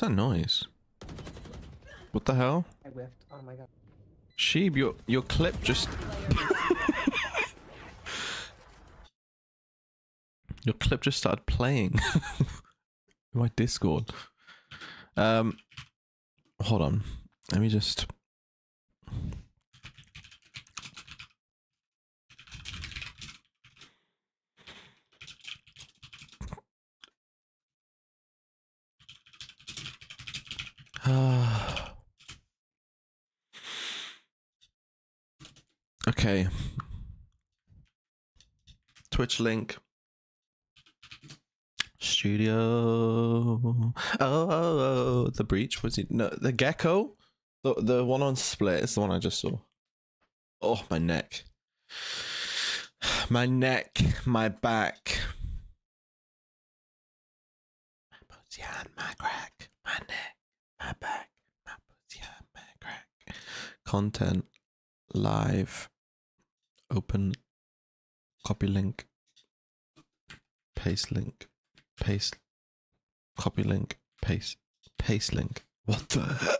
What's that noise? What the hell? I whiffed. Oh my god. Sheeb, your your clip just Your clip just started playing. my Discord. Um hold on. Let me just okay. Twitch link. Studio. Oh, oh, oh, the breach was it? No, the Gekko. The the one on split is the one I just saw. Oh, my neck. My neck, my back. My pussy and my crack, my neck, my back, my pussy. My crack. Content, live, open, copy link, paste link, paste, copy link, paste, paste link. What the?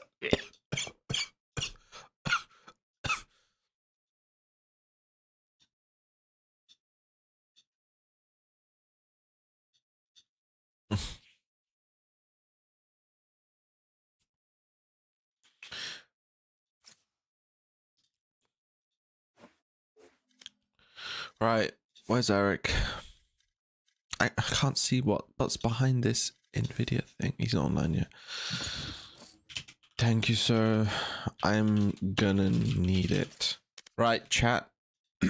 Right, where's Eric? I, I can't see what what's behind this Nvidia thing. He's not online yet. Thank you, sir. I'm gonna need it. Right, chat.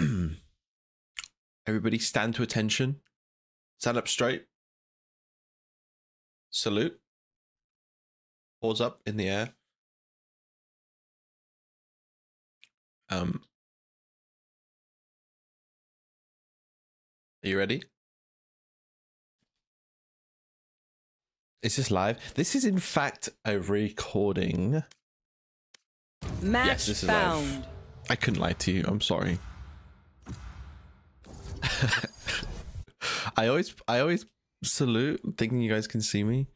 Everybody stand to attention. Stand up straight. Salute. Paws up in the air. Um Are you ready? Is this live? This is in fact a recording. Match Yes, this is found. live. I couldn't lie to you. I'm sorry. I always I always salute thinking you guys can see me.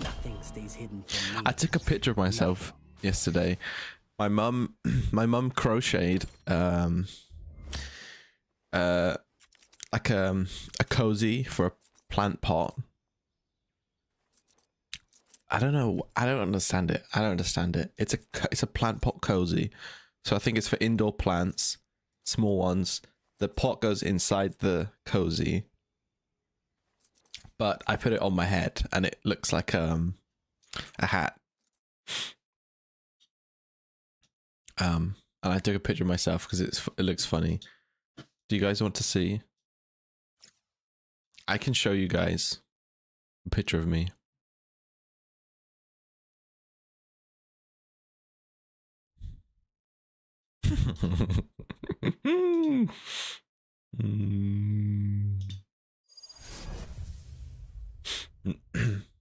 Nothing stays hidden from me. I took a picture of myself yesterday. My mum my mum crocheted um uh like um a cozy for a plant pot. I don't know. I don't understand it. I don't understand it. It's a it's a plant pot cozy. So I think it's for indoor plants, small ones. The pot goes inside the cozy. But I put it on my head and it looks like um a hat. Um, and I took a picture of myself because it's it looks funny. Do you guys want to see? I can show you guys a picture of me.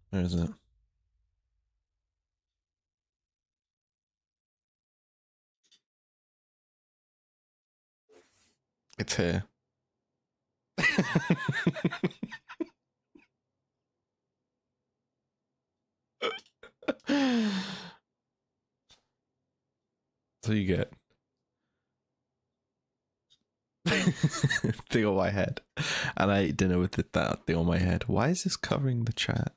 Where is it? It's here. so you get thing on my head, and I ate dinner with it, that thing on my head. Why is this covering the chat?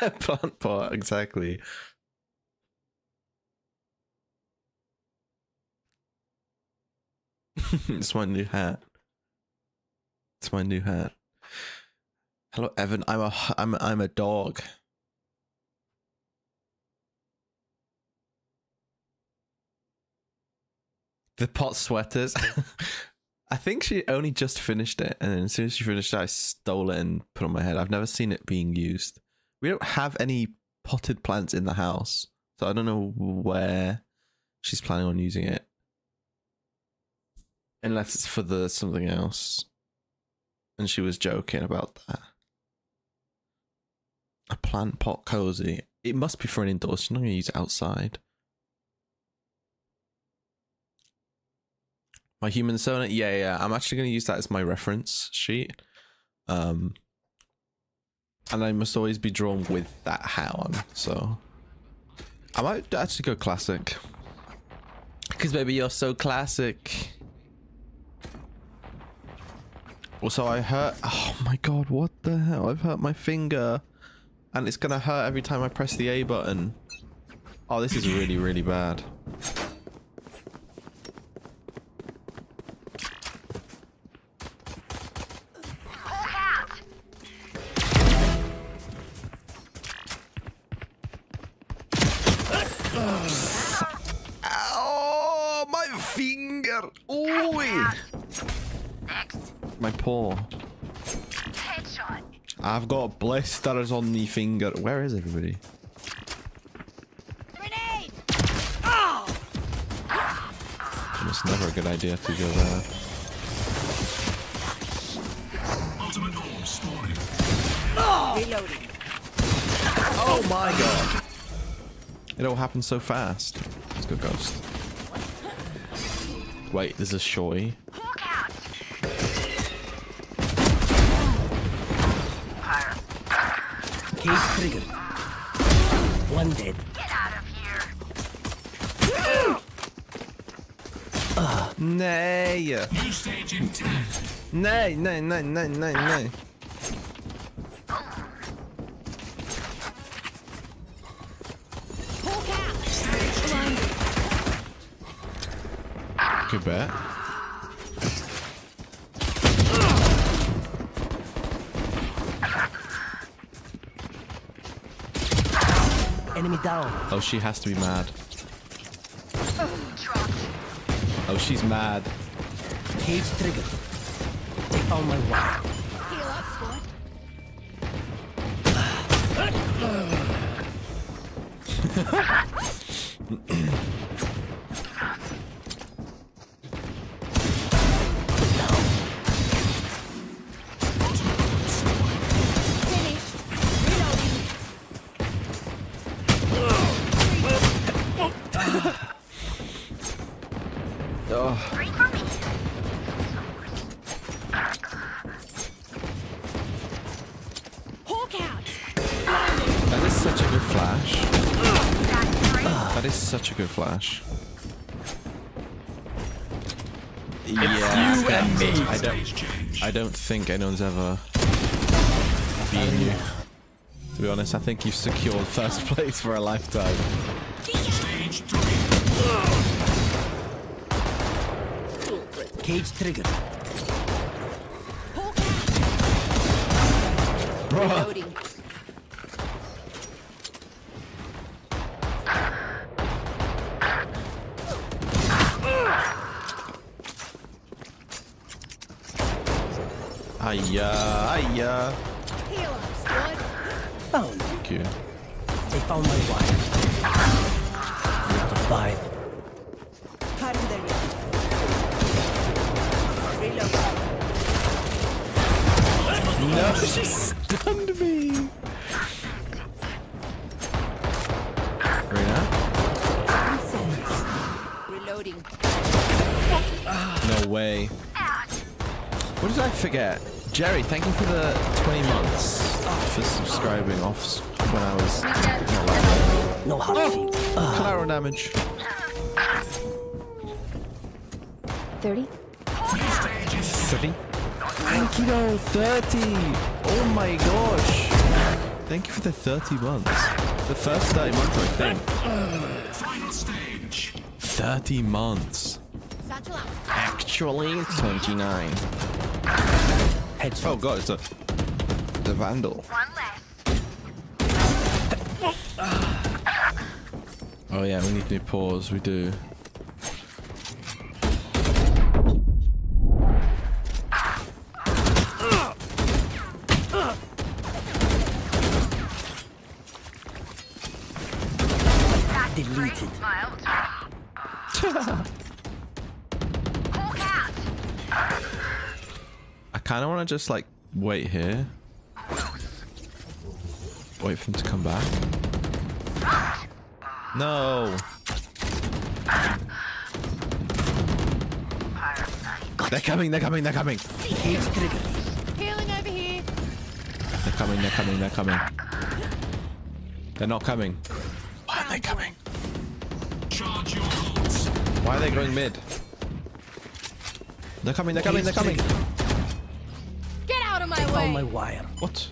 Plant pot, exactly. it's my new hat. It's my new hat. Hello, Evan. I'm a I'm I'm a dog. The pot sweaters. I think she only just finished it, and as soon as she finished it, I stole it and put it on my head. I've never seen it being used. We don't have any potted plants in the house, so I don't know where she's planning on using it, unless it's for the something else. And she was joking about that. A plant pot cozy. It must be for an indoors. She's not going to use it outside. My human sonar. Yeah, yeah. I'm actually going to use that as my reference sheet. Um, and I must always be drawn with that hat on. So I might actually go classic. Because baby, you're so classic. Also, I hurt. Oh my god, what the hell? I've hurt my finger. And it's gonna hurt every time I press the A button. Oh, this is really, really bad. Paw. Headshot. I've got blisters on the finger. Where is everybody? Grenade. Oh! It's never a good idea to go there. Reloading. Oh my god! It all happened so fast. Let's go ghost. Wait, there's a shorty. Nay! Nay, nay, nay, nay, nay, nay. Good bet. Enemy down. Oh, she has to be mad. Dropped. Oh, she's mad. Cage triggered. They found my wire. Heal up, squad. Finished. I don't think anyone's ever beaten um, you. To be honest, I think you've secured first place for a lifetime. Cage triggered. Thank you for the 30 months. The first 30 months, I think. Final stage. 30 months. Satchel out. Actually, 29. Headshot. Oh god, it's a the vandal. One less. Oh yeah, we need new pause, We do. Just like wait here. Wait for them to come back. No. They're coming, they're coming, they're coming. Healing over here. They're coming, they're coming, they're coming. They're not coming. Why are they coming? Charge your. Why are they going mid? They're coming, they're coming, they're coming. Get of my Found way. my wire. What?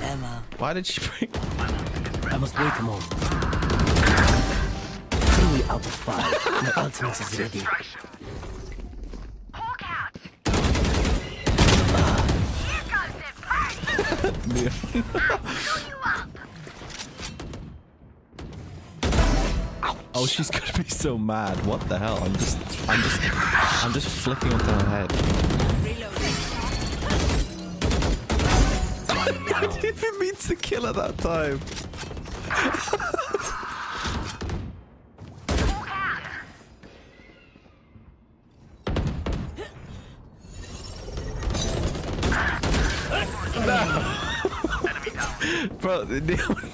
Emma. Why did she bring... I must wait a moment. Three out of five. My ultimate is ready. Oh, she's gonna be so mad. What the hell? I'm just, I'm just, I'm just flicking onto her head. I didn't even mean to kill at that time. Bro, the neon.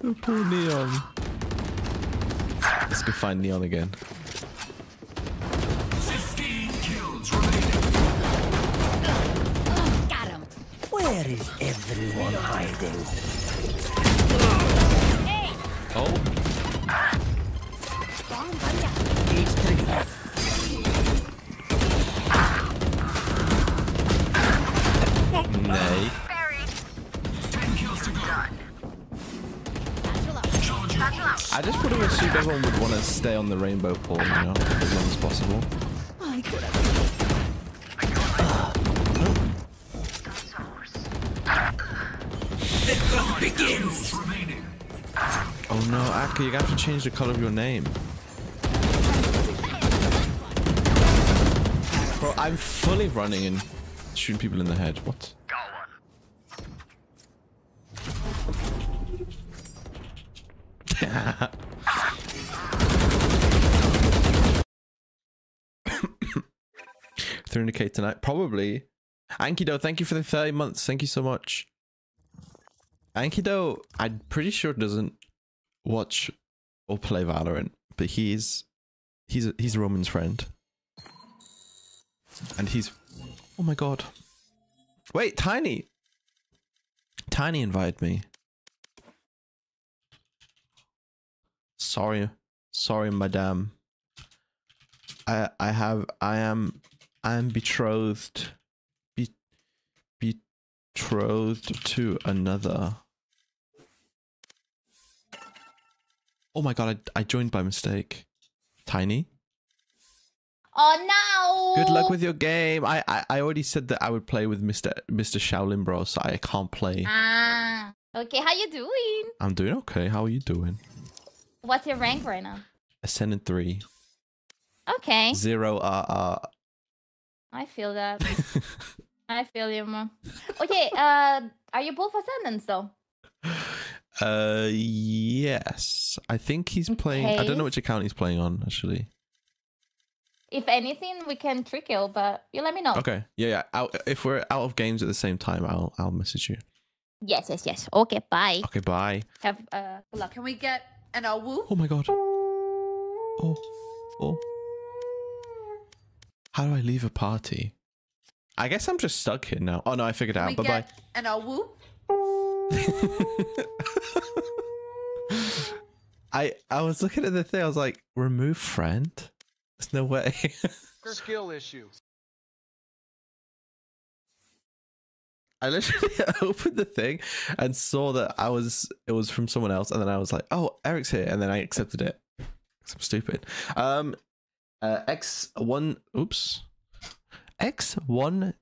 the poor neon. Let's go find neon again. 15 kills remaining. Got him. Where is everyone hiding? Oh, Bomb buddy out. Cage triggered. nay. I just put would have assumed everyone would want to stay on the rainbow pool, you know, as long as possible. I could have. Remaining. Oh no, you're gonna have to change the color of your name. Bro, I'm fully running and shooting people in the head. What? Three hundred K tonight, probably. Ankido, thank you for the thirty months. Thank you so much. Ankido, I'm pretty sure doesn't watch or play Valorant, but he's he's he's Roman's friend, and he's oh my god. Wait, Tiny. Tiny invited me. Sorry, sorry, madame. I I have I am I am betrothed, be betrothed to another. Oh my god, I, I joined by mistake. Tiny? Oh no! Good luck with your game. I, I, I already said that I would play with Mr. Mr. Shaolin Bro, so I can't play. Ah, okay. How you doing? I'm doing okay. How are you doing? What's your rank right now? Ascendant 3. Okay, Zero RR. I feel that. I feel you, man. Okay, uh, are you both ascendants though? Uh, yes. I think he's playing. I don't know which account he's playing on, actually. If anything, we can trick you, but you let me know. Okay. Yeah, yeah. Out, if we're out of games at the same time, I'll I'll message you. Yes, yes, yes. Okay, bye. Okay, bye. Have uh, good luck. Can we get an awu? Oh my god. Oh. Oh. How do I leave a party? I guess I'm just stuck here now. Oh no, I figured it out. we Bye bye. get an awu? I I was looking at the thing. I was like, remove friend. There's no way. skill issue. I literally opened the thing and saw that I was it was from someone else, and then I was like, oh, Eric's here, and then I accepted it. I'm stupid. Um, uh, X one. Oops. X one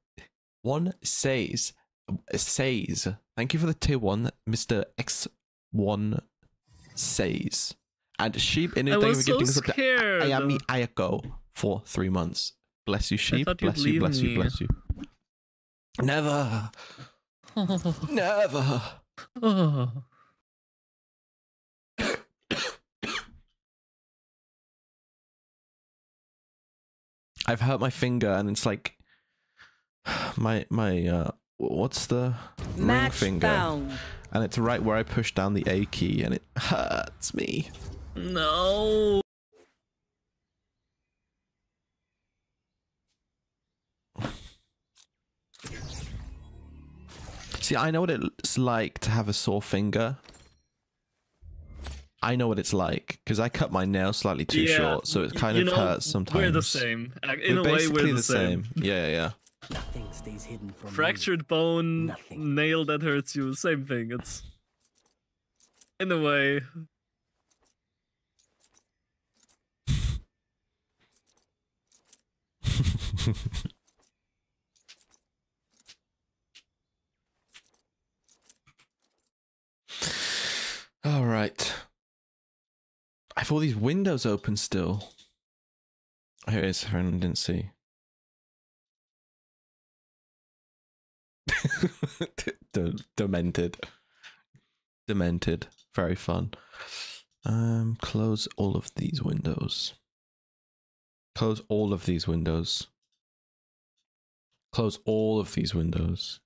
one says says. Thank you for the tier one, Mister X one says. And sheep in I thank you for so gifting us up to. Ayami Ayako for three months. Bless you, sheep. Bless you, bless you, bless you. Never. Never. I've hurt my finger and it's like my my uh what's the ring finger? And it's right where I push down the A key and it hurts me. No. See, I know what it's like to have a sore finger. I know what it's like because I cut my nail slightly too Yeah, short, so it kind of know, hurts sometimes. We're the same. Uh, in We're a way, we're the, same. Yeah, yeah, yeah. Nothing stays hidden from me. Fractured bone, Nothing. nail that hurts you, same thing. It's in a way. All right. I have all these windows open still. Here it is. I didn't see. De- demented. Demented. Very fun. Um, close all of these windows. Close all of these windows. Close all of these windows.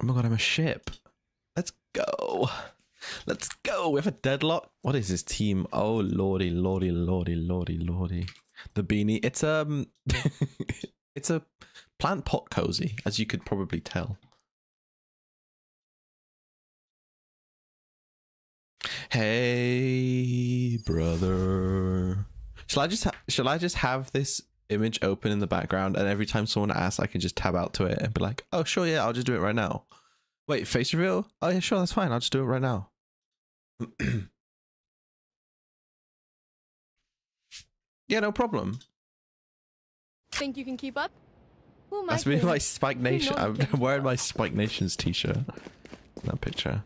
Oh my god, I'm a ship. Let's go. Let's go. We have a deadlock. What is this team? Oh lordy, lordy, lordy, lordy, lordy. The beanie. It's um it's a plant pot cozy, as you could probably tell. Hey brother. Shall I just ha- shall I just have this image open in the background and every time someone asks I can just tab out to it and be like, "Oh, sure, yeah, I'll just do it right now." Wait, face reveal? Oh yeah, sure, that's fine. I'll just do it right now. yeah, no problem. Think you can keep up? Who am I That's me my Spike Nation. I'm wearing my. Spike Nations t-shirt. That picture.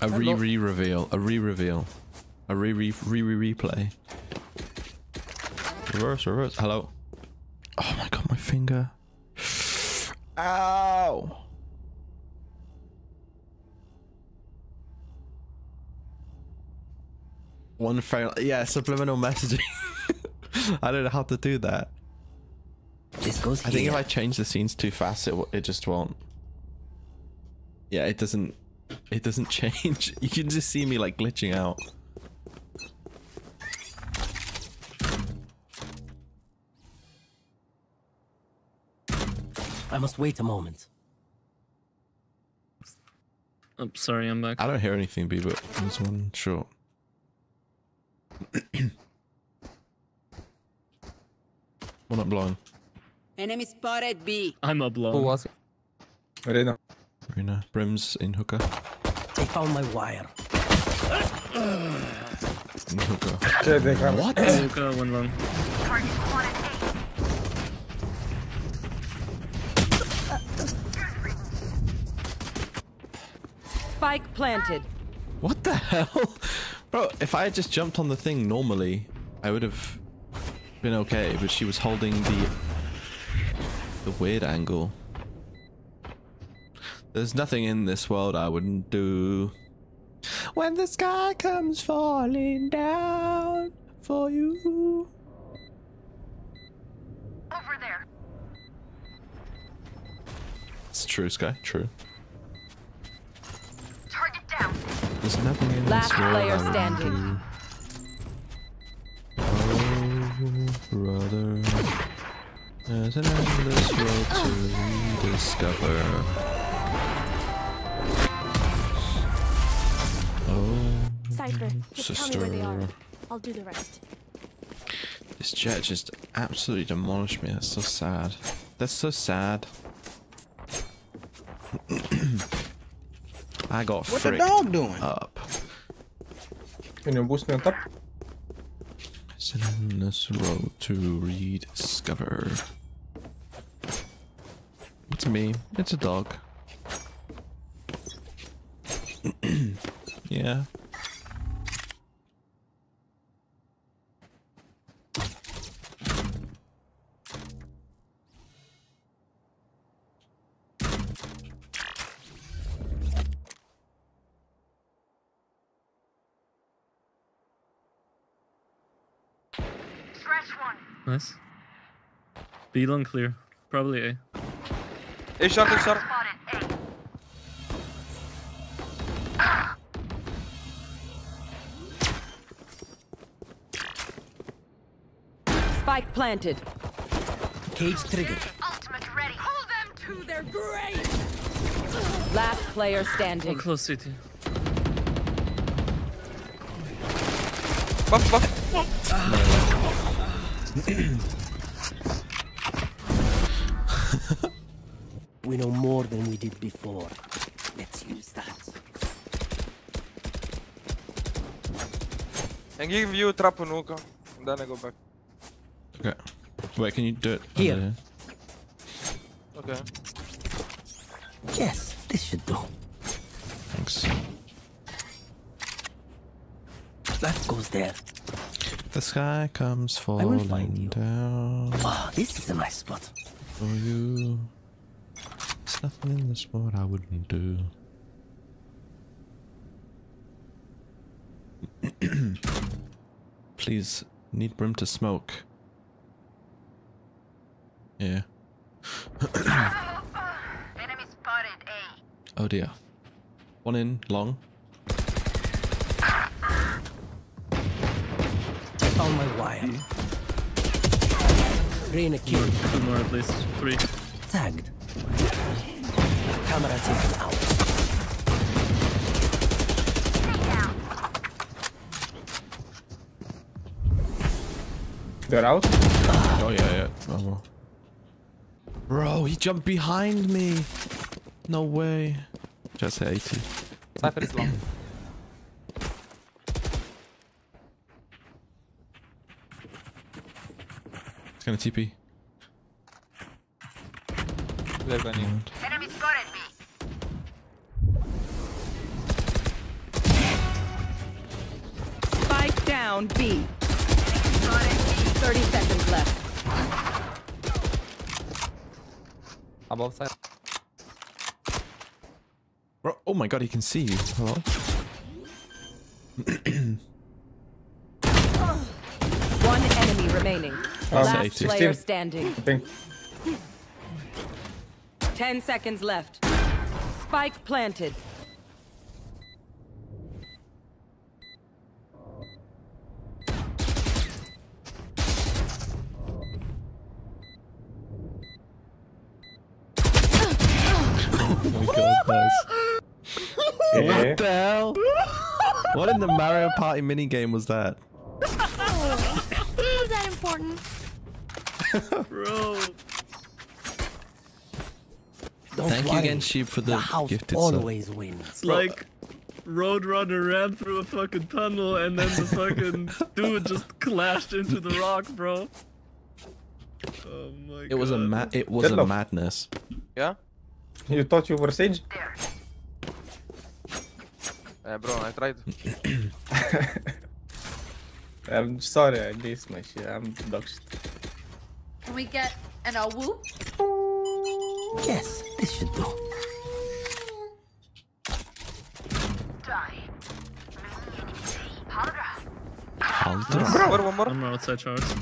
A re re reveal. A re reveal. A re re re re replay. Reverse, reverse. Hello. Oh my god, my finger. Ow. One fail. Yeah, subliminal messaging. I don't know how to do that. This goes I here. think if I change the scenes too fast, it w- it just won't. Yeah, it doesn't. It doesn't change. You can just see me like glitching out. I must wait a moment. I'm sorry, I'm back. I don't hear anything, B, but there's one short. one up blowing. Enemy spotted B. I'm up low. Who was it? Arena. Arena. Brims in hookah. They found my wire. In hookah. Yeah, they come. What? Luca, one long. Spike planted. What the hell? Bro, if I had just jumped on the thing normally, I would have been okay, but she was holding the the weird angle. There's nothing in this world I wouldn't do. When the sky comes falling down for you. Over there. It's true, Sky. True. Target down. There's nothing in Last this world player standing. Oh, brother. There's an endless road to rediscover. Oh, Cypher, just tell me where they are. I'll do the rest. This jet just absolutely demolished me. That's so sad. That's so sad. I got What the dog doing? up. Can you boost me on top? It's an endless road to rediscover. It's me. It's a dog. yeah. Scratch one. Nice. B long clear. Probably A. Hey, shot, hey, shot. Spotted Spike planted. Cage triggered. Ultimate ready. Hold them to their grave. Last player One standing. close city. Buff, buff. Ah. We know more than we did before. Let's use that. And give you trap on hookah. And then I go back. Okay. Wait, can you do it? Here. under Okay. Yes, this should do. Thanks. That goes there. The sky comes will falling find you. down Ah, this is a nice spot. for you. There's nothing in this world I wouldn't do. Please, need Brim to smoke. Yeah. Enemy spotted A. Oh dear. One in, long. I found my wire. Reyna killed. Mm, two more at least. Three. Tagged. Camera taken out. They're out. Oh yeah, yeah. Oh, well. Bro, he jumped behind me. No way. Just hit 80. Cypher is long. It's gonna TP. They're going in. Enemy spotted me. Spike down B. Spotted B. 30 seconds left. Above side. Bro, oh my god, he can see you. Hello? One enemy remaining. Last 80. player 16. standing. 10 seconds left. Spike planted. Oh my god, nice. Yeah. What the hell? What in the Mario Party minigame was that? Was that Bro. Don't Thank you again, Sheep, for the, The house gifted sub. always wins. It's like Roadrunner ran through a fucking tunnel and then the fucking dude just clashed into the rock, bro. Oh my god. It was a ma- it was Good a luck. madness. Yeah? You thought you were Sage? There. Yeah, bro, I tried. I'm sorry, I missed my shit. I'm dog shit. Can we get an a whoop? Yes, this should do. Die. Haldra. Halter. One more, one more. I'm outside showers.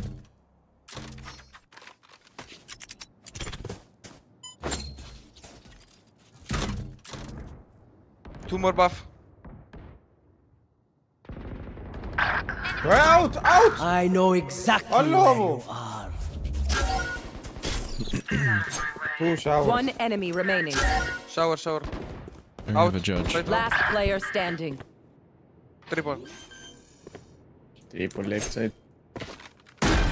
Two more buff. We're out! Out! I know exactly Hello. where you are. Two showers. One enemy remaining. Shower, shower. We Out. have a judge. Last player standing. Triple. Triple left side.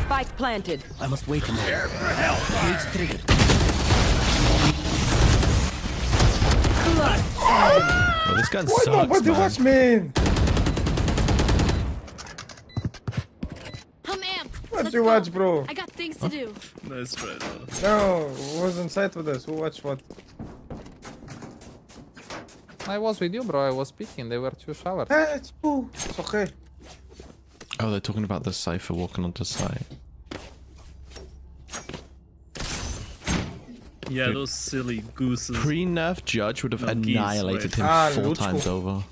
Spike planted. I must wait a moment. Cage triggered. Well, this gun Why sucks, nobody man. watch me? I'm amped. What Let's you go. watch, bro? I got things to do. Nice try, though. No, who was on site with us? Who watched what? I was with you, bro. I was speaking. They were two showers. Eh, it's cool. It's okay. Oh, they're talking about the Cypher walking onto site. Yeah, those silly gooses. Pre-nerf judge would have No, geese, annihilated him Ah, four times over.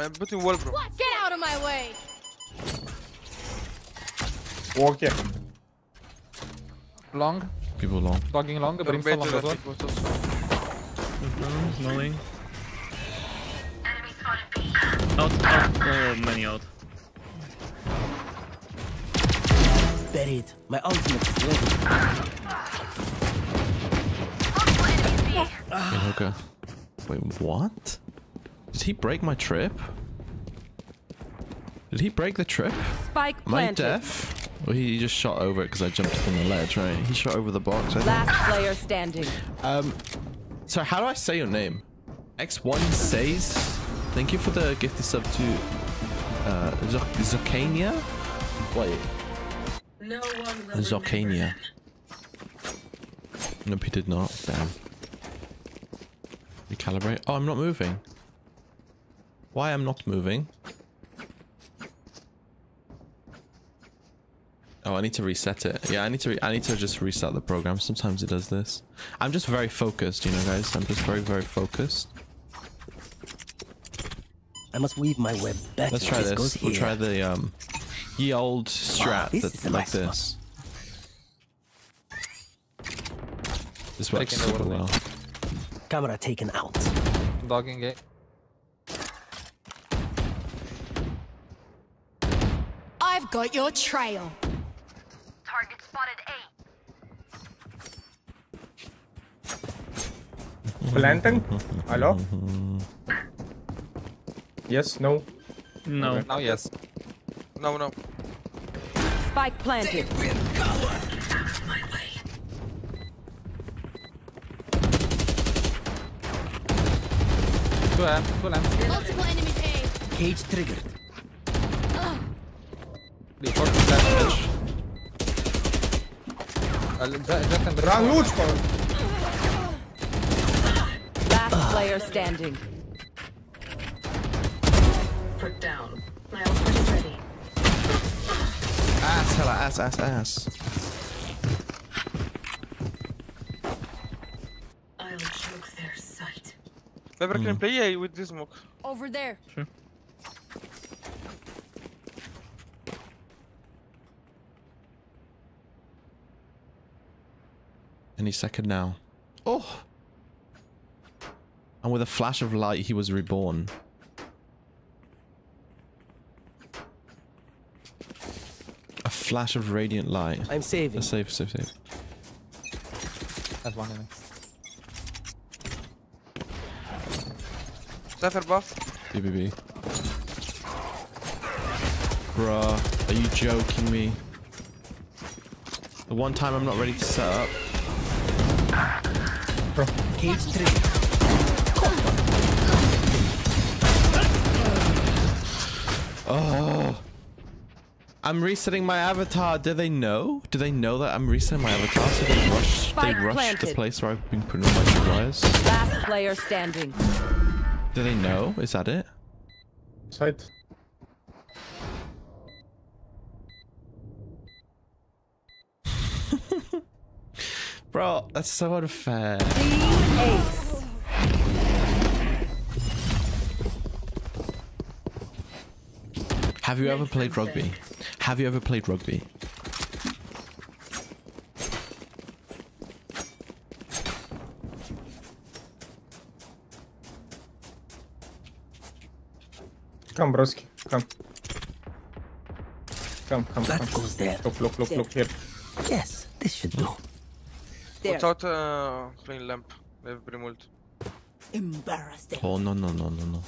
I'm putting wall, bro. Get out of my way. Walk here. Long. People long. Dogging long. but long as well. Mm-hmm. Snowing. Out, out, uh, oh, many out. Buried. My ultimate is ready. okay. Wait, what? Did he break my trip? Did he break the trip? Spike Am I deaf? Well, he just shot over it because I jumped up on the ledge, right? He shot over the box, I think. Last player standing. Um, so how do I say your name? X1 says, thank you for the gifted sub to uh, Zoc- Zocania? Wait, No one Zocania. Nope, he did not. Damn. Recalibrate. Oh, I'm not moving. Why I'm not moving? Oh, I need to reset it. Yeah, I need to. Re I need to just reset the program. Sometimes it does this. I'm just very focused, you know, guys. I'm just very, very focused. I must weave my web better. Let's try goes this. We'll here. try the um, ye old strat this that is like nice spot. this. This works super well. Camera taken out. Dogging it. I've got your trail. Target spotted A. Planting? Hello? Yes, no? No. Now yes. No, no. Spike planted. Two lamp, two lamp. Multiple enemies A. Cage triggered. Default damage. Uh, Jet, jet and Run, Luchko! Last player standing. Put down. My ultimate is ready. Ass, hella ass, ass, ass. I'll choke their sight. Weber can play A with this smoke. Over there. Any second now. Oh! And with a flash of light, he was reborn. A flash of radiant light. I'm saving. Uh, Save, save, save. That's one. Cypher buff. BBB. Bruh, are you joking me? The one time I'm not ready to set up. Cage triggered. Oh. I'm resetting my avatar. Do they know? Do they know that I'm resetting my avatar? So they rush, they Spike rush the place where I've been putting all my supplies. Last player standing. Do they know? Is that it? Side. Bro, that's so unfair. Ace. Have you ever played rugby? Have you ever played rugby? Come, broski. Come. Come, come, That come. goes there. Look, look, look, look here. Yes, this should do. There. Watch out uh, playing lamp. They have pretty ult. Embarrassing. Oh no no no no no.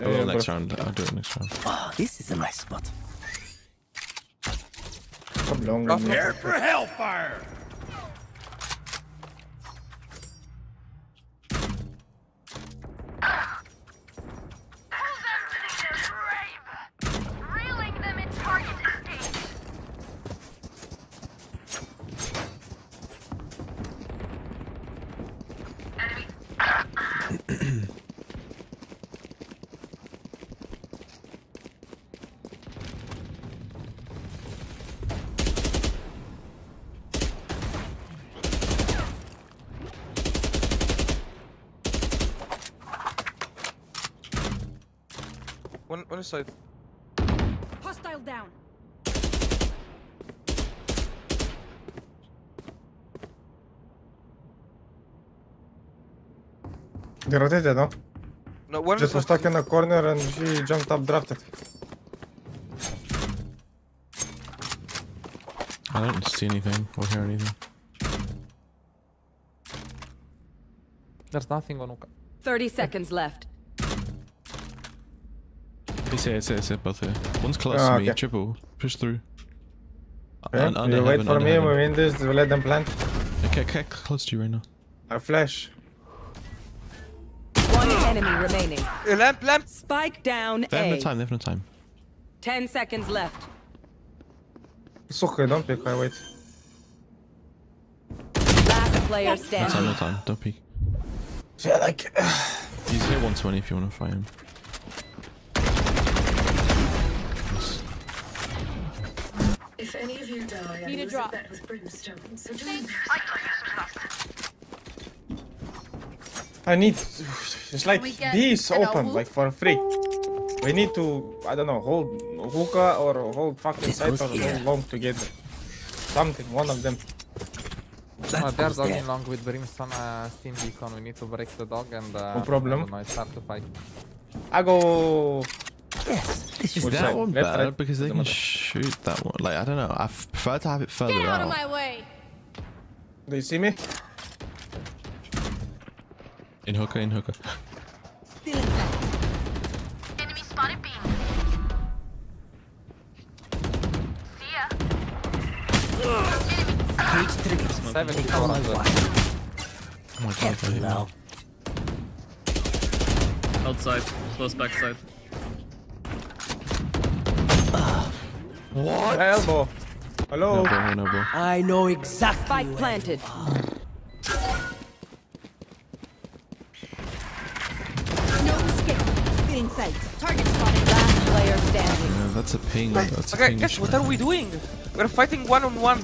Yeah, I'll do yeah, it next round. I'll do it next round. Oh, this is a nice spot. Come long. Buff, and- buff. For hellfire! One, one side. Hostile down. They rotated, no? No, one Just was stuck in a corner and she jumped up, drafted. I I don't see anything or hear anything. There's nothing on hookah. 30 seconds left. It's here, it's here, it's here, both here. One's close Ah, to me, okay. triple. Push through. Okay, Un- under you wait heaven, for under me, heaven. we win this, we let them plant. Okay, okay, close to you right now. I flash. One enemy remaining. Uh, lamp, lamp. Spike down They have no time, they have no time. 10 seconds left. It's okay, don't pick, I wait. Last player No time, no time, don't peek. Yeah, like. He's here 120 if you want to fight him. If any of you die, I Need a drop. a bet with brimstone, so do your I need. It's like we these open, like for free. We need to, I don't know, hold hookah or hold fucking site or hold long together. Something, one of them. Uh, they're dogging long with Brimstone uh, Stim Beacon. We need to break the dog and uh, No problem. I don't know, it's hard to fight. I go. Yes, this Is Which that one Left, better? Because they can shoot that one. Like, I don't know. I prefer to have it further Get out out. of my way! Do you see me? In hookah, in hookah. Enemy spotted B. See ya. 74 on my on the- watch. Oh my god, Careful now. Outside, close backside. What? Elbow. Hello. No, bro, no, bro. I know exactly. Spike where planted. No escape. Get inside. Target spotted. Last player standing. Yeah, that's a ping. That's a Okay, ping. guys, what are we doing? We're fighting one on one.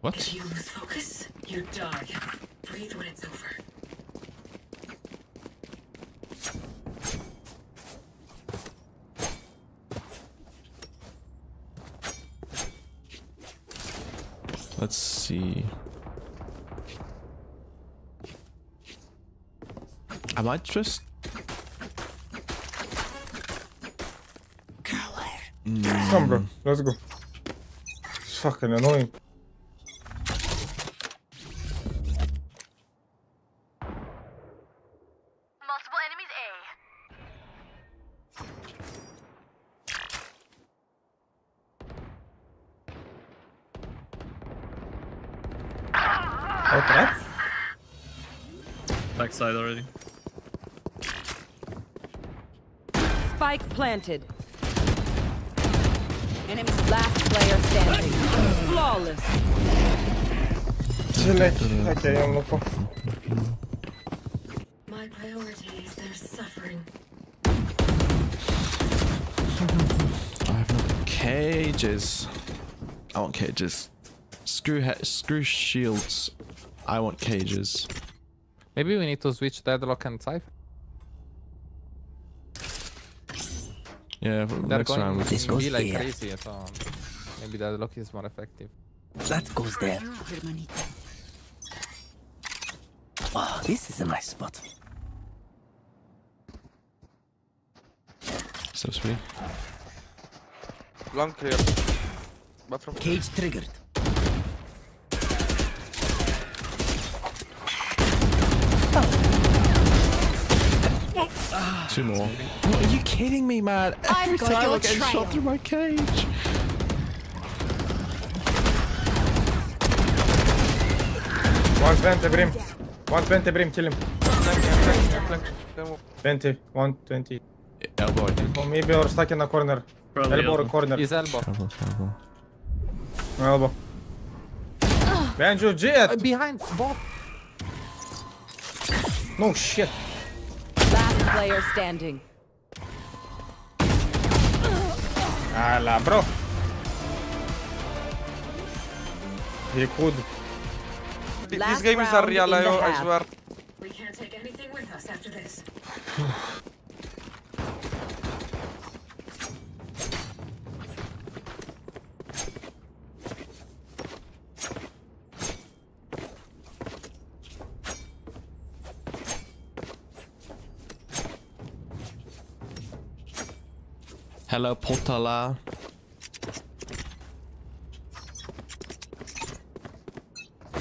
What? If you lose focus, you die. Breathe when it's over. Let's see. I might just. Mm. Come, bro. Let's go. It's fucking annoying. Planted. Enemy last player standing. Flawless. Select. Okay, I'm loco. My priority is their suffering. I have no cages. I want cages. Screw he- screw shields. I want cages. Maybe we need to switch Deadlock and Cypher. Yeah, for They're next round we can This go. goes be like here. crazy, so maybe Deadlock is more effective. That goes there. Oh, this is a nice spot. So sweet. Long clear. Bathroom. Cage triggered. Two more. What, are you kidding me, man? I've Every got time I get shot through my cage. One twenty brim. One twenty brim. Kill him. Twenty. One twenty. Elbow, I think. Or maybe or stuck in a corner. Probably elbow or elbow. corner. His elbow. Elbow, elbow. Elbow. Behind you, Uh, behind, both. No shit. Last player standing. Ala, bro. He could. Th- Last These games are round real, I, I swear. We can't take anything with us after this. Hello, Potala.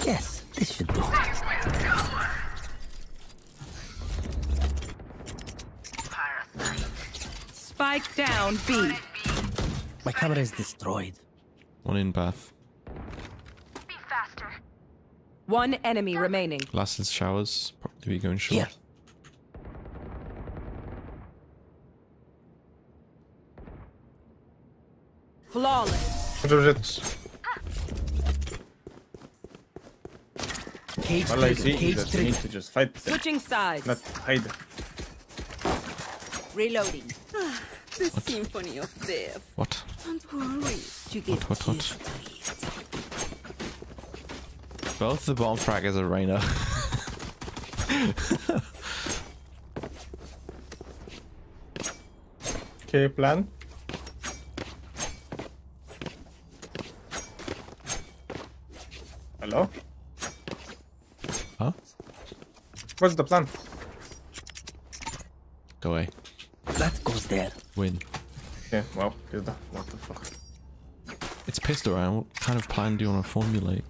Yes, this should do. Spike down, B. My camera is destroyed. One in path. One enemy remaining. Last is showers. Probably going short. Here. Flawless. Judges. Cage Well, I trigger, see cage that need to just fight them, Switching sides. not hide. Reloading. The symphony of death. What? Don't worry. You get What, what, what? Both the bomb fraggers are Reyna. Okay, plan. Hello? Huh? What's the plan? Go away. That goes there. Win. Okay, well, good. What the fuck? It's pissed around. What kind of plan do you want to formulate?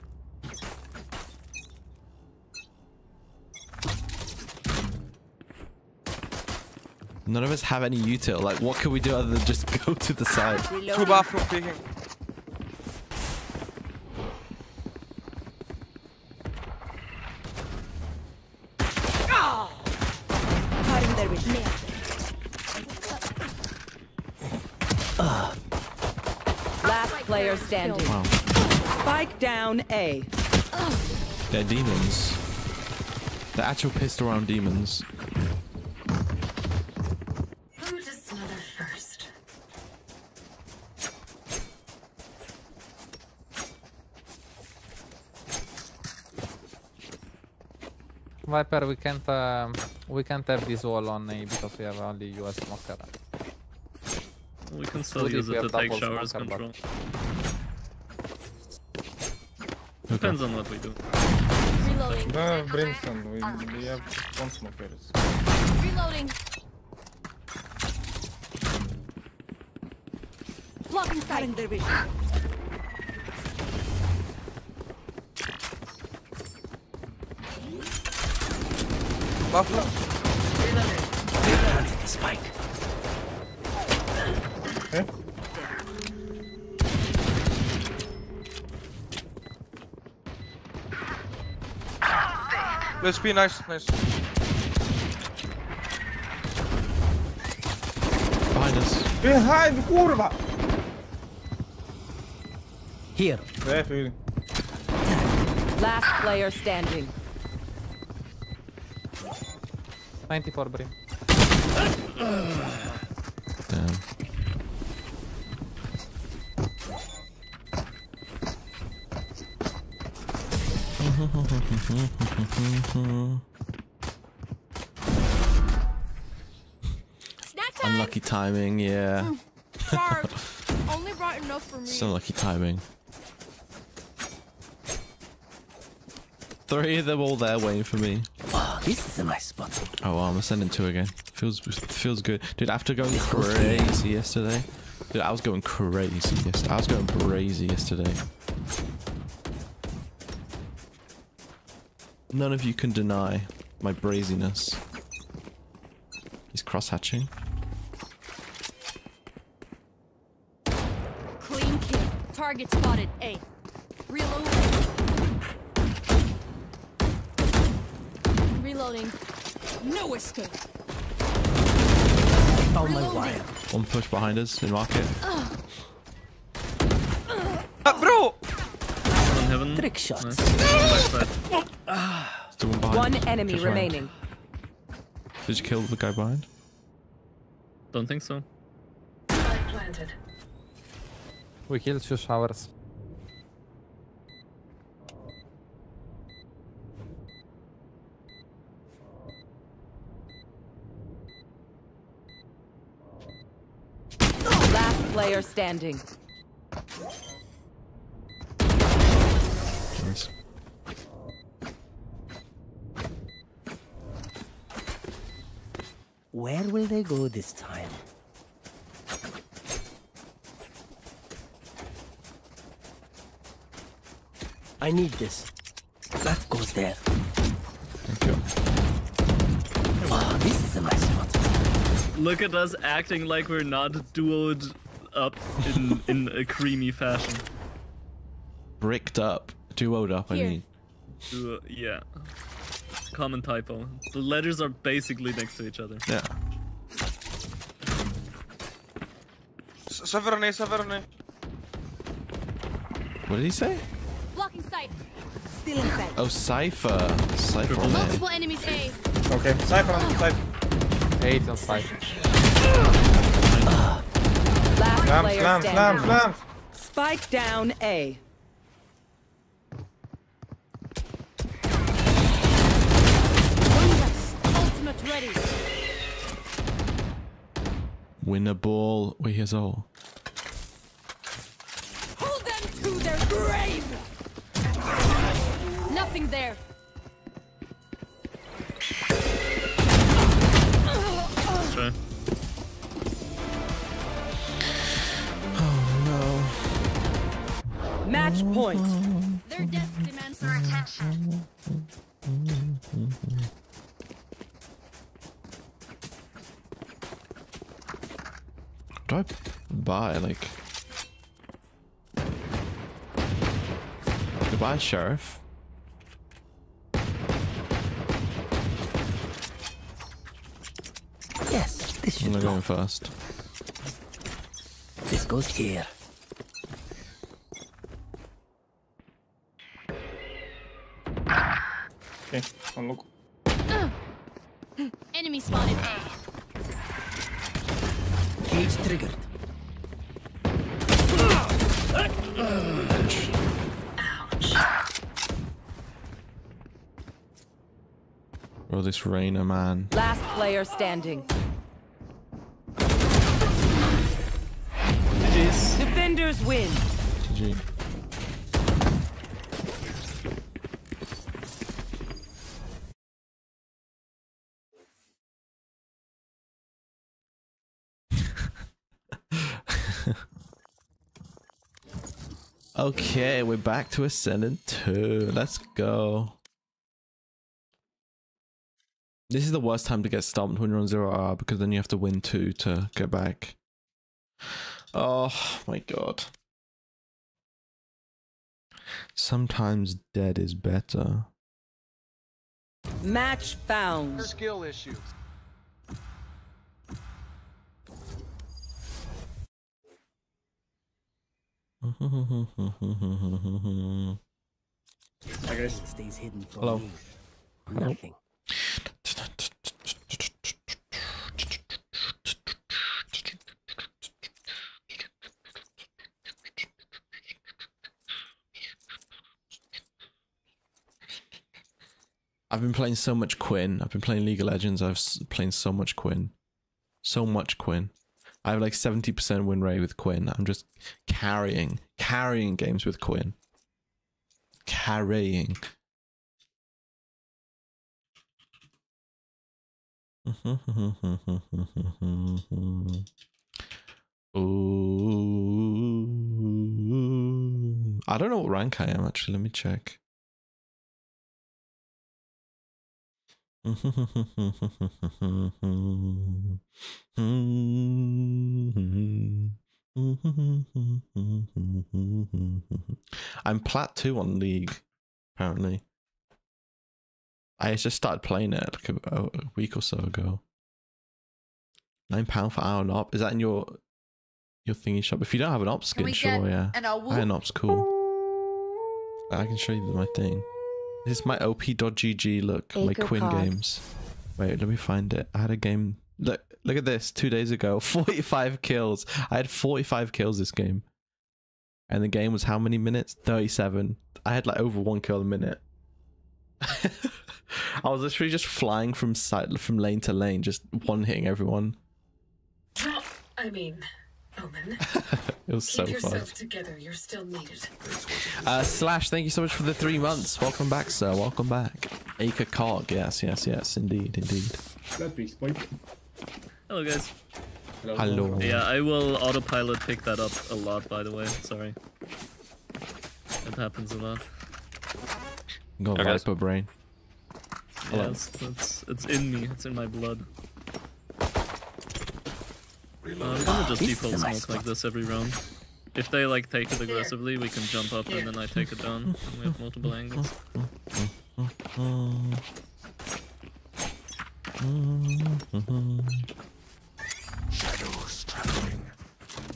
None of us have any util. Like, what can we do other than just go to the side? Two bathroom peeking. Cutting their vision. Last player standing. Wow. Spike down A. They're demons. They're actual pissed around demons. Who to smother first? Viper, we can't um, we can't have this wall on A because we have only US smoker. We can still Good use it to take showers control. but- control. Depends on what we do. Reloading. No, Brimstone, we, we have one smokers. Reloading. Blocking sight. their vision. Let's nice, nice. Behind us. Behind, kurwa! Here. There, dude. Last player standing. 94 Brim. Unlucky timing, yeah. Hmm. Sorry. Only brought enough for me. It's unlucky timing. Three of them all there waiting for me. Oh, this is a nice spot. Oh, well, I'm sending two again. Feels feels good, dude. After going crazy yesterday, dude, I was going crazy. Yesterday. I was going crazy yesterday. None of you can deny my braziness. He's cross hatching. Clean kill. Target spotted. A. Reloading. Reloading. No escape. Found my Reloading. One push behind us in market. Ah, bro! On heaven. Trick shots. Nice. Backside. Still one behind. One us. enemy Just round. remaining. Did you kill the guy behind? Don't think so. Planted. We killed two showers. Last player standing. Nice. Where will they go this time? I need this. That goes there. Thank you. Oh, this is a nice spot. Look at us acting like we're not duoed up in in a creamy fashion. Bricked up. Duoed up, I mean. Duo, yeah. Common typo. The letters are basically next to each other. Yeah. S- Severny, Severny. What did he say? Blocking sight. Still inside. Oh, Cypher. Cypher on it. Multiple enemies A. Okay, Cypher on the side. Eight on five. Last Slam, player slam, slam, slam. Spike down A. Ultimate ready. Win a ball. Wait, here's all. Hold them to their grave. Nothing there. Let's try. Oh, Match point. Their death demands our attention. Do I buy, like... Goodbye, Sheriff. Yes, this I'm should gonna go. go in first. This goes here. Okay, one look. Enemy spotted. Cage triggered. Bro, this Reyna, man. Last player standing. Defenders win. GG. Okay, we're back to Ascendant 2. Let's go. This is the worst time to get stomped when you're on 0R because then you have to win 2 to get back. Oh my god. Sometimes dead is better. Match found. Skill issue. I guess. Stays hidden from Hello. me. Nothing. I've been playing so much Quinn. I've been playing League of Legends. I've s- playing so much Quinn. So much Quinn. I have like 70% win rate with Quinn. I'm just carrying, carrying games with Quinn. Carrying. Ooh. I don't know what rank I am actually. Let me check. I'm plat two on League, apparently. I just started playing it like a, a week or so ago. Nine pound for hour and op. Is that in your your thingy shop? If you don't have an op skin, sure, yeah. an an ops cool. I can show you my thing. This is my op.gg look, my Acre Quinn cod. games. Wait, let me find it. I had a game. Look, look at this. Two days ago, forty-five kills. I had forty-five kills this game, and the game was how many minutes? Thirty-seven. I had like over one kill a minute. I was literally just flying from side from lane to lane, just one hitting everyone. I mean, Omen. It was so Keep fun. together. You're still needed. Uh, Slash, thank you so much for the three months. Welcome back, sir. Welcome back. Acre Cog. Yes, yes, yes. Indeed, indeed. Hello, guys. Hello. Hello. Yeah, I will autopilot pick that up a lot, by the way. Sorry. It happens a lot. Got Okay. Viper brain. Yeah, it's, it's, it's in me. It's in my blood. Uh, I'm gonna just default smoke like this every round. If they like take it aggressively, we can jump up and then I take it down. And we have multiple angles. Shadows traveling.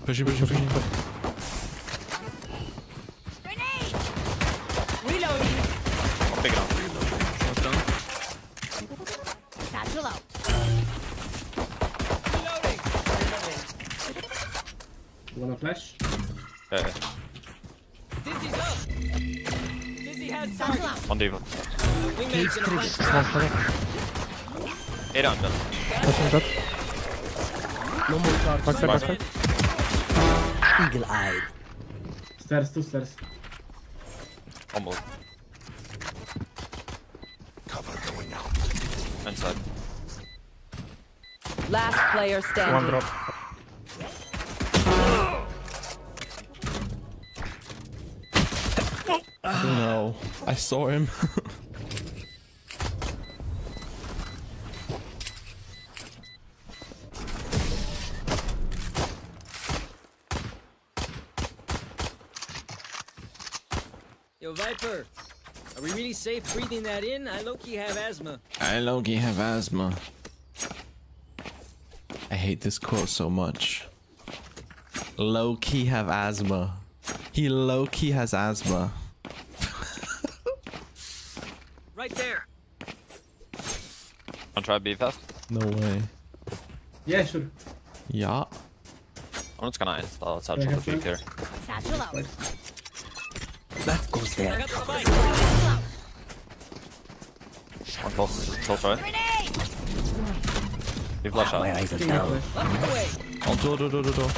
Pushing, pushing, pushing. Reloading. I'll pick it up. Smoke down. Satchel out. Wanna flash? Yeah. Dizzy's up. Dizzy has target. On diva. Wingman's gonna punch. Eight on them. No more cards. Back, back, back. Eagle-eyed. Stairs, two stairs. Almost. Cover going out. Inside. Last player standing. One drop. No, I saw him. Yo, Viper. Are we really safe breathing that in? I low-key have asthma. I low-key have asthma. I hate this quote so much. Low-key have asthma. He low-key has asthma. Right there. Wanna try B fast? No way. Yeah, sure. Yeah. I'm just gonna install Satchel Yeah, the peak here. Satchel out. That goes I there. got the spike. One close, close right. You flash My out. eyes are King down. flash. Up the way. Oh, door, door, door, door, door.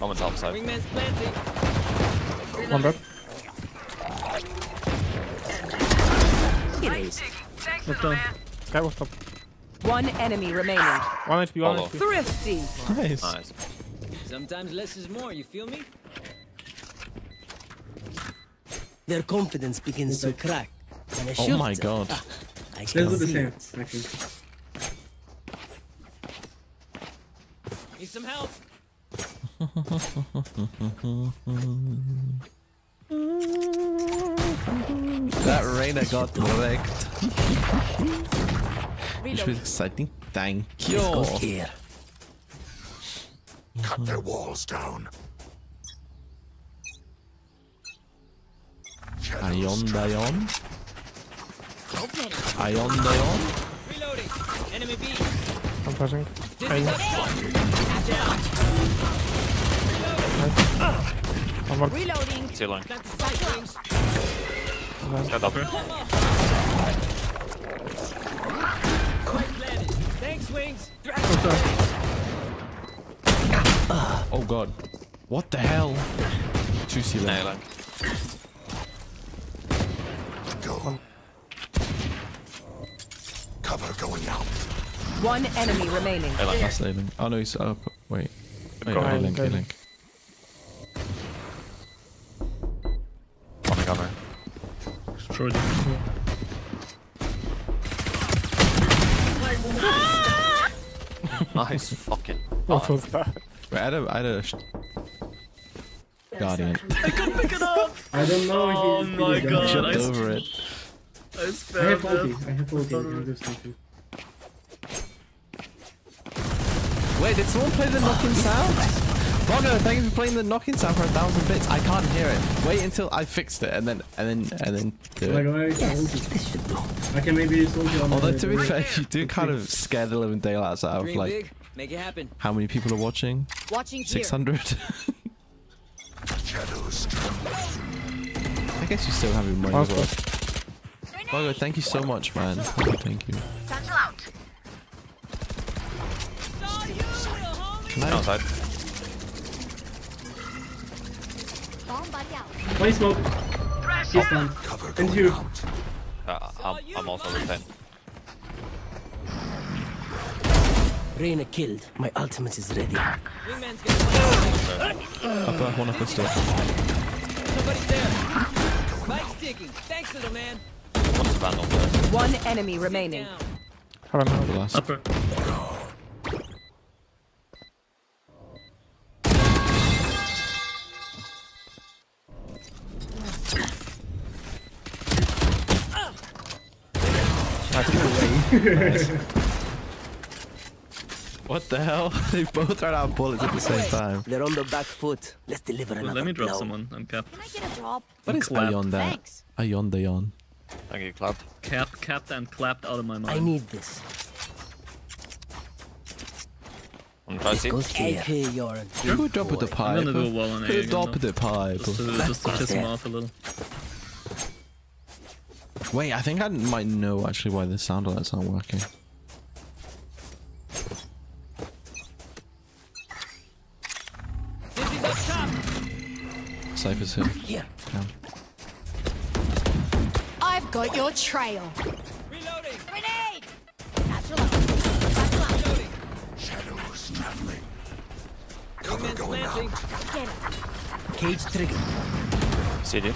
Moment top side. Wingman's planting. One drop. It is. Smoke down. Guy was top. One enemy remaining. One HP, one Follow. HP. Thrifty. Nice. Nice. Sometimes less is more, you feel me? Their confidence begins to crack. And I Oh my god. I Let's can the see same, it. actually. Need some help. That Reyna got wrecked. Which was exciting. Thank you. This here. Cut their walls down. Ion Dion. Ion Dion. Reloading. Enemy B. I'm flashing. Dizzy's up top. Down. One more. Reloading. Ceiling. Plant the spike, Stand up. Spike. Thanks, Wings. Oh, oh god. What the hell? Two ceiling. Nailing. Go. Cover going out. One enemy remaining. Nailing. That's ceiling. Oh no, he's up. Wait. Wait, Go A ahead, link, go A ahead. link. Coming, coming. Destroyed him. Nice. Fucking. What was that? Wait, I had a, I had a sh- guardian. I couldn't pick it up. I don't know. Oh he, he my did God, that. Jumped I- over it. I I have spammed ulti. it. I have ulti. I can do something. Wait, did someone play the knocking sound? Bogo, thank you for playing the knocking sound for a thousand bits. I can't hear it. Wait until I fixed it and then and then and then do it. I can ulti. This should do. I can maybe use Although to be fair, you do kind of scare the living daylights out of like. Make it happen. how many people are watching? Watching. Six hundred. Shadows. I guess you still have your money One as well. Bogo, thank you so much, man. Thank you. Satchel. Can I? Outside. One smoke. He's down. Cover And going you. Uh, I'm, I'm also retained. Reyna killed. My ultimate is ready. Wingman's gonna punch. Upper, one upper still. Somebody's there. Spike's ticking. Thanks, little man. One's vandal first. One enemy remaining. Last. Upper. What the hell? they both ran out of bullets at the same time. They're on the back foot. Let's deliver Wait, another let me drop blow. someone and cap. Can I get a drop? What is Clap. Ayon there? Thanks. Ayon Dayon. Thank you, Clap. Cap, capped and clapped out of my mind. I mind. need this. I'm trying to This see. goes here. Okay, you're a Who dropped the boy. pipe? I'm gonna do a wall on A Who again, dropped though. the pipe? Just to, just to piss him off a little. Wait, I think I might know actually why the sound alerts aren't working. Dizzy's up top. Cypher's here. Here. Yeah. I've got your trail. Reloading. Grenade! Satchel out. Satchel out. Reloading. Shadows traveling. Cover Wingman's going out. planting. Get it. Cage trigger. CD.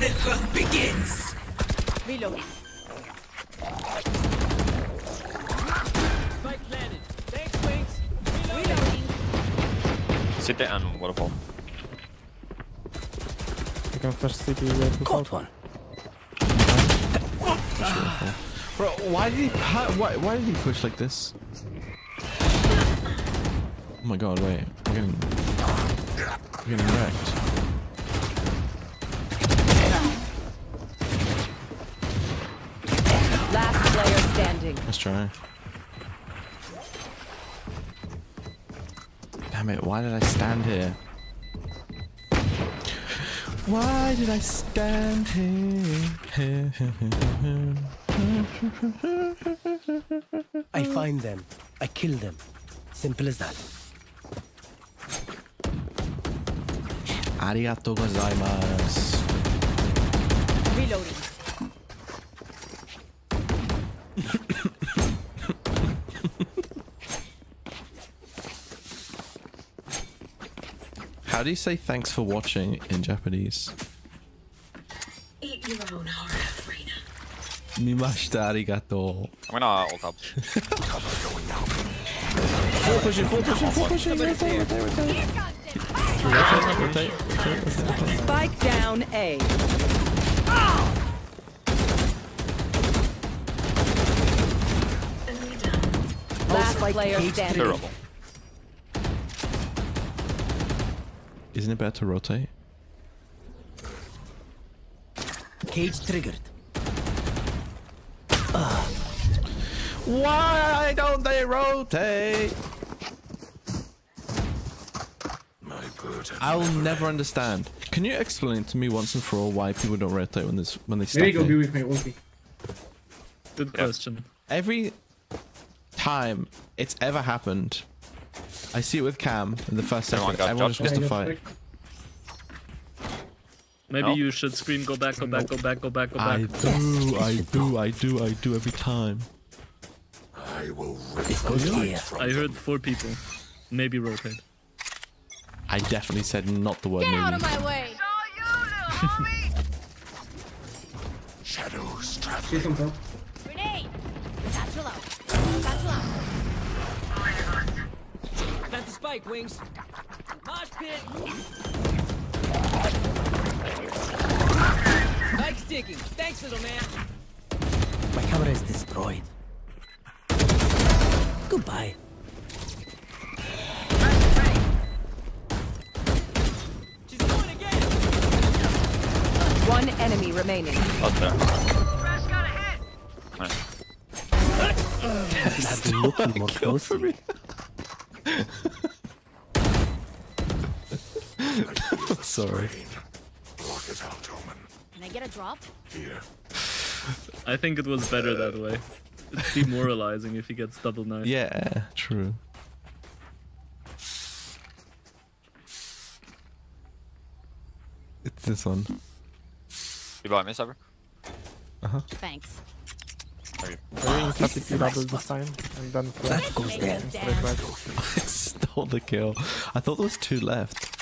The hunt begins. Reloading. Spike planted. Thanks, Wings. Reloading. Reloading. CD and waterfall. You can first city where to Caught one. Bro, why did he? How, why? Why did he push like this? Oh my god! Wait, we're getting, we're getting wrecked. Try. Damn it! Why did I stand here? Why did I stand here? I find them. I kill them. Simple as that. Arigato gozaimasu. Reloading. How do you say thanks for watching in Japanese? Eat your own heart, Reyna. Mimashita arigato. I'm gonna ult up. Full pushing, full pushing, full pushing. Rotate, rotate, rotate. Rotate, rotate, rotate. Spike down A. Last player cage standing. Terrible. Isn't it better to rotate? Cage triggered. Why don't they rotate? My burden. I'll never understand. Can you explain to me once and for all why people don't rotate when this when they There you start? go, be with my ulti. Good question. Every time it's ever happened, I see it with Cam in the first Everyone second. got Everyone just judged. wants to fight. Maybe No. you should scream, go back, go back, go back, go back, go back. I back. do, I do, I do, I do every time. I will rip This the goes light here. from I heard four people. Maybe rotate. I definitely said not the word Get out of maybe. my way. shadows traveling. She's on top. Grenade. Satchel out. Satchel out. Plant the spike, Wings. Mosh pit. Spike's ticking. Thanks, little man. My camera is destroyed. Goodbye. She's going again. One enemy remaining. Out there. Nice. I've been looking more closely. Sorry. Block it out, Omen. Can I get a drop? Here. I think it was better that way. It's demoralizing if he gets double knife. Yeah, true. It's this one. You buy me, Cypher? Uh-huh. Thanks. Okay. Very easy to double this time and then flash. That goes there. I stole the kill. I thought there was two left.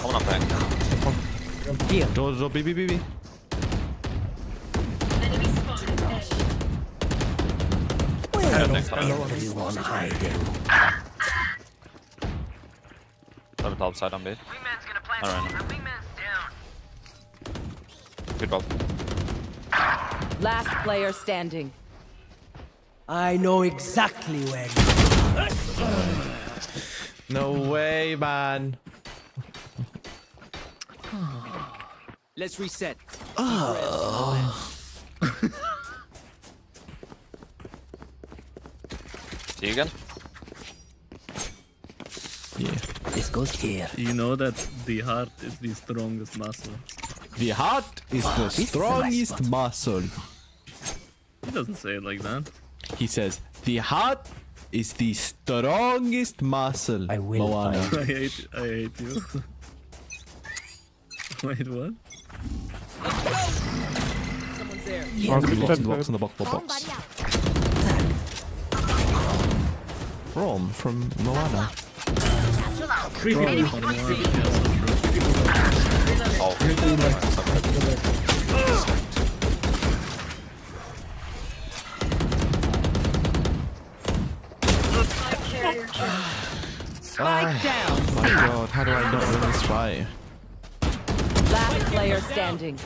Hold on back. B, B, B, B. Everyone hiding. Double top side on B. Alright. Good ball. Last player standing. I know exactly where No way, man. Let's reset. Ah. See you again. Yeah. This goes here. You know that the heart is the strongest muscle. The heart is the this is a strongest nice muscle. He doesn't say it like that. He says, the heart is the strongest muscle. I will Moana. I hate I hate you. Wait, what? Someone's there. Box in the box in the box, box, box. Buddy from Moana. Oh. Three people left. Spike ah, down. Oh my god, how do I not win this fight? Last player standing.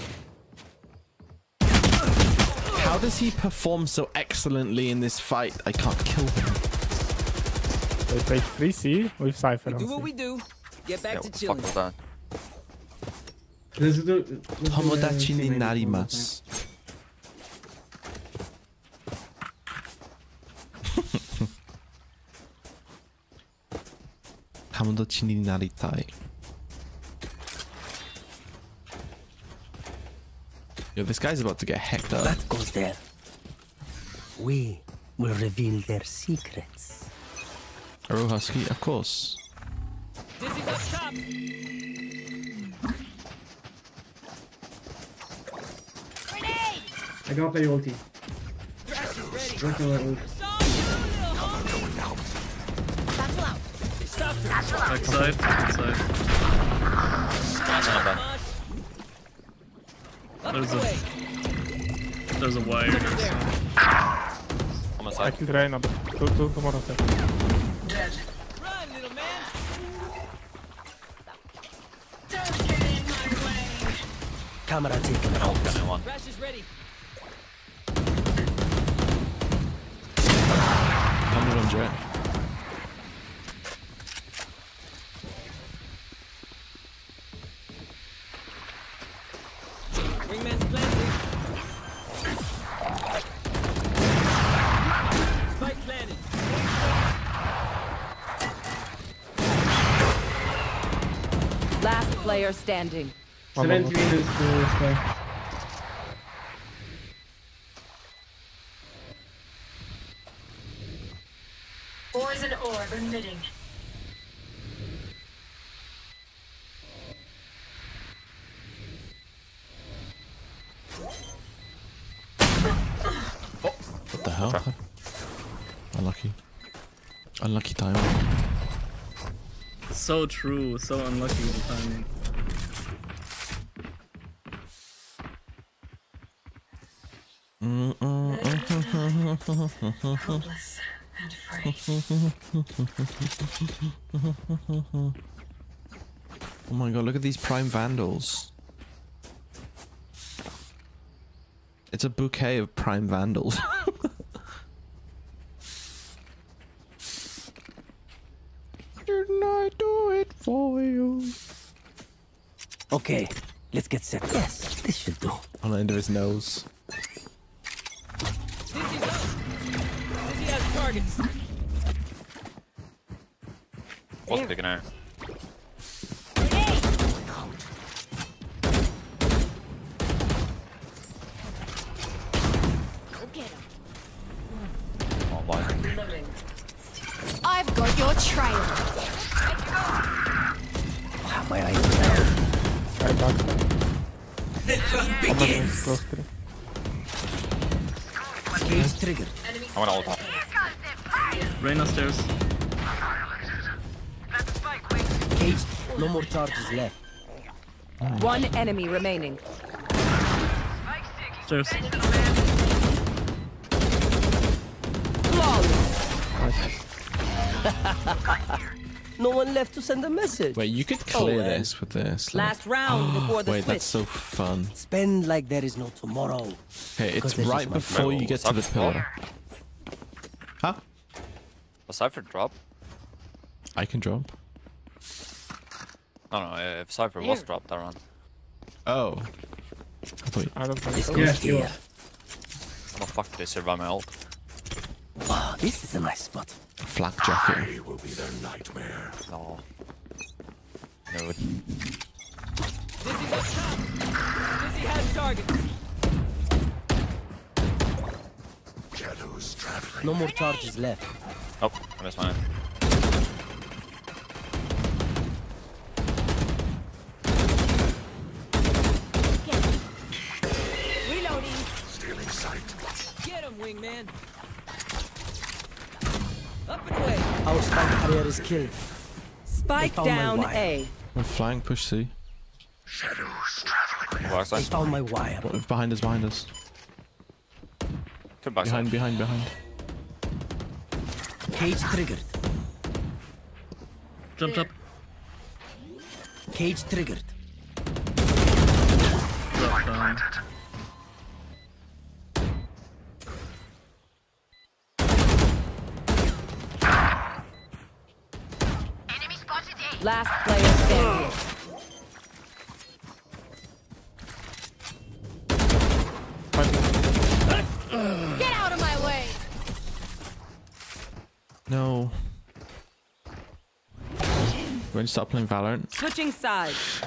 How does he perform so excellently in this fight? I can't kill him. They take 3C with Cypher We do what we do. Get back Yeah, to what the fuck chilling. was that? Let's do. let's do, Tomodachi ni teammate narimasu. Tomodachi ni naritai. Yo, this guy's about to get hecked up. That goes there. We will reveal their secrets. Aru Husky, of course. Dizzy's up top. Grenade! I got play ulti. Work on my ult. Satchel out. Backside, inside. That's not bad. Up There's a- There's a wire here. On my I side. killed Reyna, but two, two, two more of them. Dead. Run, little man. Don't get in my way. Camera taken out. got. Crash is ready. Hundred on Jett. Player standing. One more. 70 meters to spike. Poison orb emitting. What the hell? Unlucky. Unlucky time. So true, so unlucky with the timing. Hopeless and free. Oh my god, look at these prime vandals. It's a bouquet of prime vandals. Didn't I do it for you? Okay, let's get set. Yes, this should do. On the end of his nose. Targets. What's picking air? Charges left. One enemy remaining. Stairs. no one left to send a message. Wait, you could clear well. this with this. like- Last round before the oh, Wait, switch. that's so fun. Spend like there is no tomorrow. Hey, it's Because this is right my before you get to the pillar. Huh? Was Cypher drop? I can drop. No, no, if Cypher was dropped that round. Oh. I I don't think This so. goes Yeah, sure. here. Oh fuck, they survived my ult. This is a nice spot. flak jacket. I will be their nightmare. No. No. Dizzy's up top. Dizzy has target. Shadows traveling. No more charges left. Oh, I missed mine. Get him, wingman. Up and away. Our spike carrier is killed. Spike down A. I'm flying push C. Shadows traveling. Go They found my wire. What, behind us, behind us. Two backside. Behind, behind, behind. Cage triggered. Jumped up. Cage triggered. Drop down. Enemy spotted A. Last player standing. Get out of my way! No. When you start playing Valorant? Switching sides.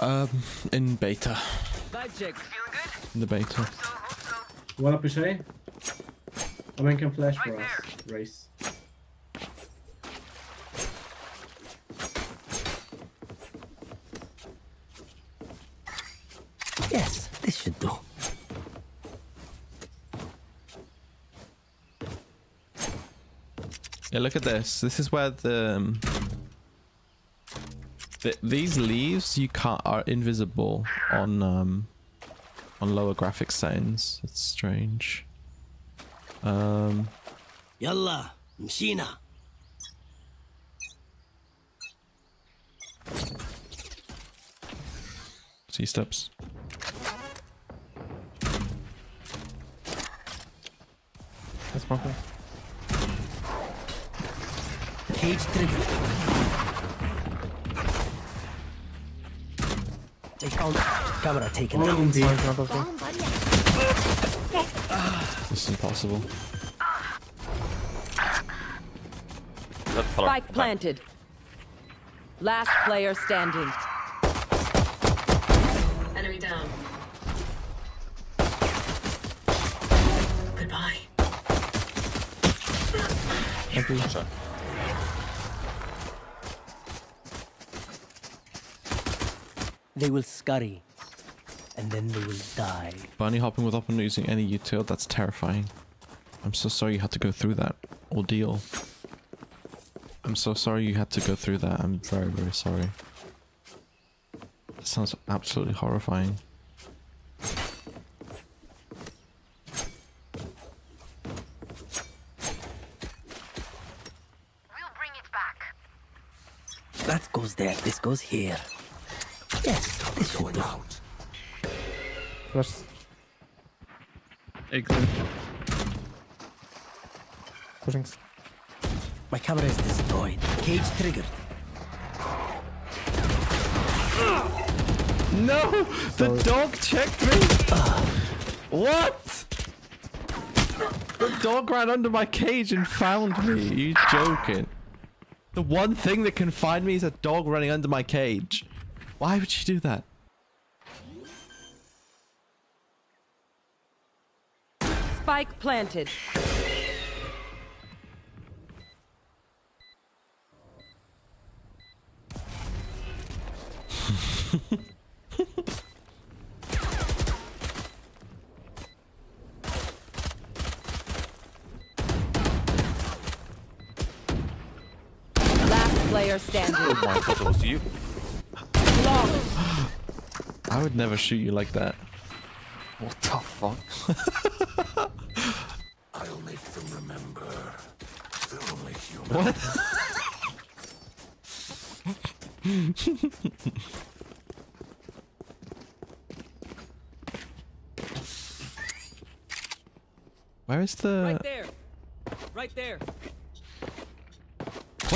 Um, in beta. Vibe check. In the beta. Wanna push A? I mean, can flash for us. Race. Yes, this should do. Yeah, look at this. This is where the, um, th these leaves you can't are invisible on um on lower graphics settings. It's strange. Um, Yalla, Mshina. C steps. That's smoking. Cage triggered. They found camera taken All out. of them B. This is impossible. Spike planted. Last player standing. Thank you. Sure. They will scurry. And then they will die. Bunny hopping with without using any util, that's terrifying. I'm so sorry you had to go through that ordeal. I'm so sorry you had to go through that. I'm very, very sorry. That sounds absolutely horrifying. We'll bring it back. That goes there. This goes here. Yes, this should out. Flash. A clear. Pushing. My camera is destroyed. Cage triggered. No! The dog checked me! what? The dog ran under my cage and found me. you joking? The one thing that can find me is a dog running under my cage. Why would you do that? Spike planted. player standing. My god, it was you. I would never shoot you like that. What the fuck? I'll make them remember. They're only human. What? Where is the? Right there. Right there.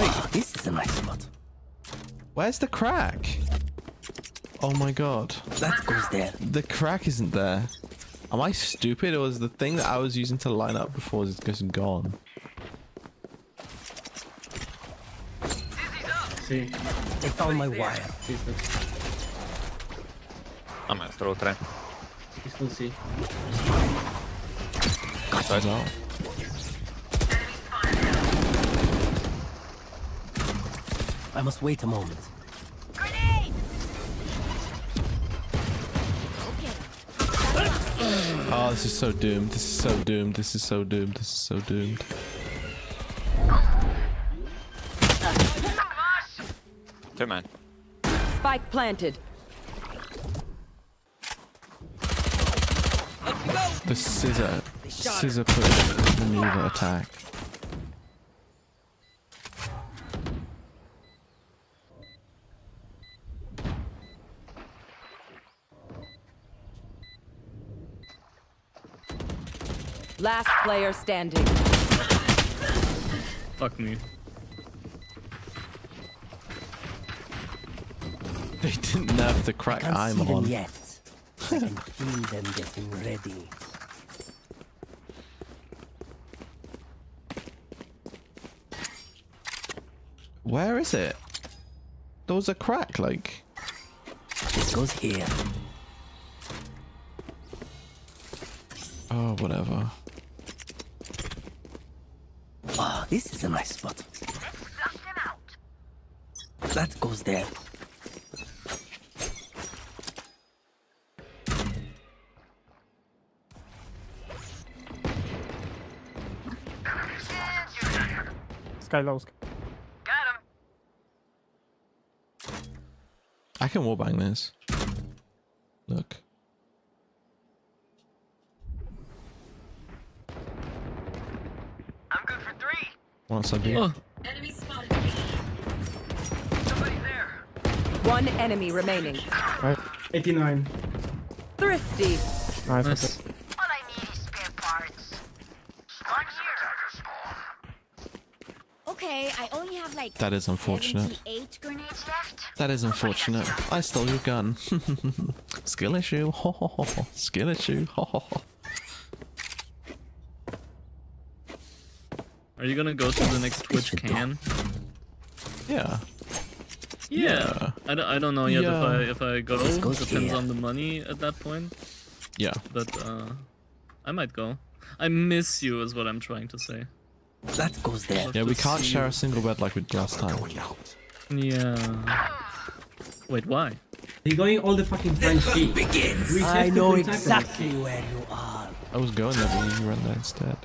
Wait, This is a nice spot. where's the crack? Oh my god. That goes there. The crack isn't there. Am I stupid or is the thing that I was using to line up before just gone? See. They found my wire. I'm gonna throw tre. You still see. Side I must wait a moment. Oh, this is so doomed. This is so doomed. This is so doomed. This is so doomed. Two man. Spike planted. The scissor, scissor push maneuver attack. Last player standing. Fuck me. They didn't nerf the crack Can't I'm see them on. yet. I can feel them getting ready. Where is it? There was a crack, like. This goes here. Oh, whatever. Ah, this is a nice spot. That goes there. Sky low. Sky. I can wallbang this. Look. I'm good for three. Once I do. Oh, Enemy spotted. Somebody there. One enemy remaining. 89. Thrifty. Nice. nice. okay. All I need is spare parts. One here. Okay, I only have like That is unfortunate. grenades left. That is unfortunate. I stole your gun. Skill issue. Ho, ho, ho, ho. Skill issue. Ho, ho, ho. Are you gonna go to the next TwitchCon? Yeah. Yeah. I don't, I don't know yet Yeah. if I if I go. This goes Depends here. on the money at that point. Yeah. But uh, I might go. I miss you, is what I'm trying to say. That goes there. Yeah, we can't see share you. a single bed like we did last time. Yeah. Wait, why? They're going all the fucking French key. Begins. I know exactly where you are. I was going there, but you ran there instead.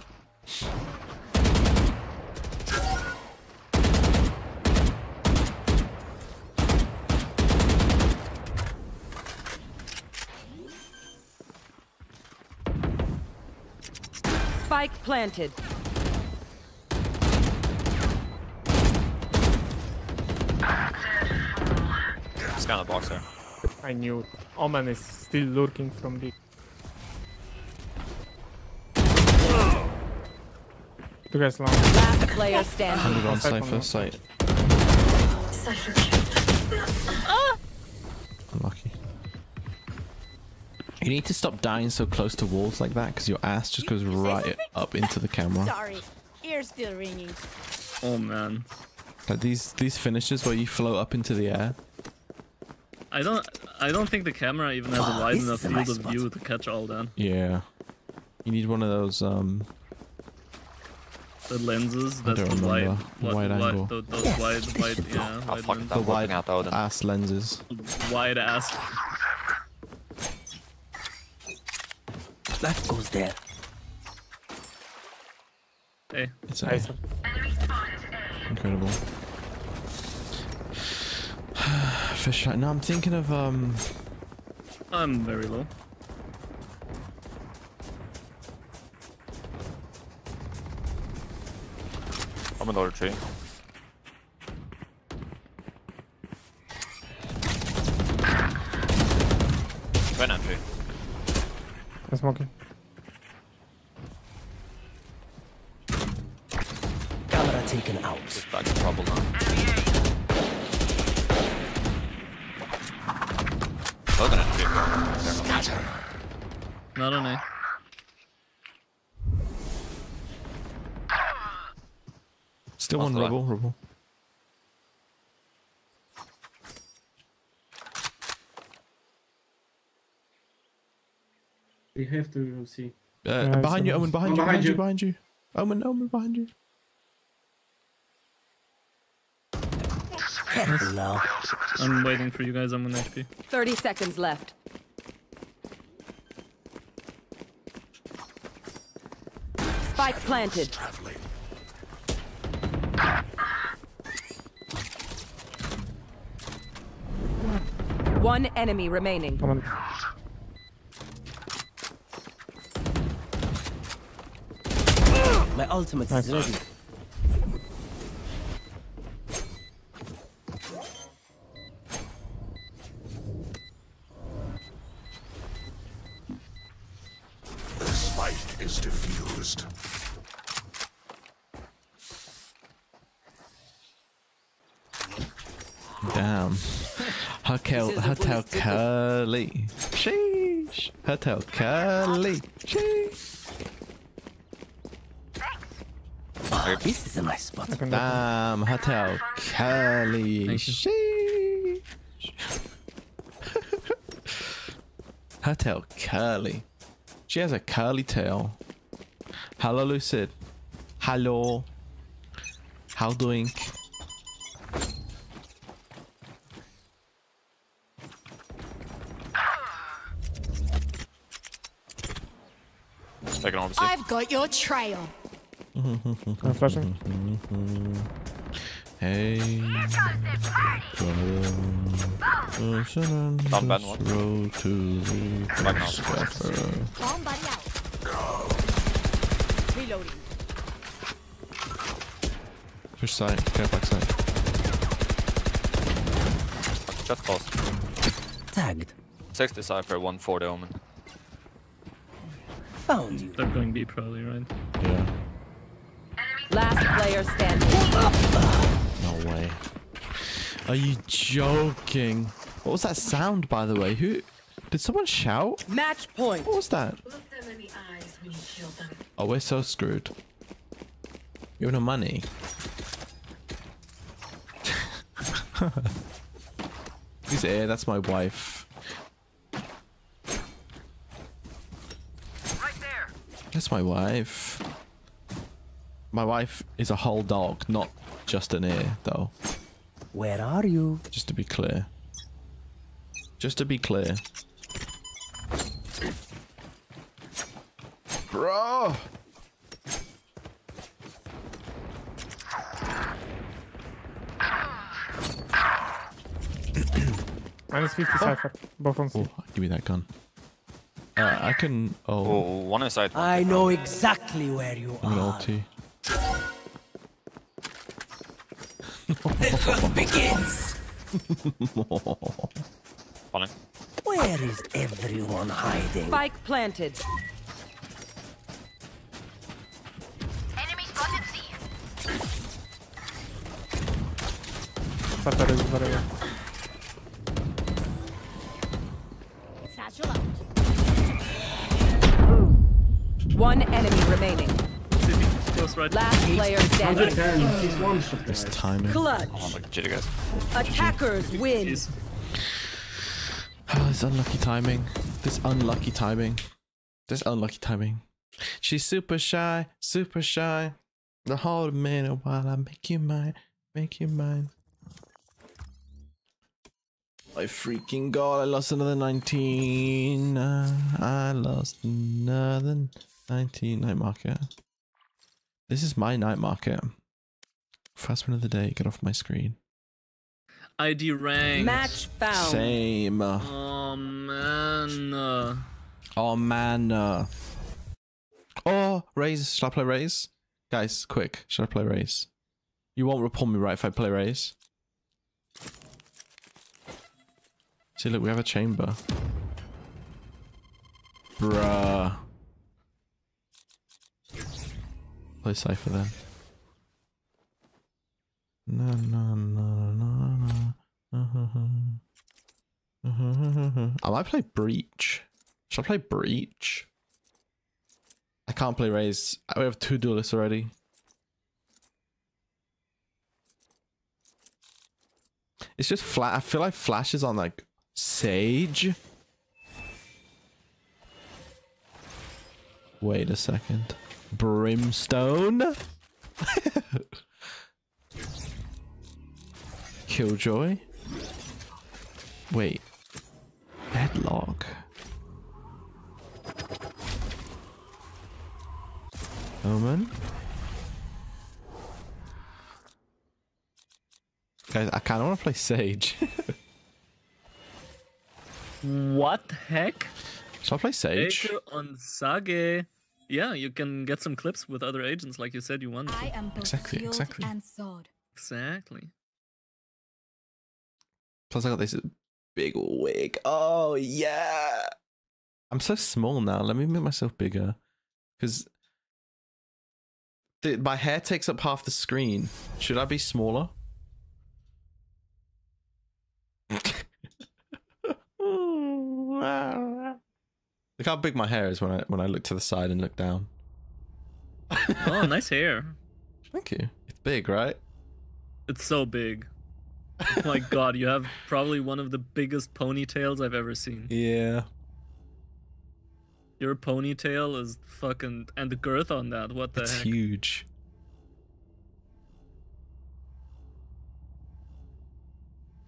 Spike planted. Scan the box here. I knew. it. Omen is still lurking from the. Two guys long. Last player standing. 100 on Outside Cypher from site. Cypher. You need to stop dying so close to walls like that because your ass just goes right up into the camera. Sorry, ear's still ringing. Oh man. Like these these finishes where you float up into the air. I don't I don't think the camera even has a wide this enough field nice of spot. view to catch all that. Yeah. You need one of those um The lenses that the wide, remember. wide, Wide wide, angle. tho- those wide, wide, yeah, Oh wide, fuck, lens- the wide out ass lenses. wide ass. That goes there. Hey, It's Nice. a, incredible. fish right now. I'm thinking of um. I'm very low. I'm in the other tree. Went entry. I'm smoking. Camera taken out. Just back in trouble now. Still gonna entry. Not on A. Still Off one the right. rubble, rubble. We have to see. Uh, Yeah, behind you, someone's- Omen, behind Oh, you, behind behind you, you. behind you. Omen, Omen, behind you. Careful now. I'm waiting for you guys. I'm on HP. 30 seconds left. Spike planted. One enemy remaining. Come on. My ultimate is ready. The spike is diffused. Damn. Hotel, This Hotel. Curly. Sheesh. Hotel Curly. Sheesh. Oh, this is a nice spot. Damn, Hotel Curly. Sheesh. Hotel Curly. She has a curly tail. Hello, Lucid. Hello. How doing? Taking over C. I've got your trail. I'm flashing. Hey. Down bad one. Road to the Back now. discover. Bomb buddy out. Reloading. Push side, go back side. Just close. Tagged. 60 Cypher, 140 Omen. Found you. They're going B probably, right? Yeah. Last player standing. No way. Are you joking? What was that sound, by the way? Who? Did someone shout? Match point. What was that? Look them in the eyes when you kill them. Oh, we're so screwed. You have no money. Who's here? That's my wife. That's my wife. My wife is a whole dog, not just an ear, though. Where are you? Just to be clear. Just to be clear. Bro! Minus 50 Cypher. Both on C. Oh, give me that gun. Uh, I can. Oh, one inside. I know exactly where you I'm an are. ulti. The fun begins. Funny. Where is everyone hiding? Spike planted. Enemy spotted C. Cypher is. Satchel out. One enemy remaining. City, close right. Last player standing. 110. He's one shot This timing. Clutch. Oh, like jitty guys. Attackers win. Jeez. Oh, this unlucky timing. This unlucky timing. This unlucky timing. She's super shy, super shy. The whole minute while I make you mine, make you mine. My freaking god, I lost another 19. Uh, I lost another 19 night market. This is my night market. First one of the day, get off my screen. ID ranked. Match found. Same. Oh man. Oh man. Oh, Raze. Should I play Raze? Guys, quick. Should I play Raze? You won't report me, right, if I play Raze? See, look, we have a chamber. Bruh. Play Cypher then. No, no, no, no, no. I might play Breach. Should I play Breach? I can't play Raze. Uh, we have two duelists already. It's just flat. I feel like Flash is on like Sage. Wait a second. Brimstone? Killjoy? Wait. Deadlock. Omen? Guys, I kind of want to play Sage. what the heck? Shall I play Sage? Baker on Sage. Yeah, you can get some clips with other agents, like you said you wanted. I am both Exactly, shield exactly. and sword. Exactly. Plus, I got this big wig. Oh, yeah. I'm so small now. Let me make myself bigger. Because my hair takes up half the screen. Should I be smaller? Look how big my hair is when I when I look to the side and look down. oh, nice hair. Thank you. It's big, right? It's so big. Oh my god, you have probably one of the biggest ponytails I've ever seen. Yeah. Your ponytail is fucking and the girth on that. What the It's heck? huge.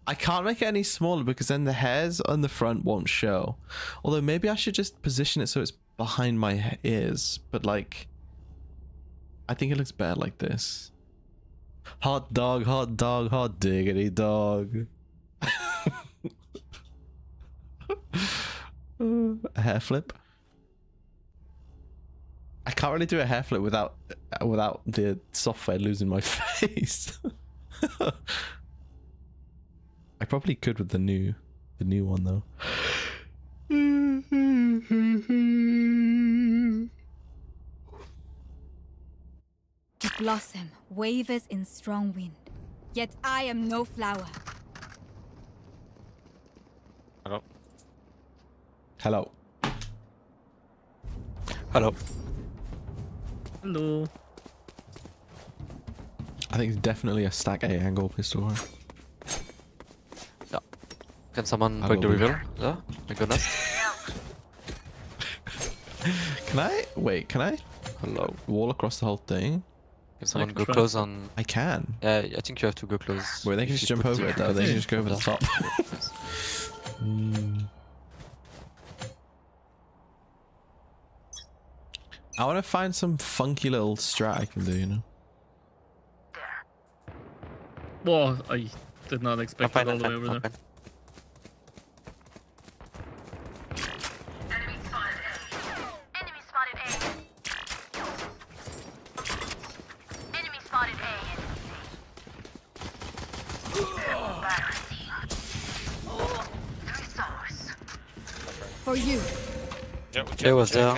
I can't make it any smaller because then the hairs on the front won't show. Although maybe I should just position it so it's behind my ears. But like, I think it looks better like this. Hot dog, hot dog, hot diggity dog. a hair flip. I can't really do a hair flip without without the software losing my face. I probably could with the new the new one though. The blossom wavers in strong wind, yet I am no flower. Hello. Hello. Hello. Hello. I think it's definitely a stack A angle pistol. Right? Can someone I break the will reveal? Yeah, my goodness. Can I wait? Can I? Hello. Wall across the whole thing. Can someone can go try. close on? I can. Yeah, I think you have to go close. Where they can just jump over it though. They can just go over the top. Yes. Hmm. I want to find some funky little strat I can do. You know. Whoa, I did not expect fine, that all I'm the way over I'm there. K was there.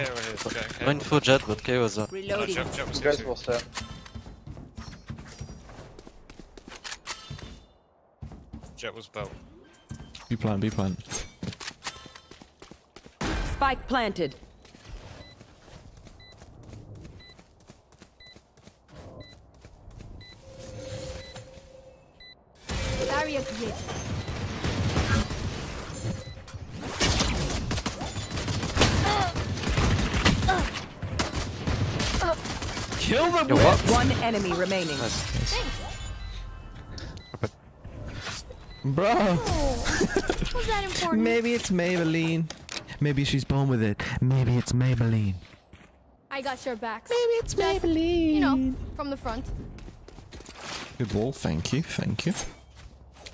No info Jett, but K was there. Reloading. Guys was there. Jett was built. Be plan. Be plan. Spike planted. Enemy remaining. Bro. Oh, was that important? Maybe it's Maybelline. Maybe she's born with it. Maybe it's Maybelline. I got your backs. Maybe it's Just, You know, from the front. Good ball. Thank you. Thank you.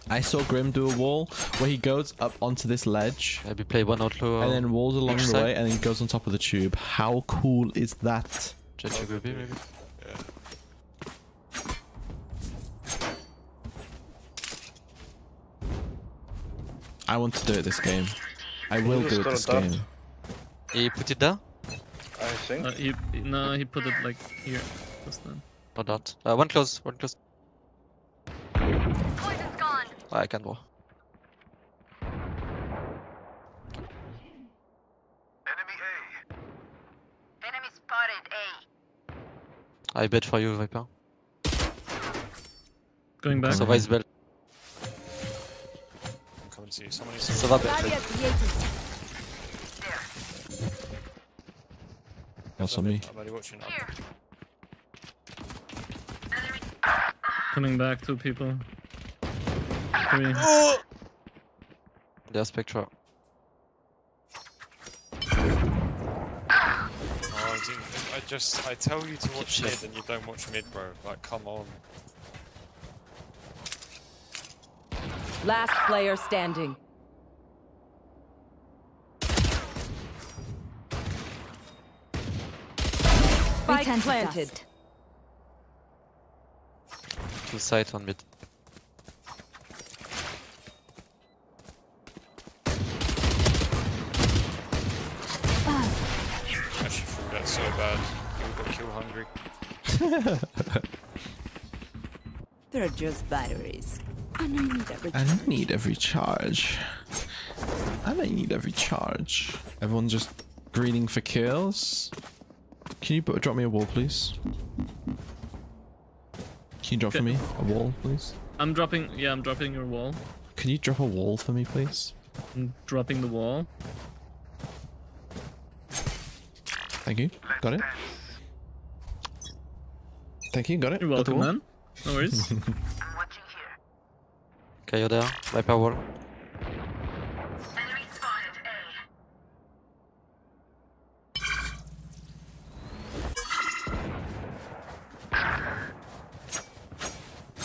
I saw Grim do a wall where he goes up onto this ledge. Maybe play one outlaw. And then walls along uh, the side. way, and then goes on top of the tube. How cool is that? Jett you maybe. I want to do it this game. I will do it this game. He put it there? I think. Uh, he, no, he put it like here. Just then. Or not? Uh, one close, one close. Poison's gone. Ah, I can draw. Enemy spotted A. I bet for you, Viper. Going back. So Vice Bell. I'm coming to you. Someone needs Ça va, Ben. Also me. I'm only watching now. Coming back, two people. Three. There's Spectra. Oh, I, didn't, I just, I tell you to watch mid and you don't watch mid, bro. Like, come on. Last player standing. Spike Return to planted. dust. Two side, one mid. Actually, threw that so bad. You got kill hungry. They're just batteries. And I need every And I need every charge. And I need every charge. Everyone just greeting for kills. Can you drop me a wall, please? Can you drop for me a wall, please? I'm dropping. Yeah, I'm dropping your wall. Can you drop a wall for me, please? I'm dropping the wall. Thank you. Got it. Thank you. Got it. You're welcome, man. No worries. Okay, you're there. Viper wall. Enemy spotted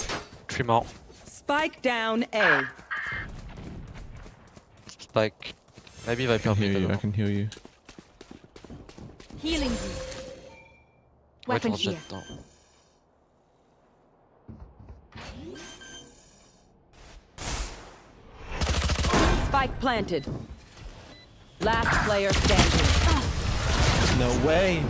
A. Three more. Spike down A. Spike. Maybe I Viper can hear. I you. I can hear you. Healing you. Wait Weapon here. Spike planted. Last player standing. No way.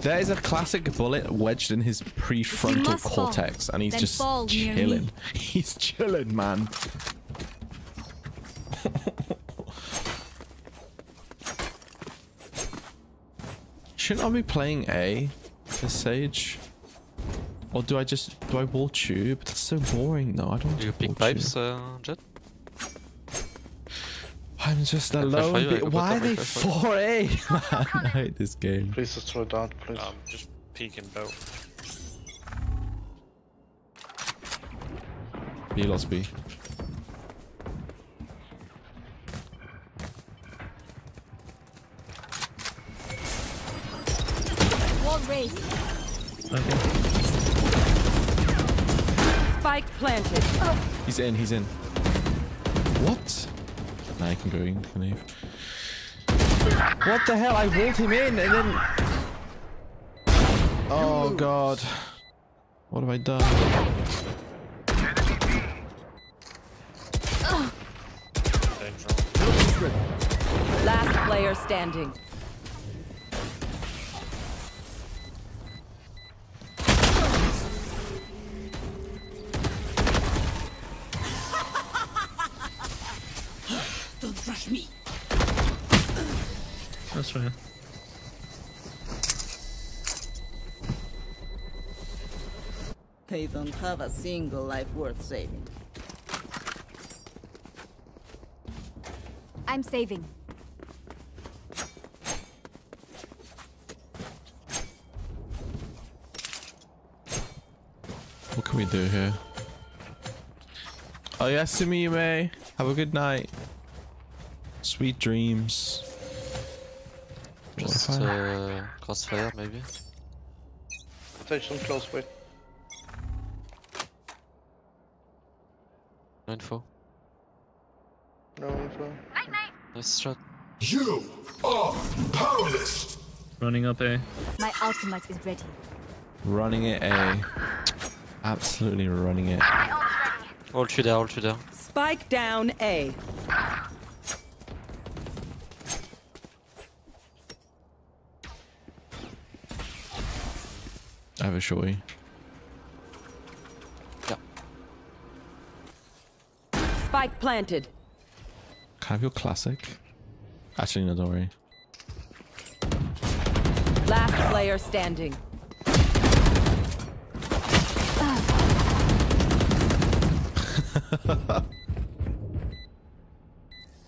There is a classic bullet wedged in his prefrontal must fall, cortex, and he's just chilling. He's chilling, man. Shouldn't I be playing A for Sage? Or do I just do I wall tube? That's so boring though. I don't want You pick pipes, uh, Jett? I'm just I flash for alone. you, I be- go Why are they flash for you. 4A? Man, I hate this game. Please just throw down, please. Um, just peeking belt. B lost B. Wall raised. Spike planted. He's in, he's in. What? Nah, I can go in, can leave. What the hell? I walled him in and then... Oh god. What have I done? Last player standing. That's. They don't have a single life worth saving. I'm saving. What can we do here? Oh yes, to me, you May. Have a good night. Sweet dreams. What Just if I- uh, crossfire, maybe. Attention close, wait. No info. No info. Nice shot. You are powerless. Running up A. My ultimate is ready. Running it A. Absolutely running it. All three there, all three there. Spike down A. I have a shorty. Spike planted. Can I have your classic? Actually, no, don't worry. Last player standing.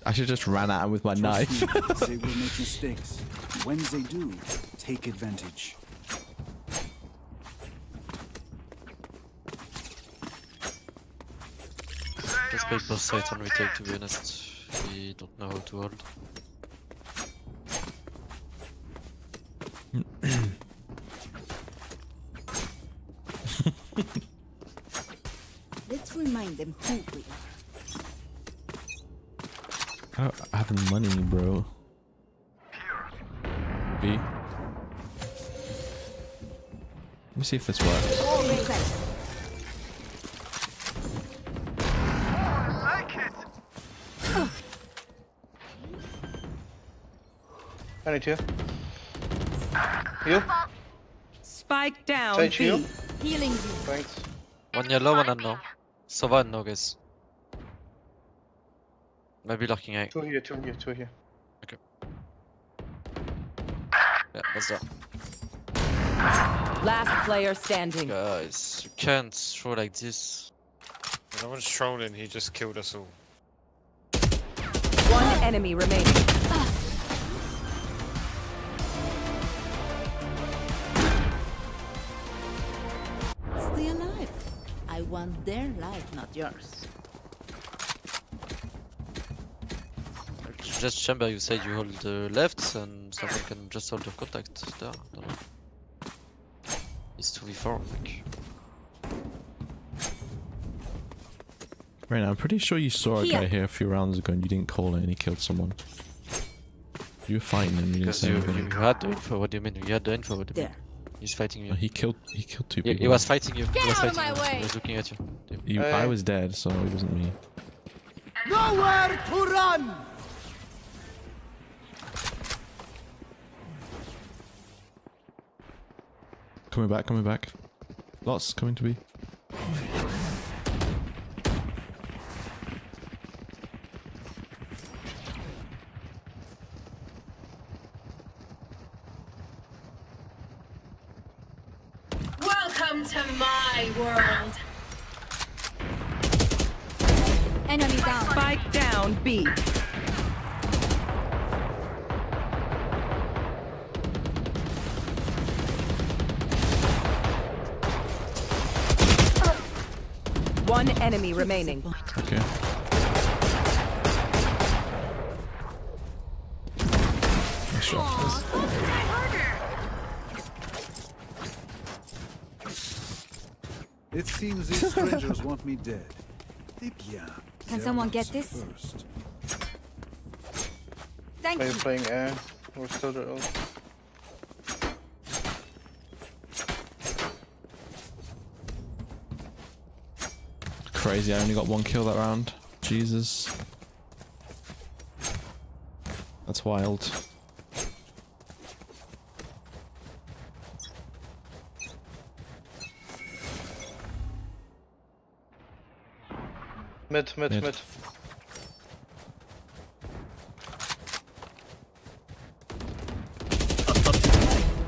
I should just ran at him with my knife. Me, they will make mistakes. When they do, take advantage. Let's play both sides on retake to be honest. We don't know how to hold. Let's remind them who we are. I don't have money, bro. B. Let me see if this works. All ready. I need you. You? Spike down Sage B. you. Healing you. Thanks. One yellow, one unknown. Sova and no guys. Maybe lurking A. Two here, two here, two here. Yeah, that's that. Last player standing. Guys, you can't throw like this. No one's trolling, he just killed us all. One enemy remaining. I want their life, not yours. Just chamber, you said you hold the left, and someone can just hold the contact there. I don't know. It's 2v4, I think. Right now, I'm pretty sure you saw a guy here a few rounds ago and you didn't call it and he killed someone. You were fighting him, you didn't say you, anything. you had the info, what do you mean? You had the info, what do you mean? There. He's fighting you. Oh, he killed he killed two He, people. he was fighting you. Get he was out of fighting my you. way. He was looking at you. You, Hey. I was dead, so it wasn't me. Nowhere to run! Coming back, coming back. Lots coming to be. Welcome to my world. Enemy down. Spike down B. One enemy remaining. Okay. Nice. It seems these strangers want me dead. Eh bien, Can someone get this? First. Thank Are you you. playing air? We're still the ult. Crazy, I only got one kill that round. Jesus. That's wild. Mid, mid, Mid. mid.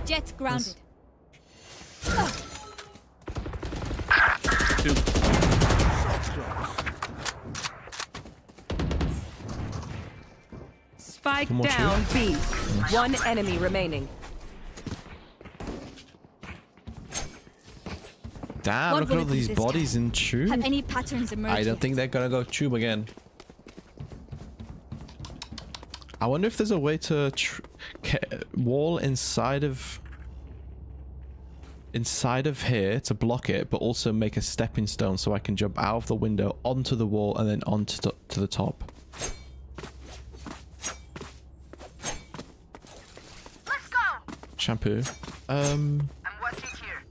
Jett grounded. Two. Spike down B. One enemy remaining. Damn, What look at all these this bodies in tube. Have any patterns emerged? I don't think they're gonna go tube again. I wonder if there's a way to tr wall inside of inside of here to block it, but also make a stepping stone so I can jump out of the window onto the wall and then onto the, to the top. Let's go. Shampoo. Um, I'm watching here.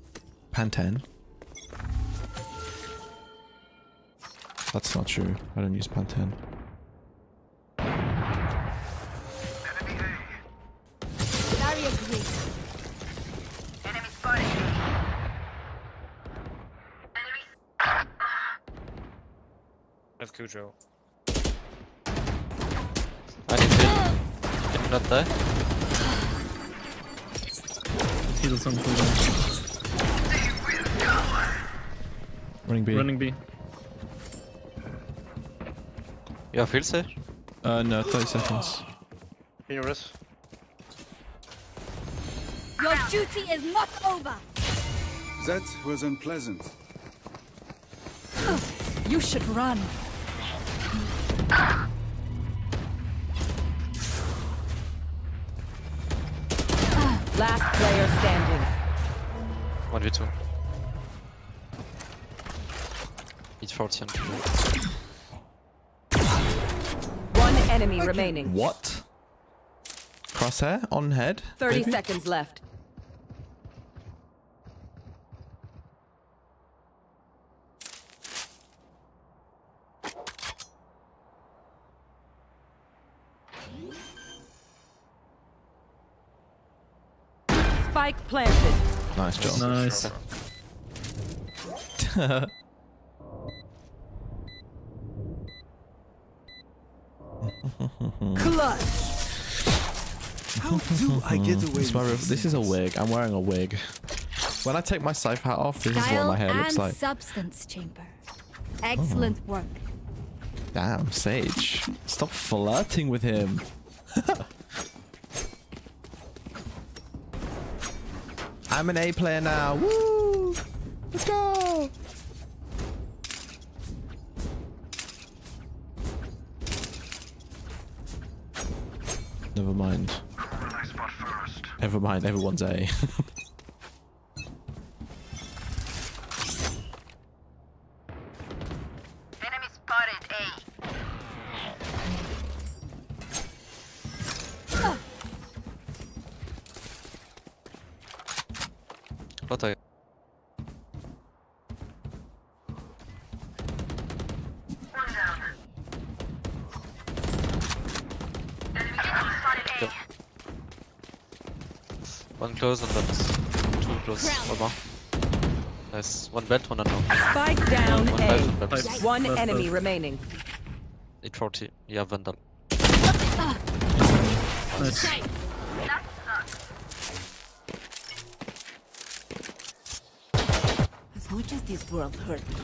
Pantene. That's not true. I don't use Pantene. Barrier breach. Enemy Cujo. I need to. Can not die? Heal some cooldown. Running B. Running B. You have field save? Uh, no, 30 seconds. Here is. Your duty is not over. That was unpleasant. You should run. Last player standing. 1v2. It's 14. One enemy remaining. What? Crosshair on head? 30 maybe? seconds left. Spike planted. Nice job. Nice. Clutch. How do I get away This is, with real- these this is a wig. I'm wearing a wig. When I take my scythe hat off, this is what my hair and looks like. substance chamber. Excellent oh. work. Damn, Sage. Stop flirting with him. I'm an A player now. Woo! Let's go! Mind. Never mind, everyone's A. Nice. One belt, one. Spike down One A. belt, one belt. One Left, enemy left. remaining. 840. You have Vandal. Nice. As much as this world hurt me,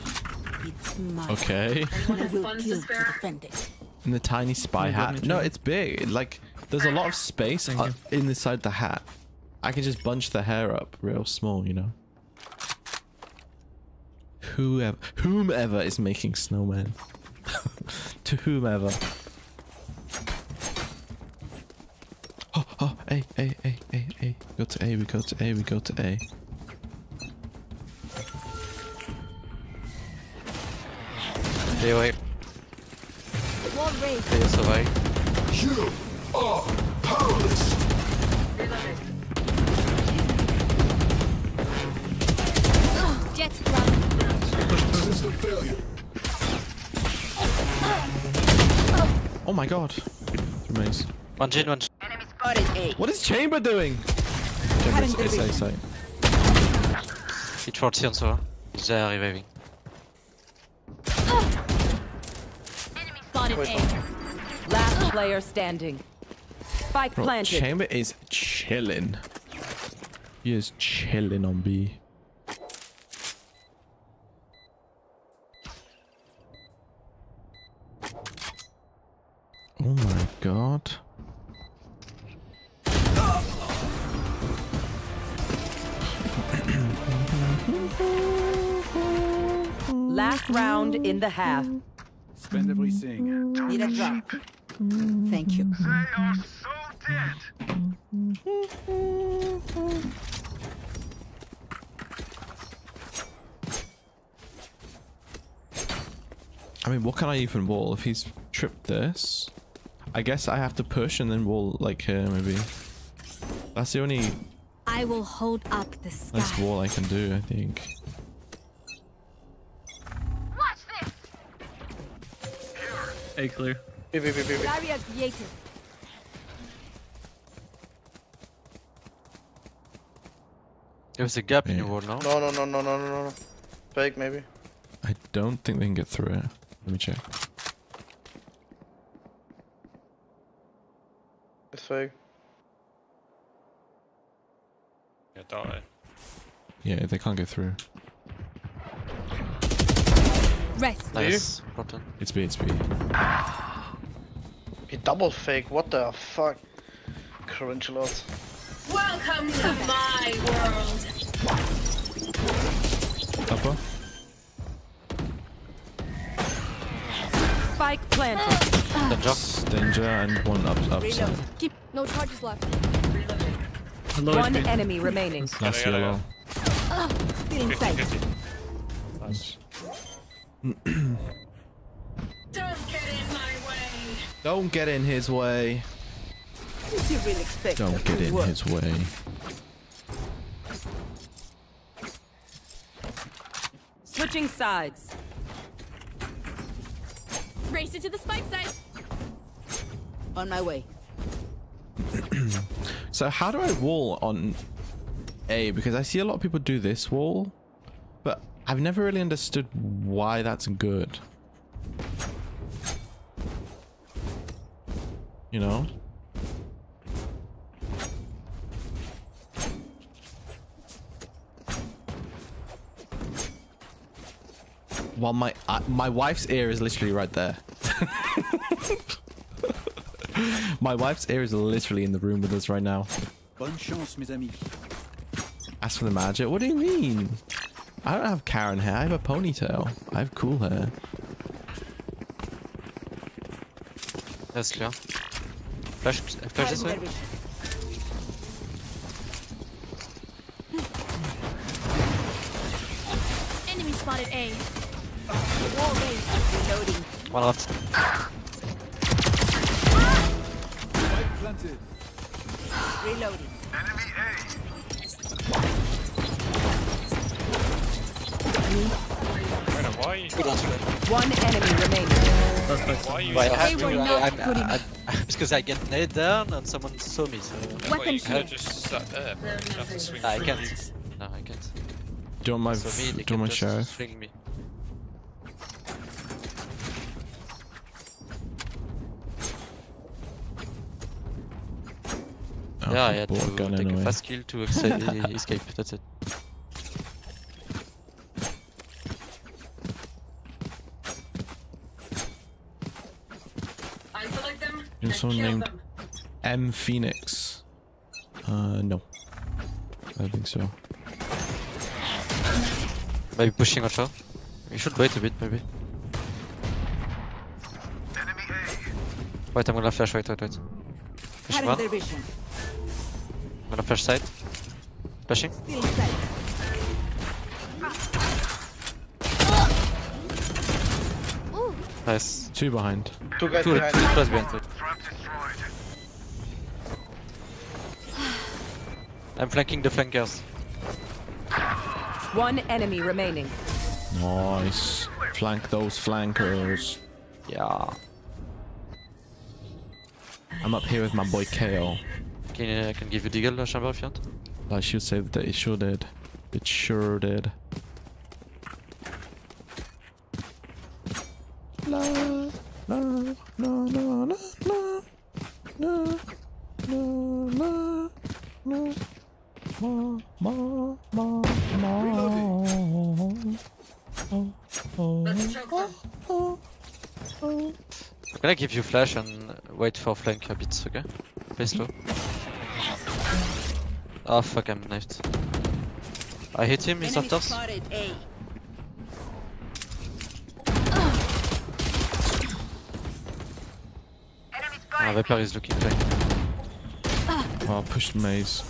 it's mine. Okay. Will to defend it. In the tiny spy hat. me, No, it's big. Like, there's a lot of space uh, inside the hat. I can just bunch the hair up real small, you know? Whoever, whomever is making snowmen. to whomever. Oh, oh, A, A, A, A, A. Go to A, we go to A, we go to A. Stay away. Wall raised. Stay away. My god. Remains. One Jin, one Jin. Enemy spotted A. What is Chamber doing? Chamber's it's A site. 840 on solo. They are reviving. Spotted A. Last player standing. Spike Bro, planted. Chamber is chilling. He is chilling on B. god. Last round in the half. Spend everything. Need a drop. Thank you. They are so dead. I mean, what can I even wall if he's tripped this? I guess I have to push and then wall like here maybe. That's the only I will hold up the sky. nice wall I can do, I think. A clear. B, B, B, B, B. Barrier created. There's a gap in your wall now. No, no, no, no, no, no, no. Fake, maybe. I don't think they can get through it. Let me check. It's fake. Yeah, die. Yeah, they can't get through. Rest. Nice. Button. It's B, it's B. He double fake. What the fuck? Cringe a lot. Welcome to my world. Upper. Spike planted. Danger. Danger and one up upside. Keep no charges left. Hello, One HP. enemy remaining. Nice Yeah, yeah, yellow. Still in sight. Nice. Don't get in my way. Don't get in his way. Did you really expect Don't get in work? his way. Switching sides. Race it to the spike site. On my way. So how do I wall on A? Because I see a lot of people do this wall, but I've never really understood why that's good. You know? Well, my uh, my wife's ear is literally right there. my wife's ear is literally in the room with us right now. Bonne chance, mes amis. Ask for the magic. What do you mean? I don't have Karen hair. I have a ponytail. I have cool hair. That's clear. Flash, flash this way. Enemy spotted A. Wall raised. Reloading. One left. planted. Reloading. Enemy A. Wait, why? One enemy remaining. Why are you? Why I, they were not I'm, I, I, because I get nailed down and someone saw me. So. Weapon shield. I just sat there. I can't. No, I can't. Don't mind. Don't mind, sheriff. Oh, yeah, I had to take anyway. a fast kill to escape. escape. That's it. Isolate them You know and someone named them. M Phoenix? Uh, no. I don't think so. Maybe pushing on shot. You should wait a bit, maybe. Wait, I'm gonna flash. Wait, wait, wait. Pushing Cutting one. Their vision. I'm gonna flash side. Flashing. Still in sight. Nice. Two behind. Two guys Two, two behind. plus behind. I'm flanking the flankers. One enemy remaining. Nice. Flank those flankers. Yeah. I'm up here with my boy KO. Can I can give you deagle, uh, Chamber, if you want. I should say that it sure did. It sure did. La la la la la la la la la la ma ma ma ma oh, oh, Let's choke them. oh, oh. I'm gonna give you flash and wait for flank a bit, okay? Play slow. Oh fuck, I'm knifed. I hit him, he's Enemy after us. spotted A. Ah, Viper is looking flank. Oh, pushed maze.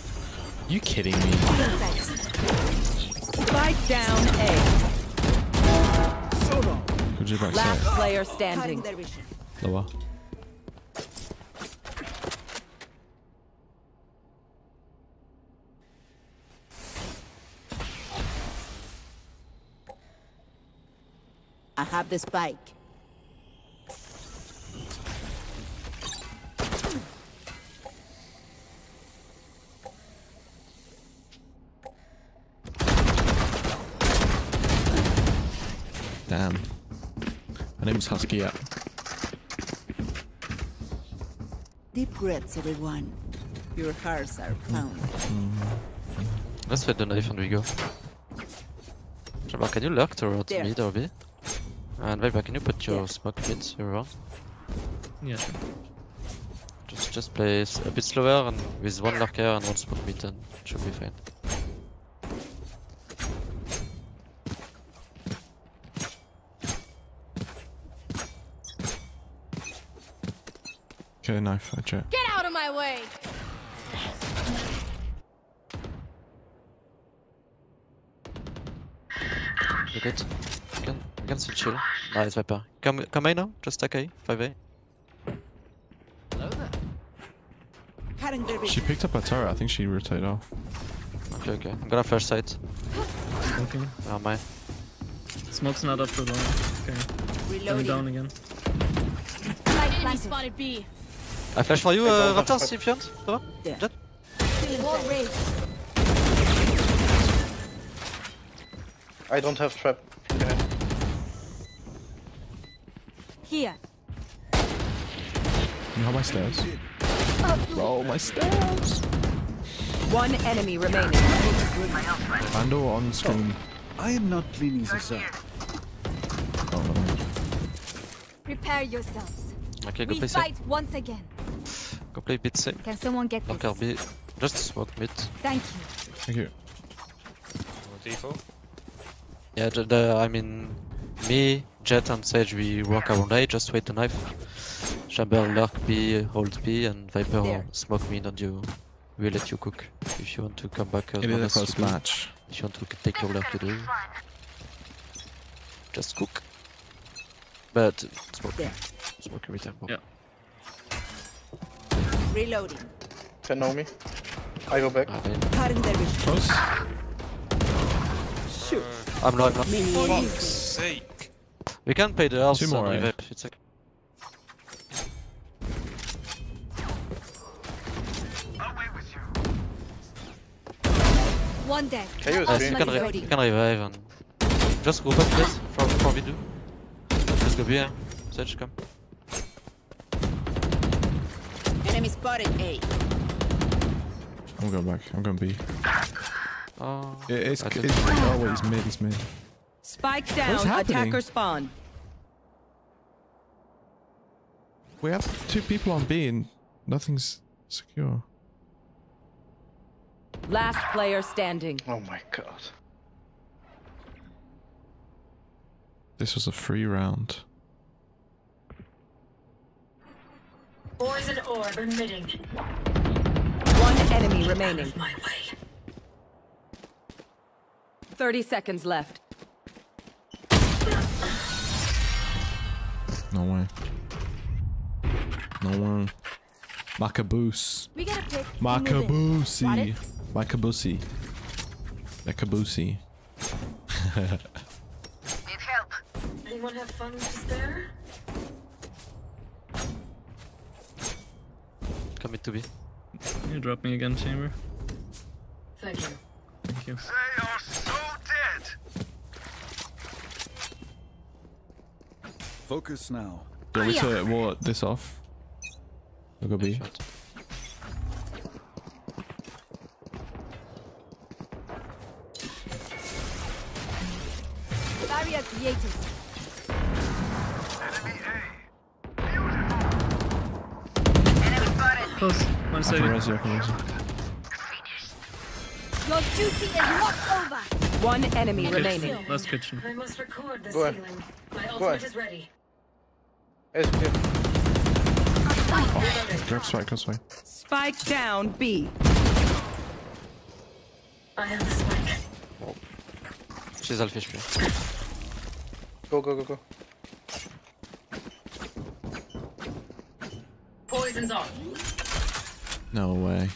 You kidding me? Spike down A. Good Could you back Last player standing. Lower. I have the spike. Damn. My name's Husky. Deep breaths, everyone. Your hearts are pounding. Let's fit the knife and we go. Shabba, can you lurk towards There. mid or B? And Viper, can you put your smoke mid around? Yeah. Just just play a bit slower and with one lurker and one smoke mid and it should be fine. Okay, knife. I check. Get out of my way! You good? You can, you can still chill. Nice Viper. Come come A now, just stack A, 5A. Cutting their She picked up a turret. I think she rotated off. Okay, okay. I'm gonna flash sight. Smoking. Oh my. Smoke's not up for long. Okay. Coming Reloading. down again. Enemy spotted B. I flash for you, uh, Raptors, if you want. Ça va? Yeah. Jett? I don't have trap. Here. You have my stairs. Roll my stairs. One enemy remaining. Vandal on screen. I am not cleaning this up. Oh. Prepare yourselves. Okay, go we fight once again. Go play bit safe. Can someone get this? Lurker B. Just smoke mid. Thank you. Thank you. Default. Yeah, the, the, I mean, me, Jett and Sage, we work around A, just wait the knife. Chamber, lurk B, hold B, and Viper There. smoke mid and you, We'll let you cook. If you want to come back as It is long a as you close do. match. If you want to take your lurk, you do. Just cook. But smoke. There. Smoke every time. Yeah. Reloading. Can know me. I go back. Cutting their vision. Close. Shoot. I'm low, I'm low. Fuck's sake. We can pay the else Two more, and eh? It's like One dead. Can you Yes, you can, re you can revive and just go back please for, for V2. Just go B, eh? Sage, come. Enemy spotted A. I'm going back. I'm going B. Oh, It, it's, I it's, did- oh wait, it's mid. It's mid. Spike down. Attacker spawn. We have two people on B and nothing's secure. Last player standing. Oh my god. This was a free round. Poison orb emitting. One enemy remaining. My way. 30 seconds left. No way. No way. Makaboose. We gotta pick. who moves in. Got Makabusi. it? Makabusi. Makabusi. Need help. Anyone have funds to spare? Come mid to B. You drop me again, Chamber. Thank you. Thank you. They are so dead. Focus now. Do you want me to wall this off? I'll go B. Shot. Barrier created. close. One second. Res. Your duty is not over. One enemy kitchen. remaining. Last kitchen. I must record the Go ceiling. My ultimate is ready. Oh, drop spike, go spike. Spike down, B. I have the spike. She's. Go, go, go, go. Poison's off. No way.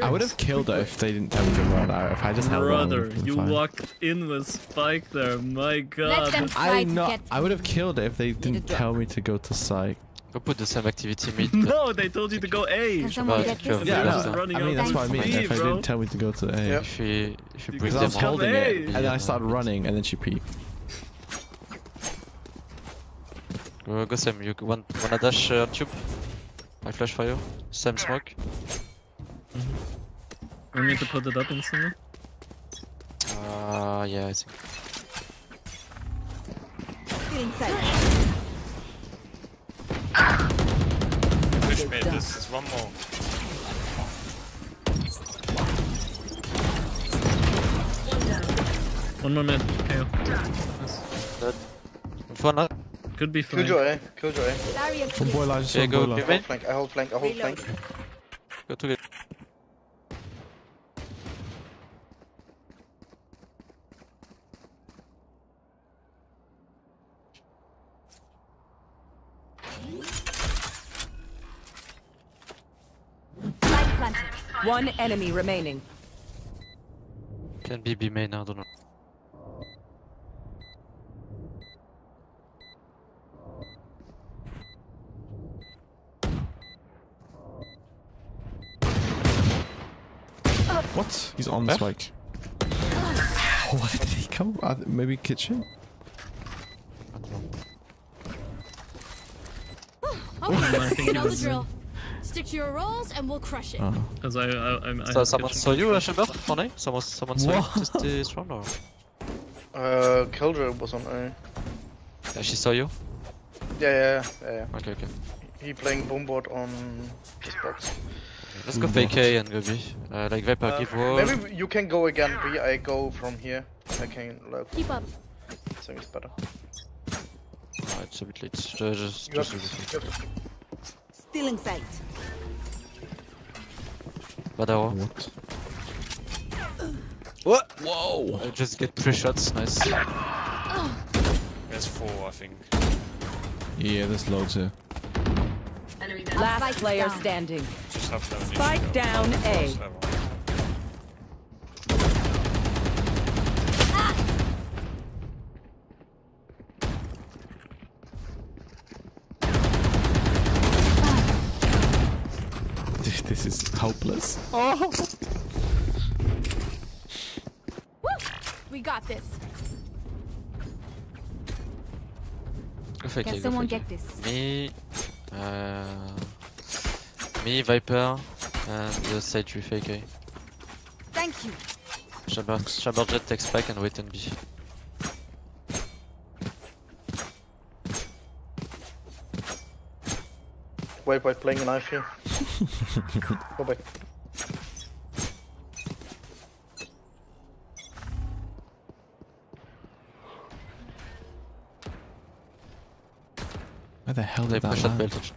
I would have killed her if they didn't tell me to run out. If I just held on, it Brother, would've you fine. walked in with Spike there. My god. them I try not. I would have killed it if they didn't tell me to go to site. Go put the same activity mid. No, they told you to go A. Can someone get this? Yeah, Everyone's no, I mean that's what I mean. B, If they bro. didn't tell me to go to A, If she if you bring I them was holding A. it, and then I started running, and then she peeked. Go, go Sam, you want wanna dash uh, tube? I flash for you. Sam smoke. Want need to put it up instantly? Uh, yeah, I think. Feeling sight. Push mid, this is one more. One more mid. KO. Nice. Dead. One for Could be fine. Killjoy A, eh? Killjoy eh? A. Barrier From boiler, I just Yeah, go, boiler. go I main. hold flank, I hold flank, I hold Reload. flank. Go to it. Light planted. One enemy remaining. Can be B main, I don't know. What? He's on the Where? spike. Where did he come? Uh, maybe kitchen? I Okay, think you know the drill. Stick to your roles and we'll crush it. Oh. Because I, I, I'm. I So someone saw you, uh, control. Chamber? For night? Someone, someone saw you? Just uh, strong or? Uh, Killjoy was on A. Yeah, she saw you? Yeah, yeah, yeah, yeah. Okay, okay. He playing bombard on this box. Let's go fake A and go B. Uh, like Viper, Uh, give wall. maybe you can go again B, I go from here. I can look. Keep up. I think it's better. Oh, it's a bit late. Just, just, just have, a bit late. you to Still in sight. Bad arrow. What? What? Whoa! Uh, just get three shots, nice. There's four, I think. Yeah, there's loads here. Enemy down. Last Spike player down. standing. Just have no Spike initiative. down A. first this is hopeless. Oh! Woo! We got this. Go Can someone get this? Me, uh, me, Viper, and uh, Sage we fake A. Thank you. Chamber, Chamber Jett takes back and wait and B. wait, wait, playing a knife here. go back. Where the hell They did that push at land? belt.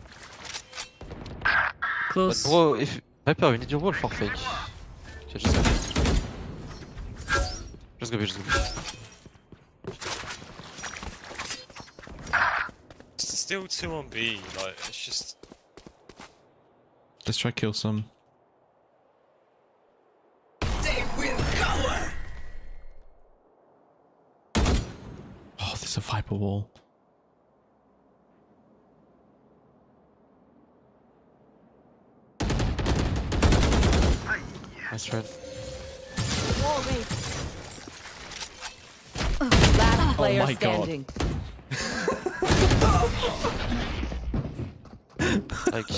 But Close. bro, if Viper, we need your wall for fake. Okay, just go. Just go B, just go B. It's still two on B, like, it's just. Let's try kill some. Oh, there's a Viper wall. Nice try. Wall raised. Last oh player Oh my God. Like,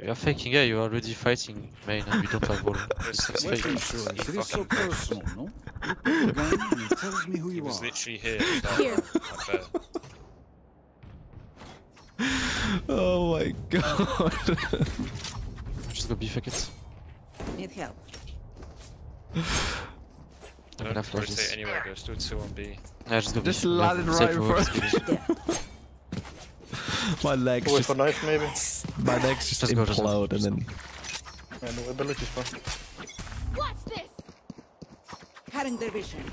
you are faking A, you are already fighting main and we don't have wall. It's, It's it's fake. Weapon. It is so personal, no? You pick a gun and it tells me who He you was are. literally here. Here. Oh my god. Just go B, fake it. Need help. I'm Don't gonna flash rotate this. anywhere, there's still two on B. Yeah, just go B. Just We have landed right in front of go B. my legs Go just for knife maybe. my legs just Just go, just go. implode and then Yeah, no abilities for. Watch this. Cutting their vision.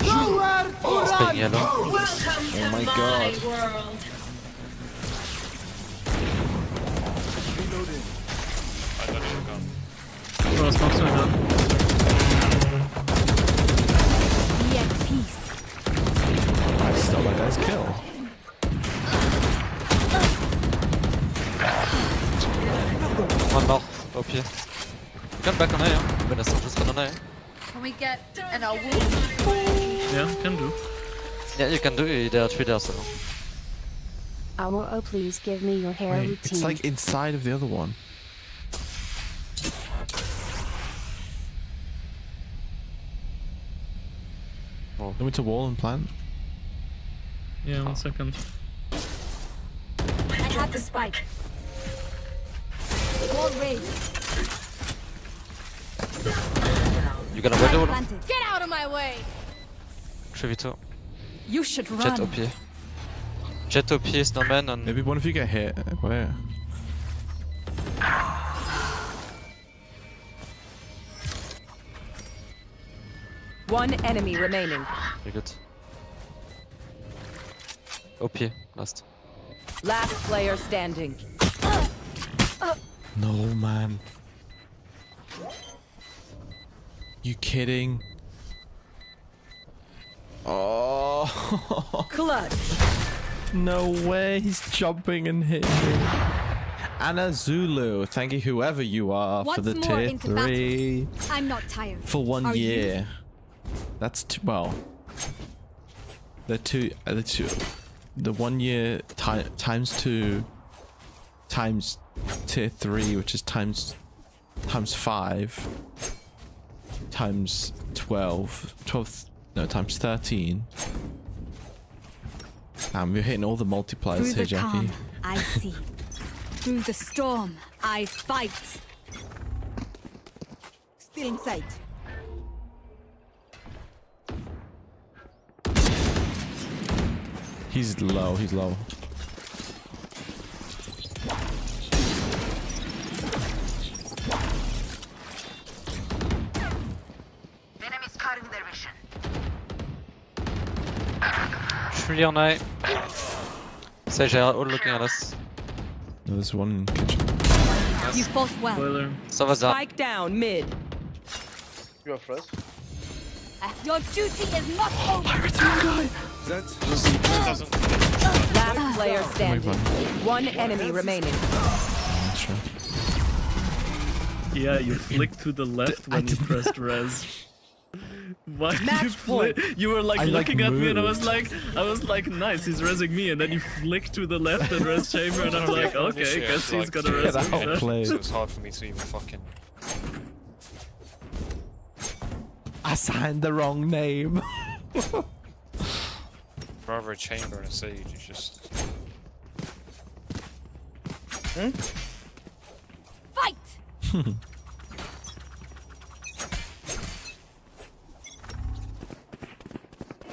Spike yellow. Welcome Oh my my God. Bro, smokes are done. Be at peace. I stole that guy's kill. One more, au pied. You can back on A, hein. Vanessa, just run on A. Can we get an whoop? Yeah, can do. Yeah, you can do it. There are three there, so. Owl, oh please give me your hair Wait, routine. it's like inside of the other one. Oh. Going to wall and plant. Yeah, one second. I have the spike. Wall raised. You gonna window? Planted. Get out of my way! 3v2. You should Jett run. OP. Jett OP, Snowman, and. Maybe one of you get hit. Where? One enemy remaining. Very good. OP, last. Last player standing. No, man. You kidding? Oh. Clutch. No way, he's jumping and hitting me. Anna Zulu, thank you whoever you are for the more tier into 3 I'm not tired. for one Are you? Year. That's t- well. The two, uh, the two, the one year ti- times two times tier three, which is times times five times 12, 12 no times 13. Um, we're hitting all the multipliers Through here, the Jackie. calm, I see. Through the storm, I fight. Still in sight. He's low, he's low. Enemies cutting their vision. Three on A. Sage are all looking at us. No, There's one in kitchen. You fought well. Spoiler. Ça va. Spike down mid. You are first. Your duty is not over. That's Last player standing. One enemy remaining. Sure. Yeah, you flicked to the left when you pressed res. Why did you Match flick? point. You were like I, like, looking at me and I was like, I was like, nice, he's resing me, and then you flick to the left and res chamber, and I'm like, okay, Initially, guess he's gonna res that me. out then. play. So it's hard for me to even fucking. I signed the wrong name. Rather a chamber and a siege, it's just. Hmm? Fight!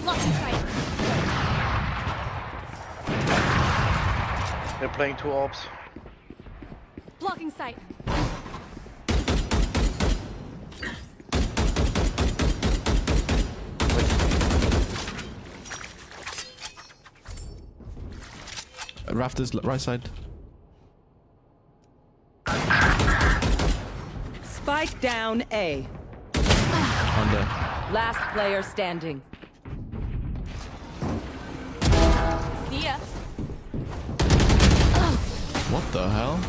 Blocking sight. They're playing two orbs. Blocking sight. Rafters, right side. Spike down A. Under. Last player standing. See ya. What the hell?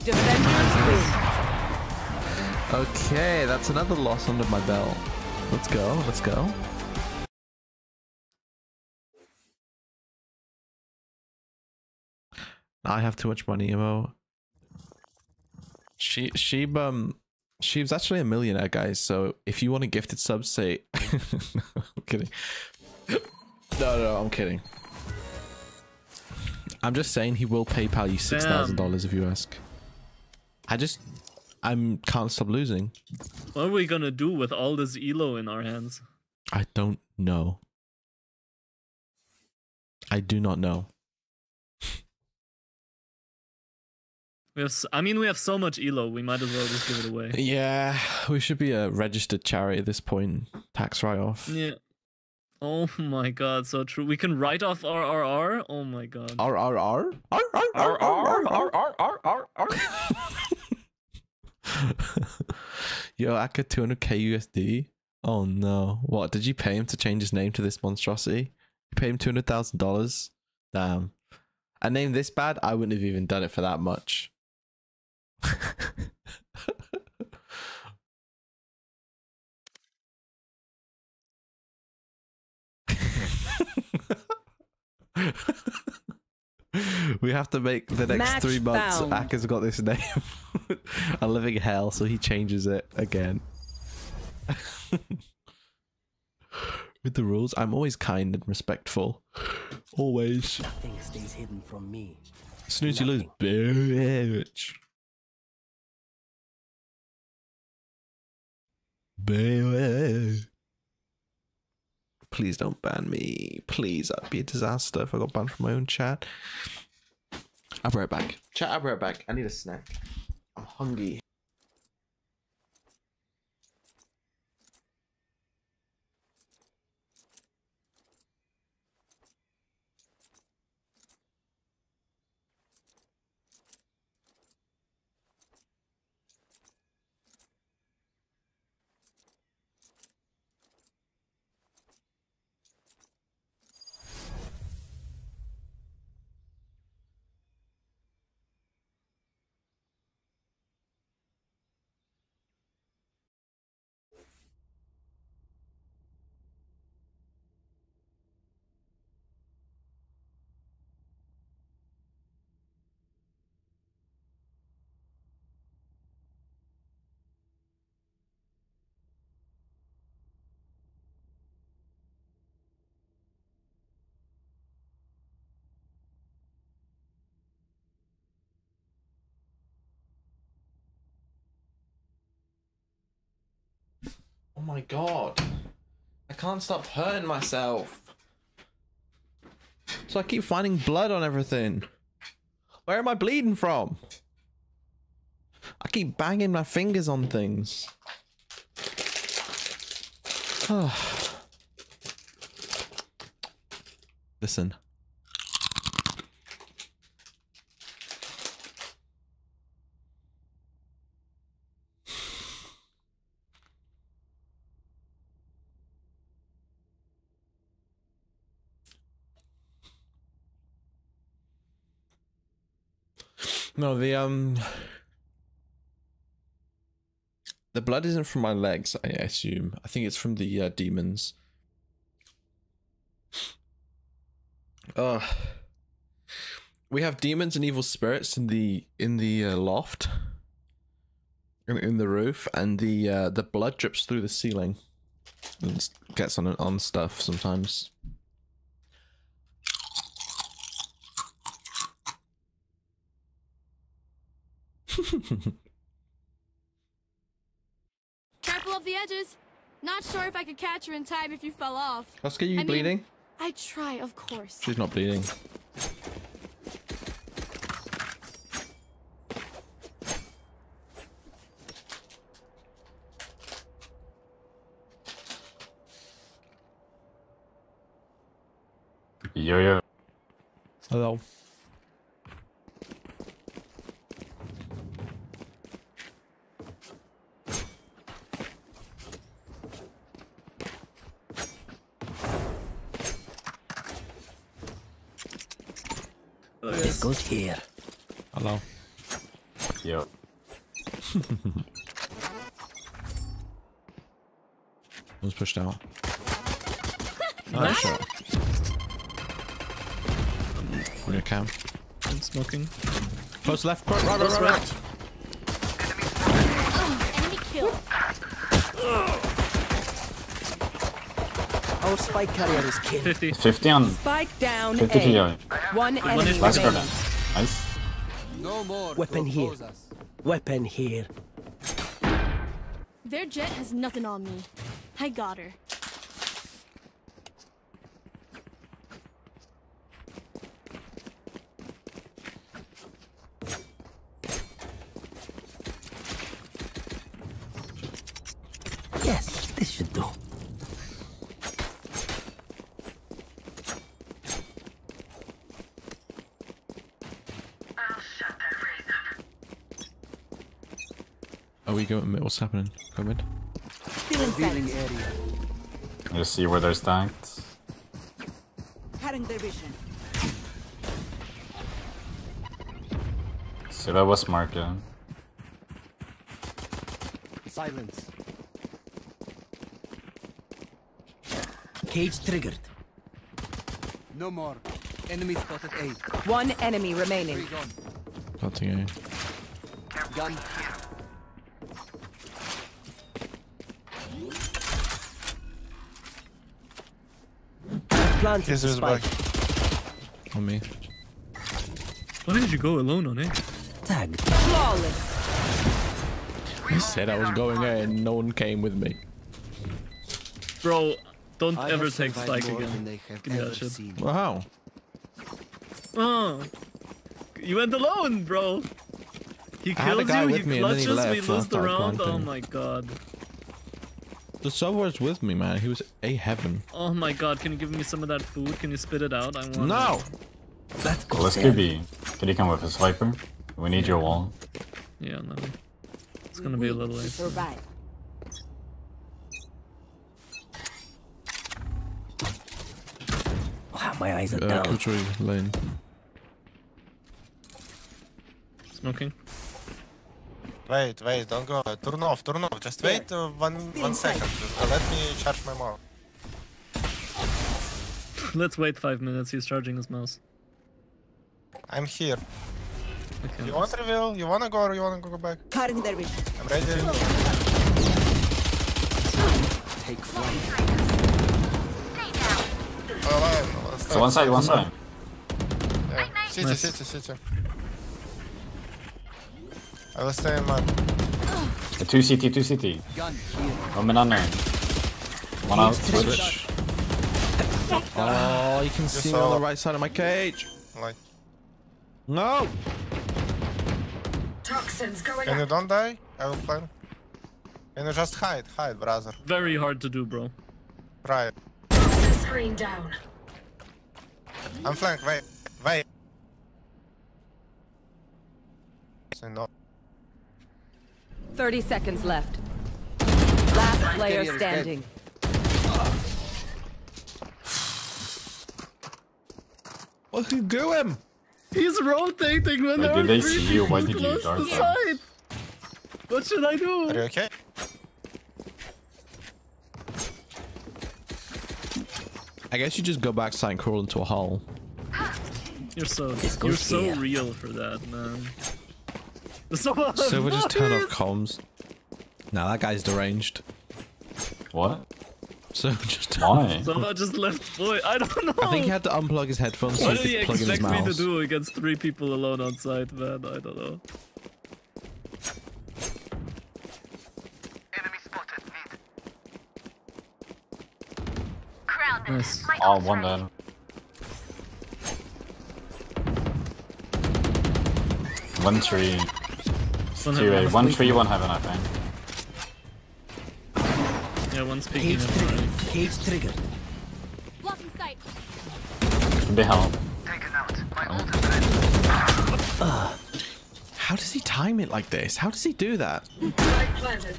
Defenders win. Okay, that's another loss under my belt. Let's go, let's go. I have too much money, Emo. She, she, um, she's actually a millionaire, guys. So if you want a gifted sub, say. no, I'm kidding. No, no, I'm kidding. I'm just saying he will pay PayPal you six thousand dollars if you ask. I just, I'm can't stop losing. What are we gonna do with all this elo in our hands? I don't know. I do not know. We have, I mean, we have so much elo. We might as well just give it away. Yeah, we should be a registered charity at this point. Tax write-off. Yeah. Oh my god, so true. We can write off RRR. Oh my god. RRR. Yo, Akka 200k USD. Oh no. What? Did you pay him to change his name to this monstrosity? You pay him $200,000? Damn. A name this bad, I wouldn't have even done it for that much. we have to make the next Match three months. found. Aka's got this name. a living hell, so he changes it again. With the rules, I'm always kind and respectful. Always. Nothing stays hidden from me. As soon as you lose, bitch. Bitch. Please don't ban me. Please, that'd be a disaster if I got banned from my own chat. I'll be right back. Chat, I'll be right back. I need a snack. I'm hungry. Oh my god. I can't stop hurting myself. So I keep finding blood on everything. Where am I bleeding from? I keep banging my fingers on things. Listen. No, the um the blood isn't from my legs, I assume. I think it's from the uh, demons. Uh we have demons and evil spirits in the in the uh, loft in, in the roof and the uh, the blood drips through the ceiling and gets on on stuff sometimes. Careful of the edges. Not sure if I could catch her in time if you fell off. Oscar, you I mean, bleeding? I try, of course. She's not bleeding. Yo yo. Hello. This goes here. Hello. Yo. One's pushed out. Nice shot. On your cam. I'm smoking. Close left, right, right, Close right, right. right. Enemy kill. Our spike carrier is killed. 50. 50 on. Spike down 50 A. One One enemy is Last remaining. garden. Nice. No more. Weapon here. Weapon here. Their Jett has nothing on me. I got her. Are we mid? What's happening? Go mid. Revealing area. You see where they're stacked. Cutting their vision. See that was market. Silence. Cage triggered. No more. Enemy spotted A. One enemy remaining. Planting A. Gun. Planted the spike. On me. Why did you go alone on it? Tag. Flawless. I said I was going A and no one came with me. Bro, don't I ever take survived spike again. than they have Give me that shit. Well, how? Oh. You went alone, bro. He I kills you, he with me and then he we lose the round. Oh my god. The sub was with me, man. He was A heaven. Oh my god, can you give me some of that food? Can you spit it out? I want No! Let's Well, let's be. Can you come with us, Viper? We need your wall. Yeah, no. It's gonna be a little late. Survive. Wow, my eyes are Uh, down. which? Lane. Smoking. Wait, wait, don't go. Turn off, turn off. Just wait uh, one one second. Uh, let me charge my mouse. Let's wait five minutes. He's charging his mouse. I'm here. Okay. You want reveal? You wanna go or you wanna go back? Cutting their. I'm ready. Take flight. Well, So one side, one side. Yeah. City, Nice. city, city. I will stay in mine. Uh, Two CT, two CT. Gun here. One man unknown. One out, switch. Switch. Oh, you can see me on the right side of my cage. Like, No! Toxins going can you don't die? I will flank. Can you just hide? Hide, brother. Very hard to do, bro. Right. screen down. I'm flank. Wait, wait. Say no. 30 seconds left. Last player Carrier is dead. standing. What can you do him? He's rotating when Wait, there did they see you? Why did you close dart to them? side. What should I do? Are you okay? I guess you just go back side and crawl into a hole. You're so you're so real for that, man. So, So we just turn off comms. Nah, that guy's deranged. What? So just Why? Someone just left boy. I don't know. I think he had to unplug his headphones so What he did he could plug in his expect me to do against three people alone on site, man? I don't know. Nice. Oh, one dead. One tree. One Two. A. One tree, one heaven, I think. Yeah, one's peeking Cage in triggered. already. Cage triggered. Blocking sight. Can be help. How does he time it like this? How does he do that? Light planted.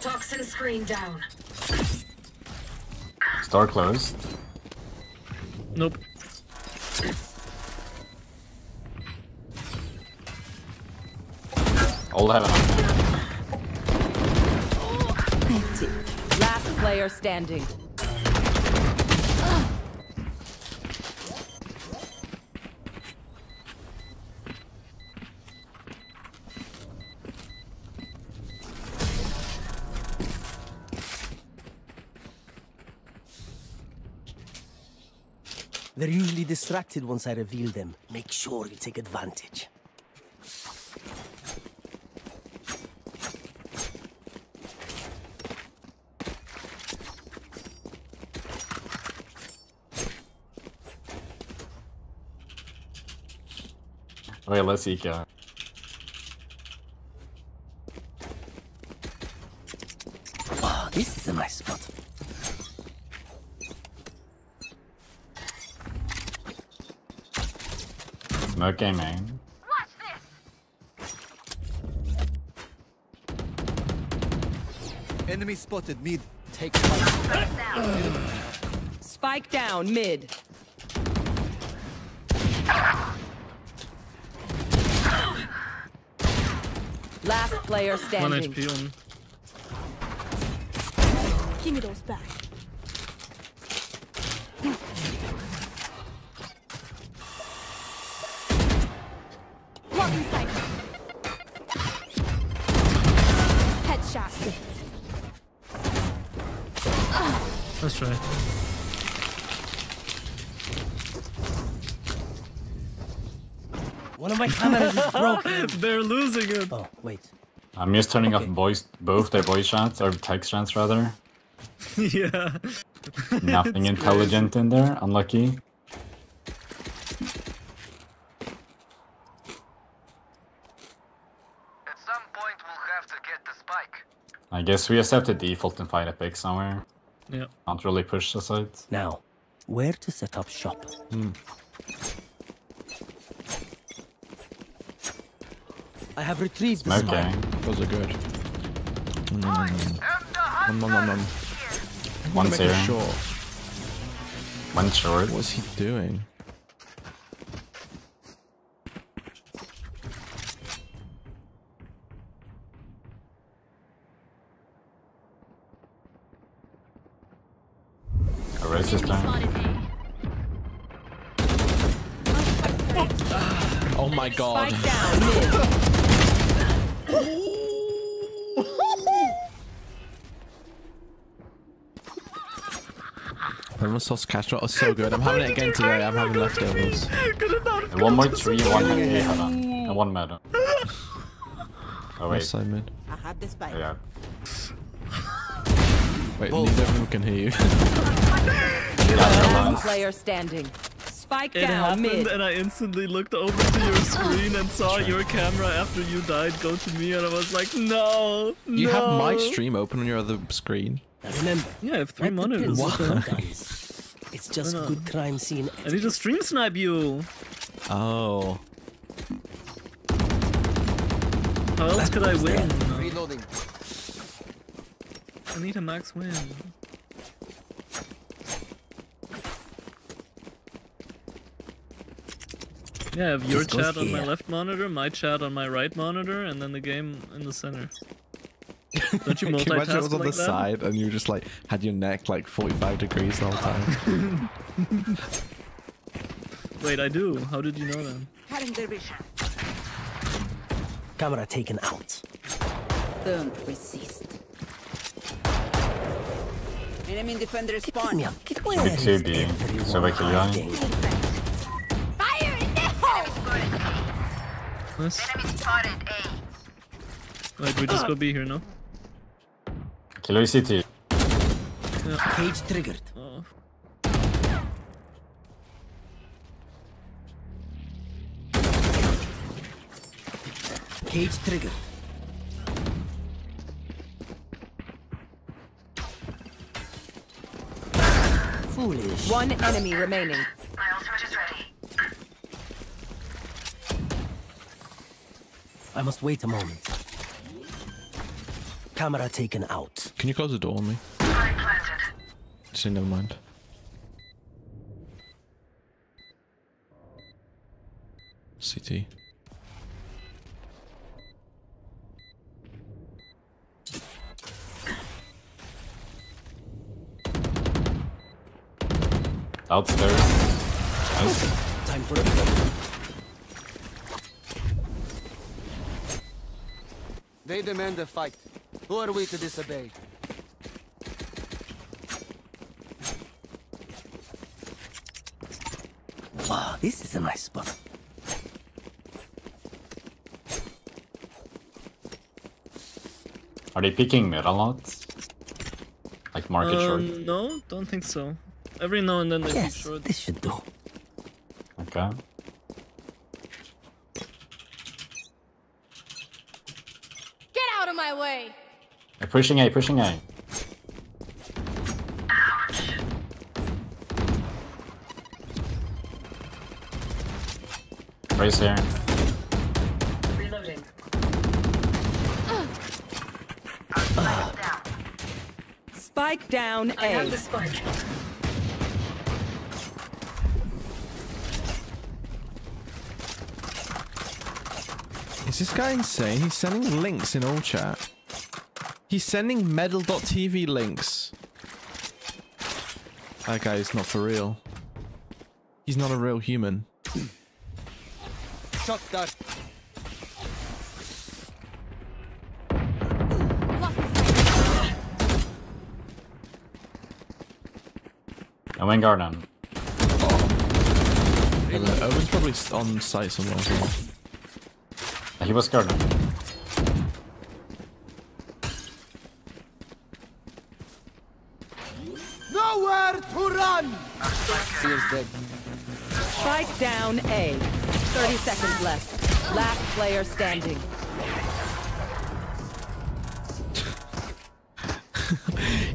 Toxin screen down. Store closed. Nope. Old heaven. Last player standing. They're usually distracted once I reveal them. Make sure you take advantage. Wait, let's see. uh, Oh, this is a nice spot. Smoke gaming. Enemy spotted mid. Take Spike down mid. Last player One standing. HP on. Give me those back. Blocking sight. Headshot. Let's try. One of my cameras is broken. They're losing it. Oh, wait. I'm just turning off voice, both their voice chats, or text chats rather. yeah. Nothing It's intelligent in there, unlucky. At some point, we'll have to get the spike. I guess we just have to default and find a pick somewhere. Yeah. Can't really push the site. Now, where to set up shop? Hmm. I have retrieved the Okay. spike. Those are good. Mm. Nom, nom, nom, nom. One's Make a here. short. One short. What's he doing? A resistor. Oh my god. Spike down mid. Pokemon Sauce Castro are so good. I'm having it again today. I'm having leftovers. And one more tree, one okay, hold on. And one meta. Oh wait. Side mid. I have the spike. Yeah. Wait, neither of them can hear you. Last player standing. Spike It down happened mid. and I instantly looked over to your screen and saw your camera after you died go to me and I was like, no, You no. have my stream open on your other screen. Now remember, Yeah, I have three monitors. principle of. It's just No, no. good crime scene. I need to stream snipe you. Oh. How else could I win? Reloading. I need a max win. Yeah, I have your This chat on my left monitor, my chat on my right monitor, and then the game in the center. Don't you Can you imagine it multitask was on like the that? side and you just like had your neck like 45 degrees the whole time. Wait, I do. How did you know that? Cutting their vision. Camera taken out. Don't resist. Enemy defender spawn. Yeah, get away. Big two B. So we kill Nice. Enemy spotted A. Wait, we just go B here, no? Killer CT. Yeah. Cage triggered. Oh. Cage triggered. Foolish. One enemy remaining. My ultimate is ready. I must wait a moment. Camera taken out. Can you close the door on me? Spike planted. Actually, never mind. CT. Outstairs. Nice. Time for a They demand a fight. Who are we to disobey? Wow, this is a nice spot. Are they picking mid a lot? Like market short? Um, no, don't think so. Every now and then they Yes, keep short. this should do. Okay. Get out of my way! They're pushing A, pushing A. Raze here. Reloading. Spike down A. I have the spike. Is this guy insane? He's sending links in all chat. He's sending medal.tv links. That guy is not for real. He's not a real human. Shot dart. Oh. I went garden. Owen- Omen's probably on site somewhere. As well. He was garden. Nowhere to run! Feels dead. Spike down A. 30 seconds left. Last player standing.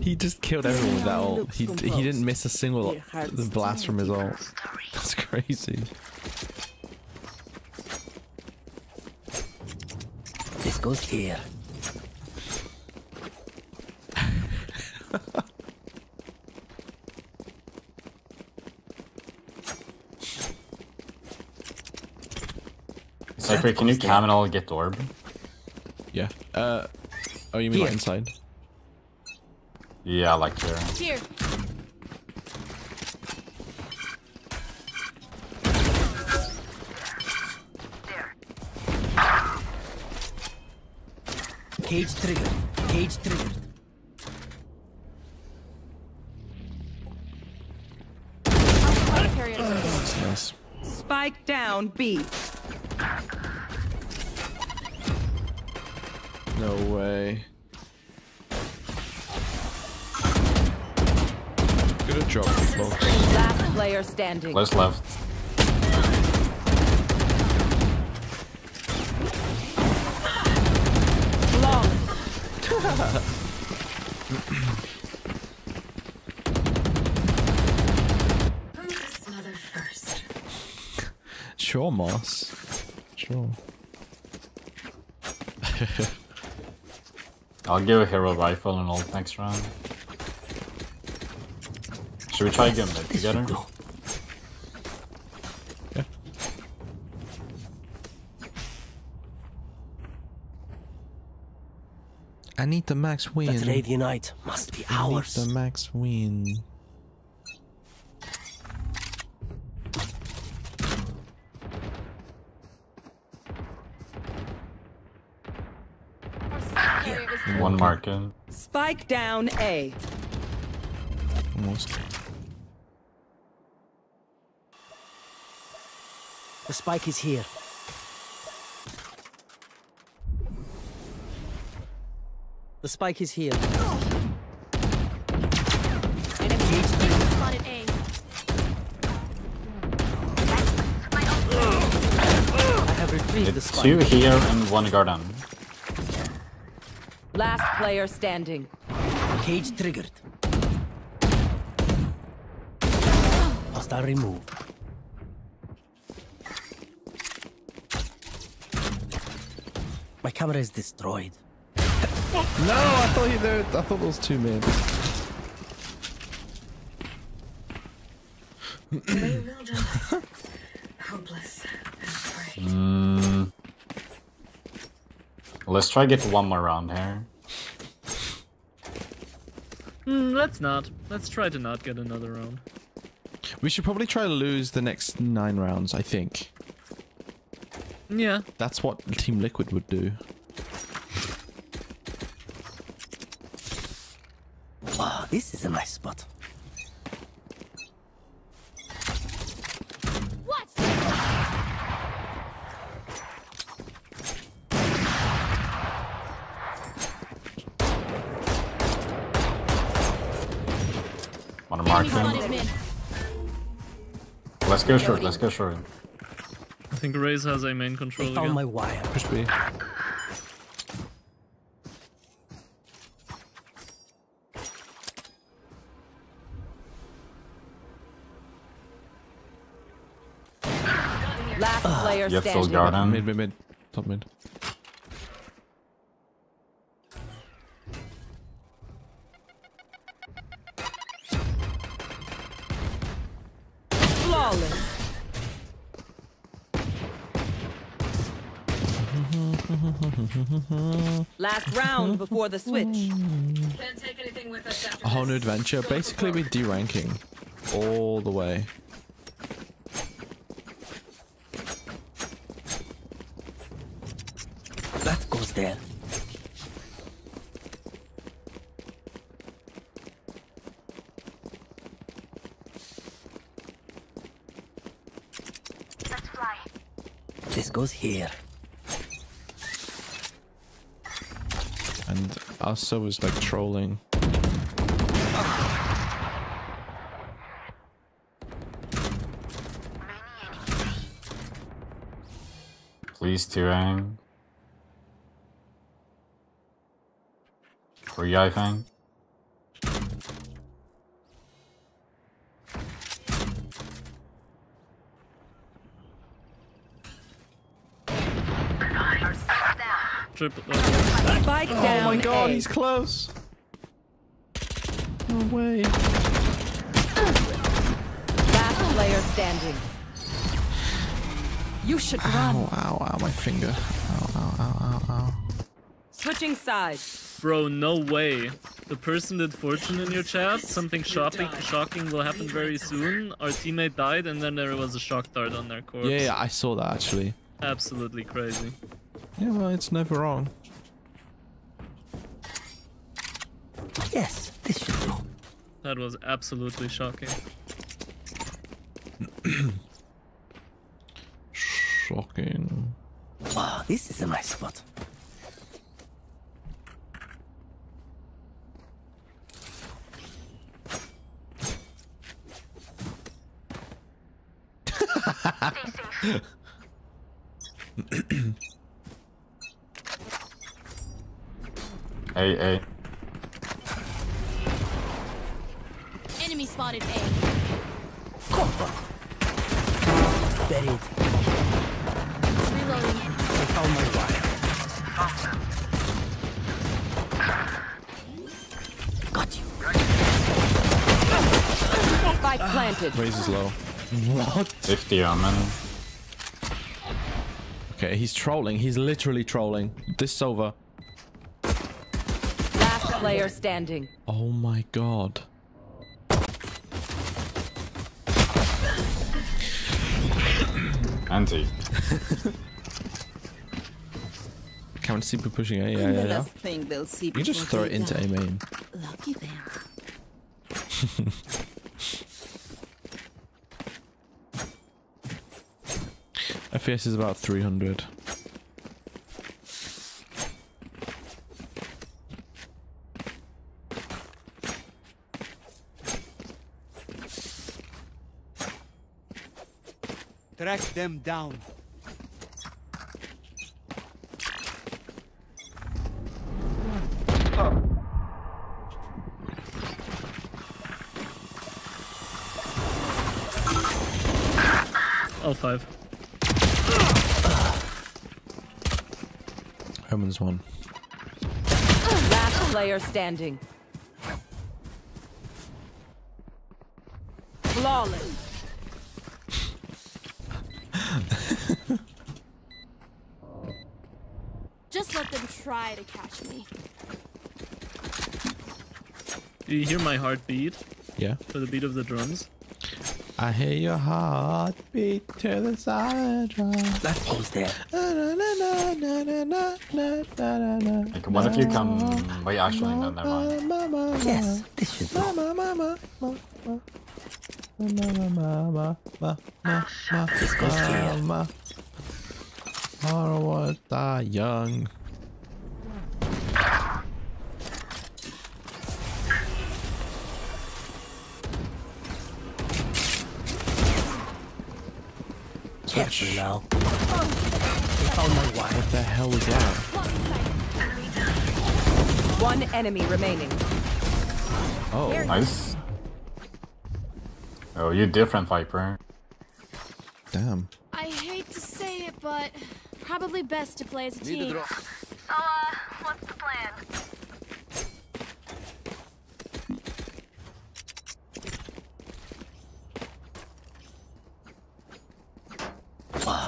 He just killed everyone with that ult. He, he didn't miss a single blast from his ult. That's crazy. Goes here. Cypher, can you cam and I'll get the orb? Yeah. Uh, oh, you mean like inside? Yeah, like here. Here. Cage triggered. Cage triggered. Yes. Spike down B. No way. Could have dropped people. Last player standing. Less left. Long. Who's this mother first? Sure, Moss. Sure. I'll give a hero rifle and ult next round. Should we try again mid together? I need the max win. That Radianite must be I need ours. the max win. One market. Spike down A. Almost. The spike is here. The spike is here. Spotted A. I have retrieved the It's two here and one garden. Last player standing. Cage triggered. Hostile removed. My camera is destroyed. No, I thought you there. I thought there was two men. They. Hopeless and afraid. Mm. Let's try get one more round here. Hmm, let's not. Let's try to not get another round. We should probably try to lose the next nine rounds. I think Yeah. that's what Team Liquid would do. Wow, this is a nice spot. What? Wanna mark him? Let's go short, let's go short. I think Raze has a main control They found again. my wire. Push B. Last player You standing. Mid, mid, mid. Top mid. Last round before the switch. Can't take anything with us after A whole new adventure. Basically, we're deranking all the way. That goes there. Let's fly. This goes here. And also was like trolling. Please, Tirang. Three, I think. Triple. Uh, Spike Oh down. my god, A. he's close. No way. Last player standing. You should run. Ow, ow, ow, my finger. Ow, ow, ow, ow, ow. Switching sides. Bro, no way. The person did fortune in your chat. Something shocking, shocking will happen very soon. Our teammate died, and then there was a shock dart on their corpse. Yeah, yeah, I saw that actually. Absolutely crazy. Yeah, well, it's never wrong. Yes, this should do. That was absolutely shocking. Shocking. Wow, this is a nice spot. A, A. Enemy spotted A. Buried. Reloading. I found my wire. Got you. Spike planted. Raze's low. What? 50 Omen. Okay, he's trolling. He's literally trolling. This is over. Last player standing. Oh my god. Anti. Can't see people pushing A? Yeah, And yeah, the yeah. thing they'll see You just throw it they into die. A main. Lucky them. FPS is about 300. Track them down. All five. Omen's one. Last player standing. Flawless. Just let them try to catch me. Do you hear my heartbeat? Yeah. To the beat of the drums? I hear your heart beat to the silent drum. That goes there. Like, what if you come... Wait, actually, no, never mind. Yes, this should do. This goes here. Or was I young? Careful now. They found my wire. What the hell is that? One enemy remaining. Oh, Nice. Oh, you're different, Viper. damn. I hate to say it, but probably best to play as a team. Uh,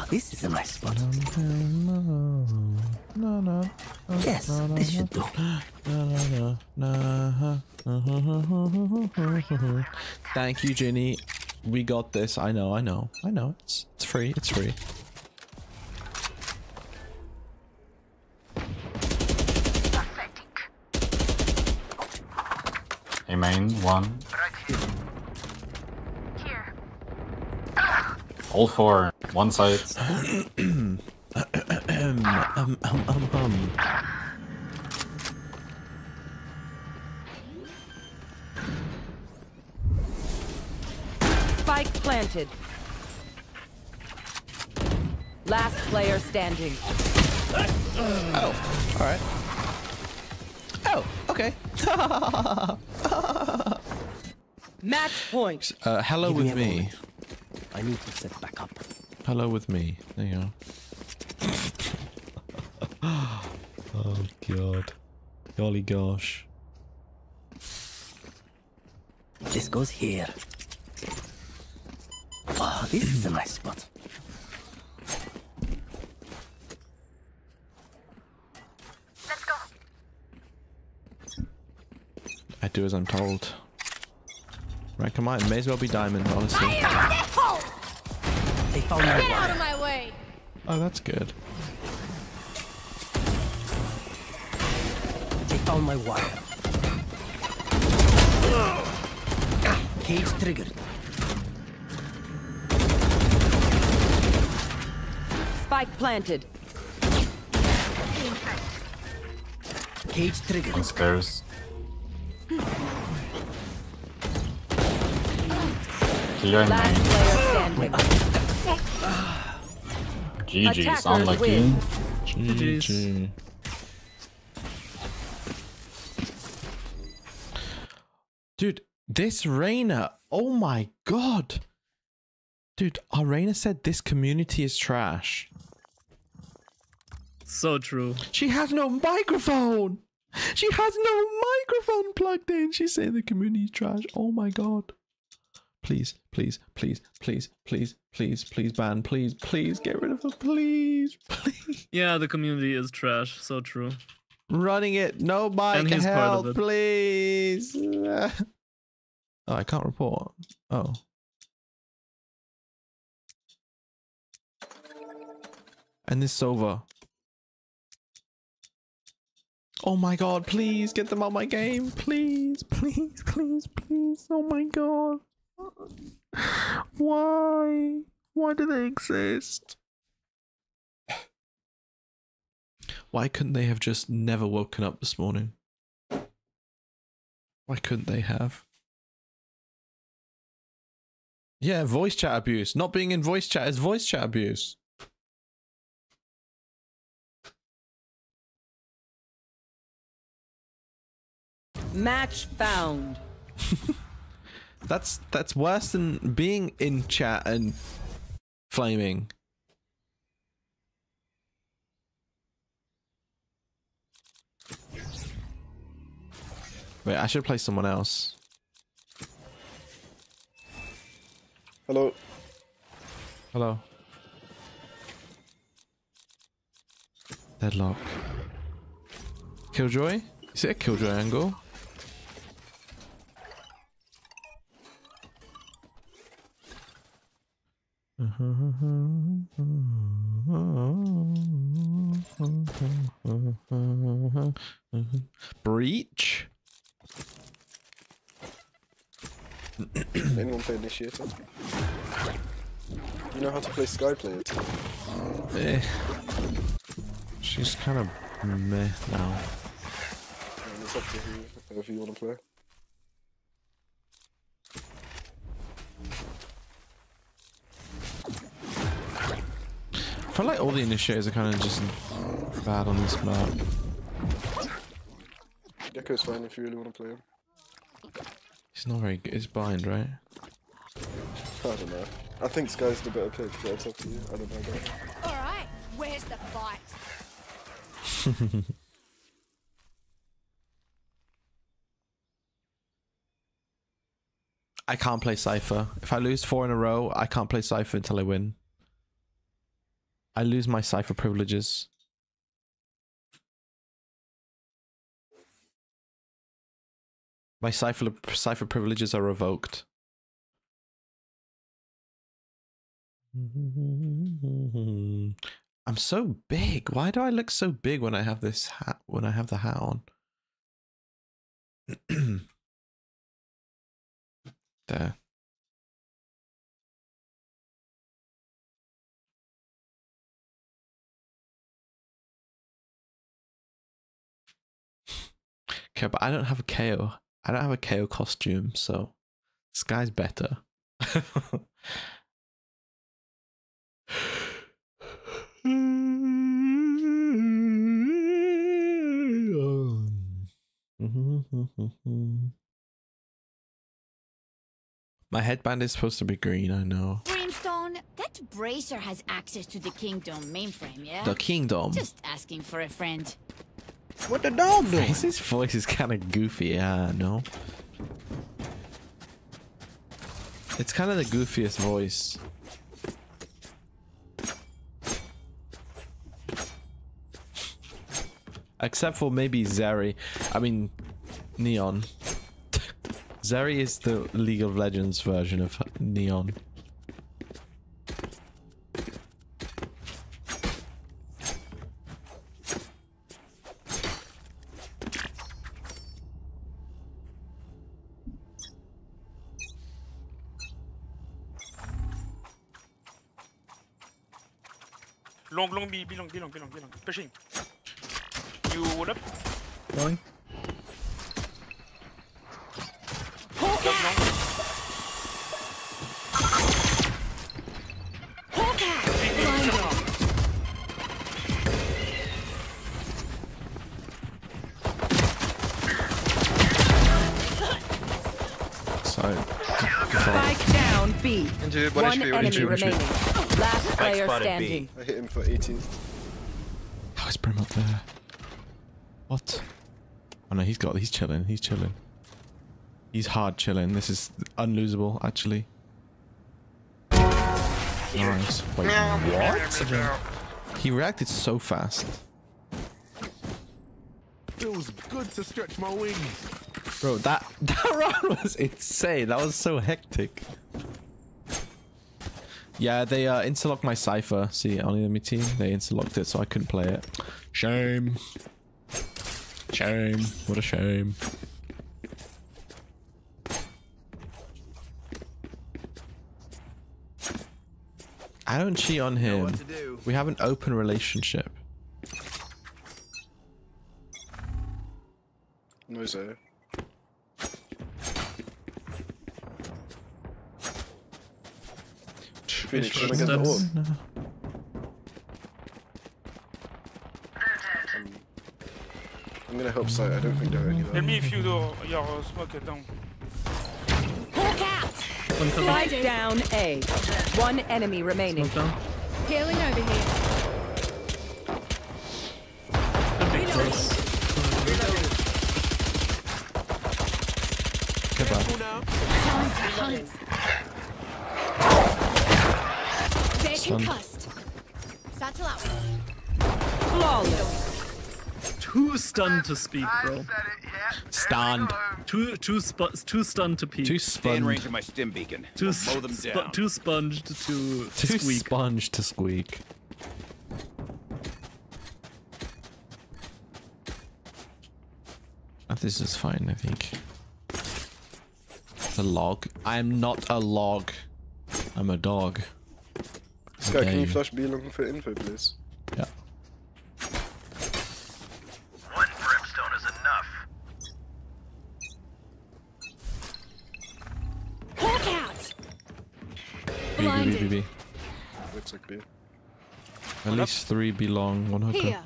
Oh, this is a nice spot. No, no. Yes, this should do. Thank you, Ginny. We got this. I know, I know, I know. It's it's free. It's free. A main, one. All four, one side. um, um, um, um, um. Spike planted. Last player standing. Oh, all right. Oh, okay. Match point. uh, hello Give with a me. Moment. I need to set back up. Hello with me. There you are. oh god. Golly gosh. This goes here. Oh, this is a nice spot. Let's go. I do as I'm told. Right, come on. May as well be diamond, honestly. They found my Get out of my way! Oh, that's good. They found my wire. Cage triggered. Spike planted. Cage triggered. On stairs. Clear in Last main. player. GG's, unlucky. GG. Dude, this Reyna. Oh my god. Dude, our Reyna said this community is trash. So true. She has no microphone. She has no microphone plugged in. She's saying the community is trash. Oh my god. Please, please, please, please, please, please, please ban. Please, please get rid of her. Please, please. Yeah, the community is trash. So true. Running it. No mic. And part of Help, please. oh, I can't report. Oh. And this is over. Oh my god, please get them on my game. Please, please, please, please. Oh my god. Why? Why do they exist? Why couldn't they have just never woken up this morning? Why couldn't they have? Yeah, voice chat abuse. Not being in voice chat is voice chat abuse. Match found. That's that's worse than being in chat and flaming. Wait, I should play someone else. Hello. Hello. Deadlock. Killjoy? Is it a Killjoy angle? Breach? Anyone play Initiator? You know how to play Skyplay? Eh. She's kind of meh now. Um, it's up to who, whoever you want to play. I feel like all the initiators are kind of just bad on this map. Gekko's fine if you really want to play him. He's not very good. He's blind, right? I don't know. I think Skye's the better pick, but it's up to you. I don't know that. Alright, where's the fight? I can't play Cypher. If I lose four in a row, I can't play Cypher until I win. I lose my Cypher privileges. My Cypher Cypher privileges are revoked. I'm so big. Why do I look so big when I have this hat when I have the hat on? there. Okay, but I don't have a KAY/O. I don't have a KAY/O costume, so this guy's better. My headband is supposed to be green, I know. Brimstone, that bracer has access to the kingdom mainframe, yeah? The kingdom. Just asking for a friend. What the dog doing? His voice is kind of goofy, yeah, no. It's kind of the goofiest voice. Except for maybe Zeri. I mean, Neon. Zeri is the League of Legends version of Neon. Long, B long, B long, Pushing. You what up? Going. Long, long. So, Spike down B. Into One, one HP, one enemy HP, one remaining. Last player standing. I hit him for 18. Brim up there? What? Oh no, he's got. He's chilling. He's chilling. He's hard chilling. This is unlosable, actually. Nice. Wait, what? He reacted so fast. Feels good to stretch my wings. Bro, that, that round was insane. That was so hectic. Yeah, they uh, interlocked my Cypher. See, on the enemy team, they interlocked it, so I couldn't play it. Shame. Shame. What a shame. I don't cheat on him. We have an open relationship. No, sir. Phoenix, trying to get the orb. I'm gonna help site. I don't think they're anywhere. Let me if you do your uh, smoke it down. Spike down A. One enemy remaining. Healing over here. Goodbye. Time to hunt. They're Stun. concussed. Satchel out. Flawless. Too stunned to speak, bro. Stunned. Too too spu- too stunned to peek. Too Stay in spun. range of my stim beacon. Too We'll mow them sp- too sponged to to Too squeak. sponge to squeak. Uh, This is fine, I think. The log. I'm not a log. I'm a dog. Skye, can you Okay. flash B long for info, please? Yeah. One brimstone is enough. Hawk out. B, B, B, B, B. Looks like B. At least three belong. One hookah. Here. Here.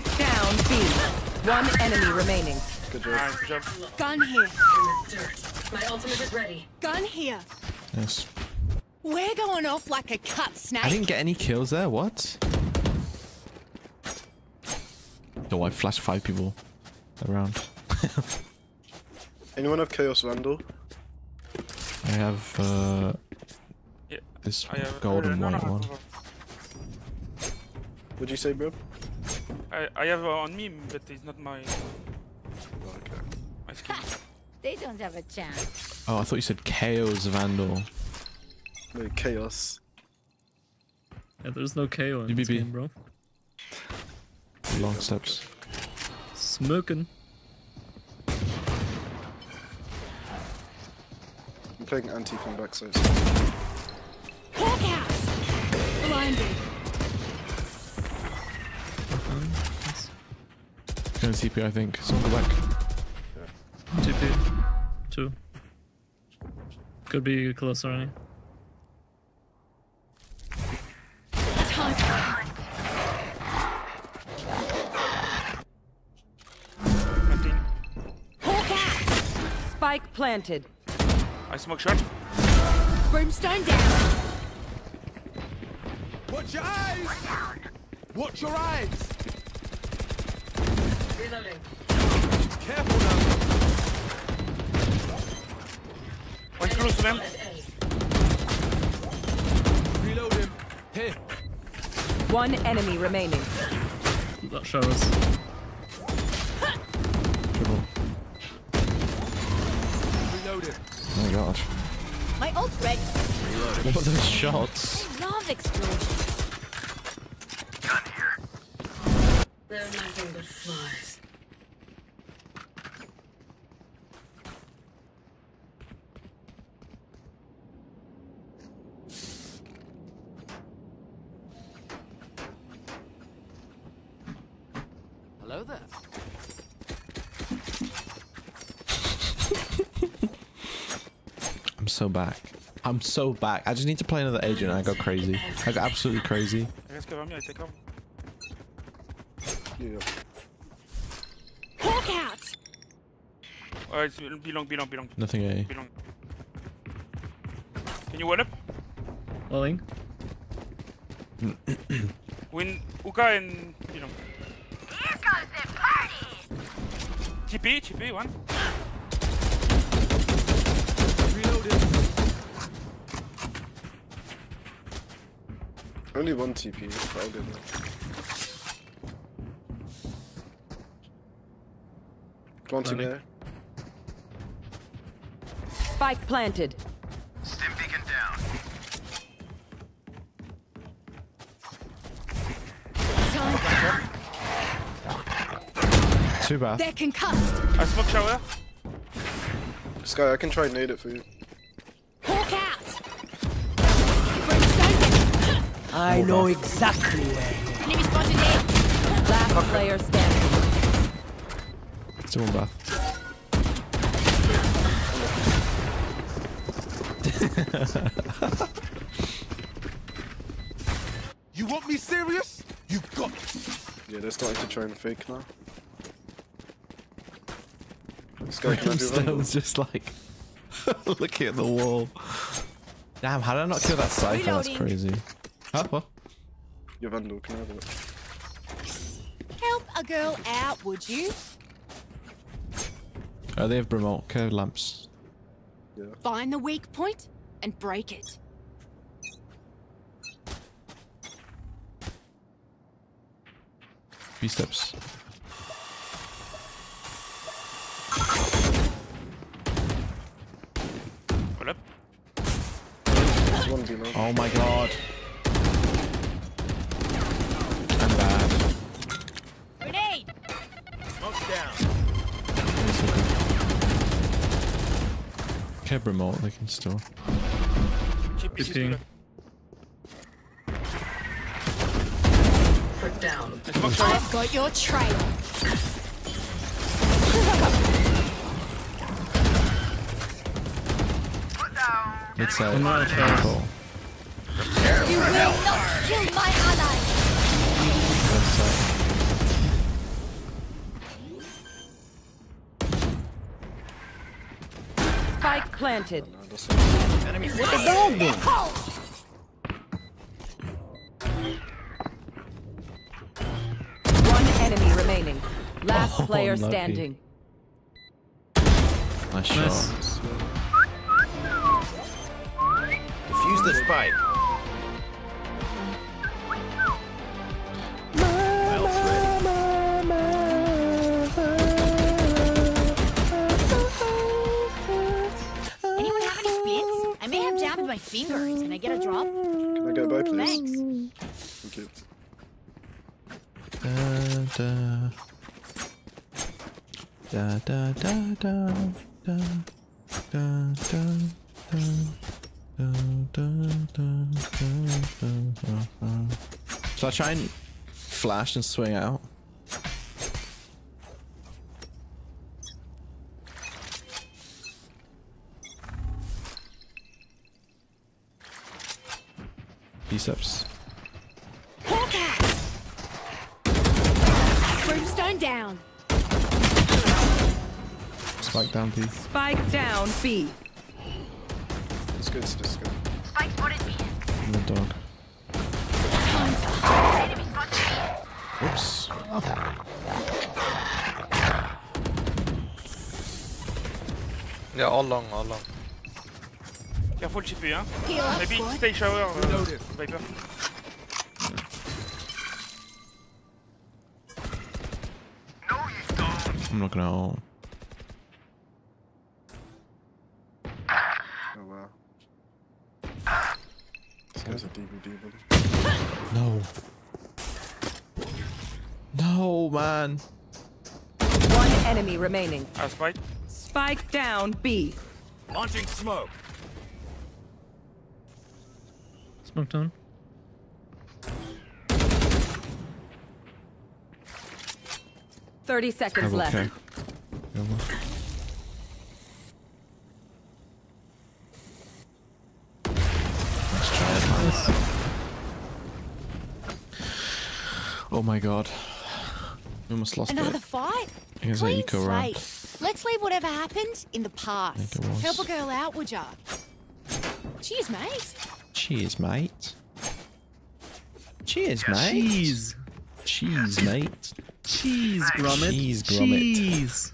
Blinded. Spike down B. One enemy remaining. Good job. Nice job. Gun here. My ultimate is ready. Gun here. Yes. We're going off like a cut snake. I didn't get any kills there. What? Oh, I flashed five people around. Anyone have Chaos Vandal? I have uh, Yeah, this I have- gold uh, no, no, white no, one. no, no. What'd you say, bro? I, I have uh, on me, but it's not my my skin. They don't have a chance. Oh, I thought you said Chaos Vandal. No, Chaos. Yeah, there's no KAY/O in this UBB. game, bro. Long steps. Smoking. I'm playing anti from backside. Blinded. Going CP, I think. Someone go back. TP. Two. Could be closer, any. Hawk out! Spike planted. I smoke shot. Brimstone down. Watch your eyes! Watch your eyes! Reloading. Careful now. One close to them. Reload him. Here. One enemy remaining. That shows. Triple. Reload him. Oh my god. My ult ready. What were those shots? I love explosions. They're nothing but flies. So back. I'm so back. I just need to play another agent I go crazy. I go absolutely crazy. Reste I take cover. Yeah. Hawk out! It's belong, belong, belong. Nothing eh? A. Belong. Can you wall up? Walling. Win Uka and belong. Here comes the party! TP, TP, one. Only one TP, but I'll get that. Planting Planting. there. Spike planted. Stim beacon down. Too bad. They're concussed. I smoke shower. Skye, I can try and nade it for you. I know exactly where. Enemy spotted A. Last player standing. Still one. You want me serious? You got it. Yeah, they're starting to try and fake now. Skye, can I? Stone's just like looking at the wall. Damn, how did I not kill that Cypher? That's crazy. Huh? What? Your Vandal, can I have it? Help a girl out, would you? Oh, they have Brimalt. Curved lamps. Yeah. Find the weak point and break it. B steps. Wall up. There's one below. Oh my god. Okay, Brimalt, they can still. TP, TP. TP. Put down. I smoke shower. I've got your trail. Mid side. I'm not sure. Careful. You will not kill my ally! Left side. Spike planted. No, that's. One enemy remaining. Last Oh, player unlucky. standing. Nice shot. Nice. Defuse the spike. My fingers. Can I get a drop? Can I go by, please? Thanks. Thank you. Da, da. Da, da, da, da. Da, da, da. Da, da, da, da, da, da, da. Shall I try and flash and swing out? Biceps. Brimstone down. Spike down, B. Spike down B. It's good, it's good. Spike spotted me. And the dog. Enemy spotted me. Oops. Yeah, all long, all long. Careful GP, hein. Maybe stay shower, uh, Viper. I'm not gonna ult. Oh wow. This guy's a DVD buddy. No. No, man. One enemy remaining. Ah, spike. Spike down B. Launching smoke. Smoke down. Thirty seconds left. Okay. Let's try it. Oh my god. We almost lost Another it. fight? Here's our Clean eco round. slate. Let's leave whatever happened in the past. think it was. Help a girl out, would ya? Cheers, mate. Cheers, mate. Cheers, mate. Cheese. Cheese, mate. Cheese, Gromit. Cheese, Gromit. Cheese.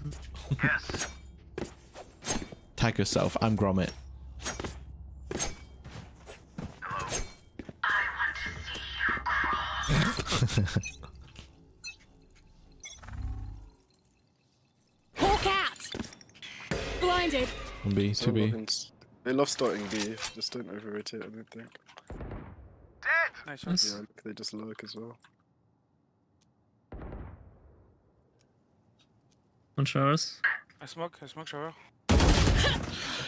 Tag yourself. I'm Gromit. Hawk out. Blinded. One B, two B. Robins- They love starting B, just don't over rotate, I don't think. Dead! Nice one. Yeah, look, they just lurk as well. One showers. I smoke, I smoke shower.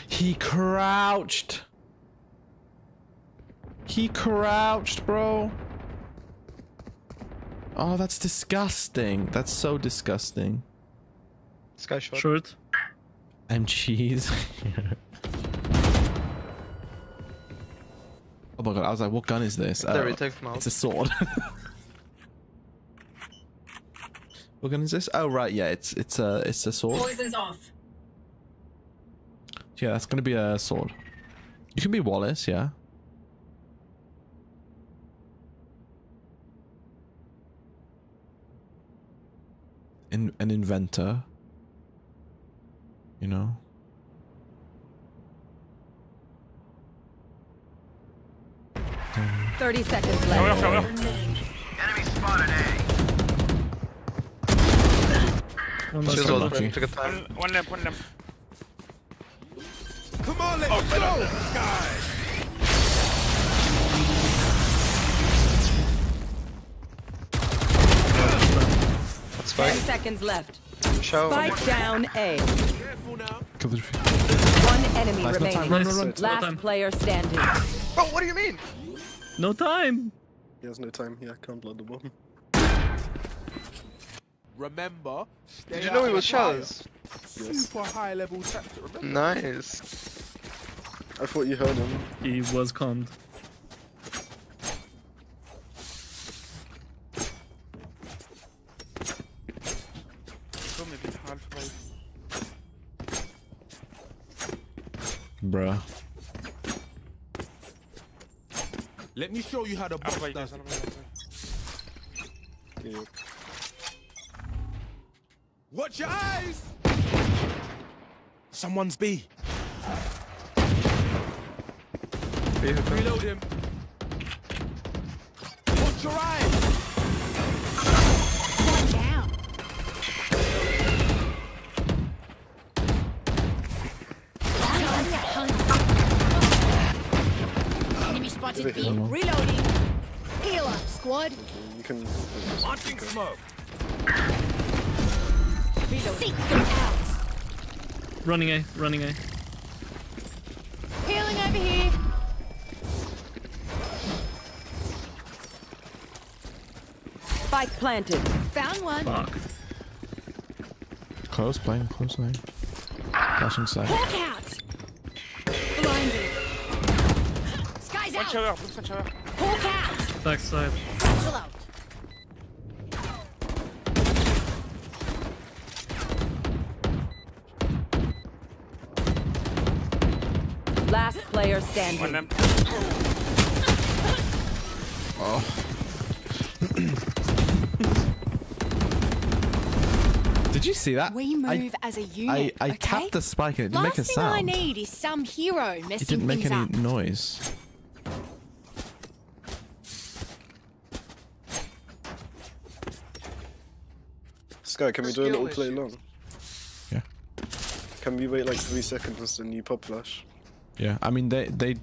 He crouched. He crouched, bro. Oh, that's disgusting. That's so disgusting. Skye shot. Short. I'm cheese. oh my god, I was like, what gun is this? There, we uh, take from it's a sword. what gun is this? Oh right, yeah, it's it's a it's a sword. Poison's off. Yeah, that's gonna be a sword. You can be Wallace, yeah. In, an inventor. You know? Thirty seconds Shower, left. shower. Enemy spotted A. One She's last all one. frame, take a time. One, one lamp, one lamp. Come on, let's Oh, go! That's Ten seconds left. Shower. Spike down A. Careful now. One enemy Nice, remaining. time, run, run, run. Last player standing. Bro, what do you mean? No time. He has no time here, can't blood the bomb. Remember, stay Did you know he was the fire. showers? Super high level tactic. Remember? Nice. I thought you heard him. He was calmed. Go maybe half five. Bruh. Let me show you how the boss Half five, does it. Yeah. Watch your eyes! Someone's B. Reload him. Watch your eyes! Enemy spotted B. Reloading. Heal up, squad. You can. Launching smoke. Seek them out. Running A, running A. Healing over here. Spike planted. Found one. Fuck. Close, playing close lane. Flashing side. Skye's One out. shower, one shower. Backside. Chill out. Last player One standing. them. Oh. Did you see that? We move I, as a unit. I okay? tapped the spike and it didn't Last make a sound. Last thing sound. I need is some hero messing things up. it didn't make any up. noise. Skye, can we do a little play long? Yeah. Can we wait like three seconds and you pop flash? Yeah, I mean they they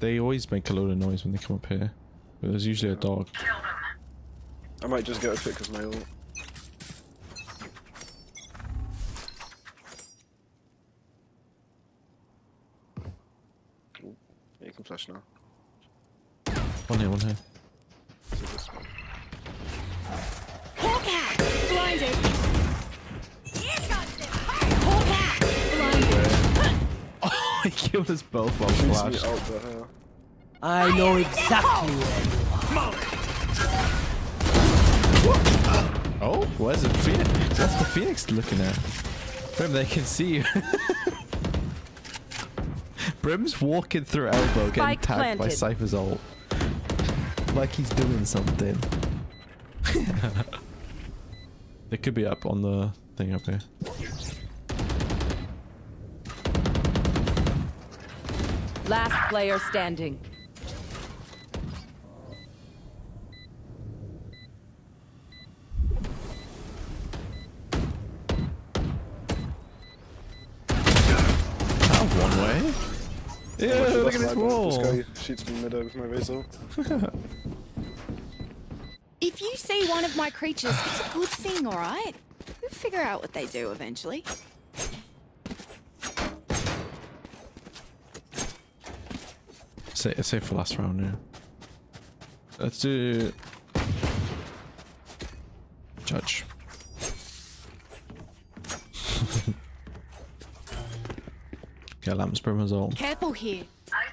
they always make a load of noise when they come up here. But there's usually a dog. I might just get a pick of my ult. Cool. Yeah, you can flash now. One here, one here. killed us both while Shoots me flash. out the hair. I know exactly where you are. Oh, where's the phoenix? What's the phoenix looking at? Brim, they can see you. Brim's walking through elbow, getting Spike tagged by planted. Cypher's ult. Like he's doing something. they could be up on the thing up here. Last player standing. That one way. Yeah, Watch look at this why I- wall. This guy shoots me mid with my razor. If you see one of my creatures, it's a good thing, all right? We'll figure out what they do eventually. Say, say for last round, yeah. Let's do judge. Get lamps, Brim has ult. Careful here. Isolate,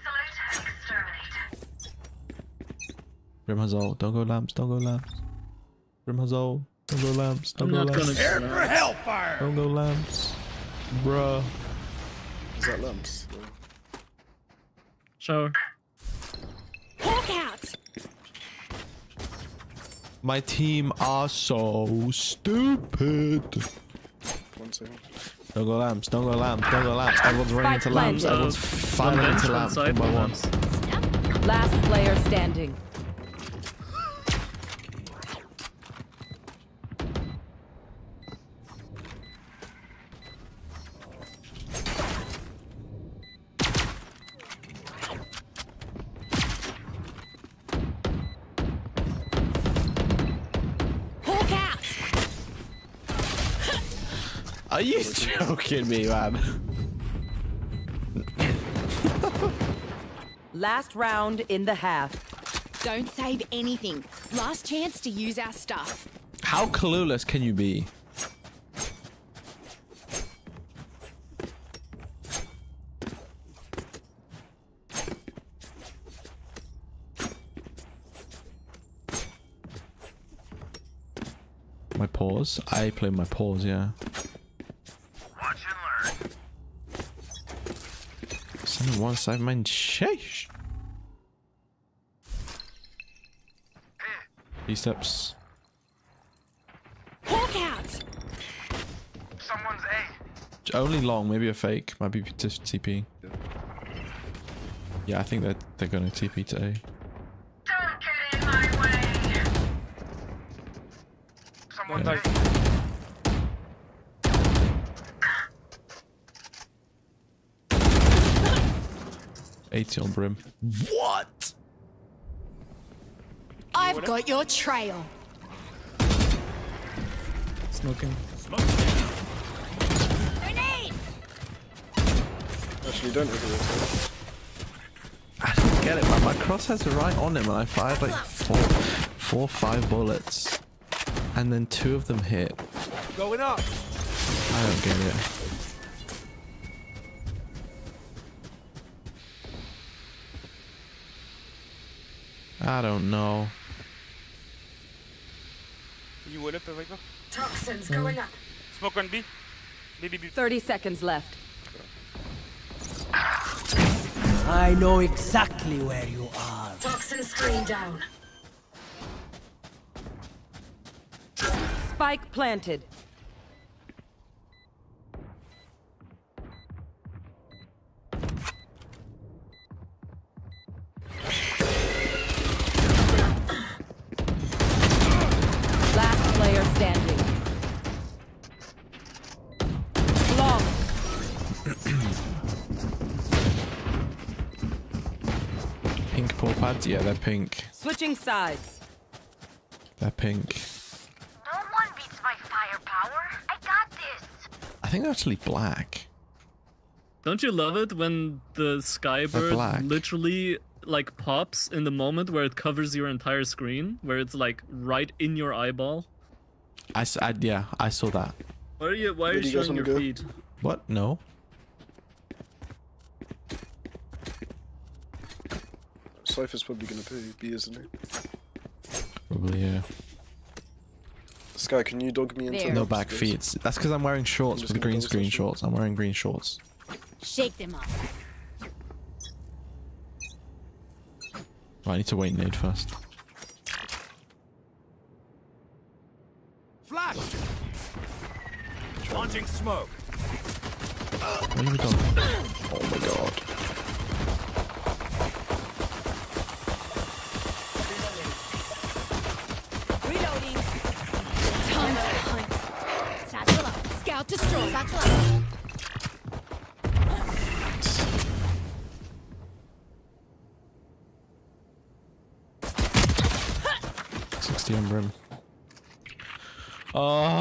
exterminate. Brim has ult. Don't go lamps. Don't go lamps. Brim has ult. Don't go lamps. Don't I'm go not lamps. gonna Prepare for hellfire! Don't go lamps. Bruh. Is that lamps? Yeah. Shower. Hawk out. My team are so stupid. One second. Don't go lamps. Don't go lamps. Don't go lamps. Everyone's running into lamps. planted. Everyone's funneling One into lamps one by one one. lamps. Last player standing. joking me, man? Last round in the half. Don't save anything. Last chance to use our stuff. How clueless can you be? My pause. I play my pause, yeah. One side I've mined. Sheesh! These steps. Hawk out! Someone's A. Only long, maybe a fake. Might be TP. Yeah, I think that they're, they're going to TP to A. Someone's yeah. A. 80 on Brim. What? I've got your trail. Smoking. Smoking. Grenade! Actually, don't hit it. I don't get it, man. My has were right on him, and I fired like four, four, five bullets, and then two of them hit. Going up. I don't get it. I don't know. You will up, Viper? Toxins going up. Smoke on B. B, B, B. 30 seconds left. I know exactly where you are. Toxin screen down. Spike planted. Yeah, they're pink. Switching sides. They're pink. No one beats my firepower. I got this. I think they're actually black. Don't you love it when the skybird black. literally like pops in the moment where it covers your entire screen, where it's like right in your eyeball? I, s- I- yeah, I saw that. Why are you why are you do you showing your wanna go? feet? What? No. Cypher's probably going to be, be, isn't he? Probably, yeah. Skye, can you dog me into No the back space? feet. That's because I'm wearing shorts I'm with green screen double shorts. I'm wearing green shorts. Shake them up. Right, I need to wait nade first. Flash. Launching smoke. Where are we going? Oh my god. Up. Scout destroy. Satchel up. Sixty on brim. Oh.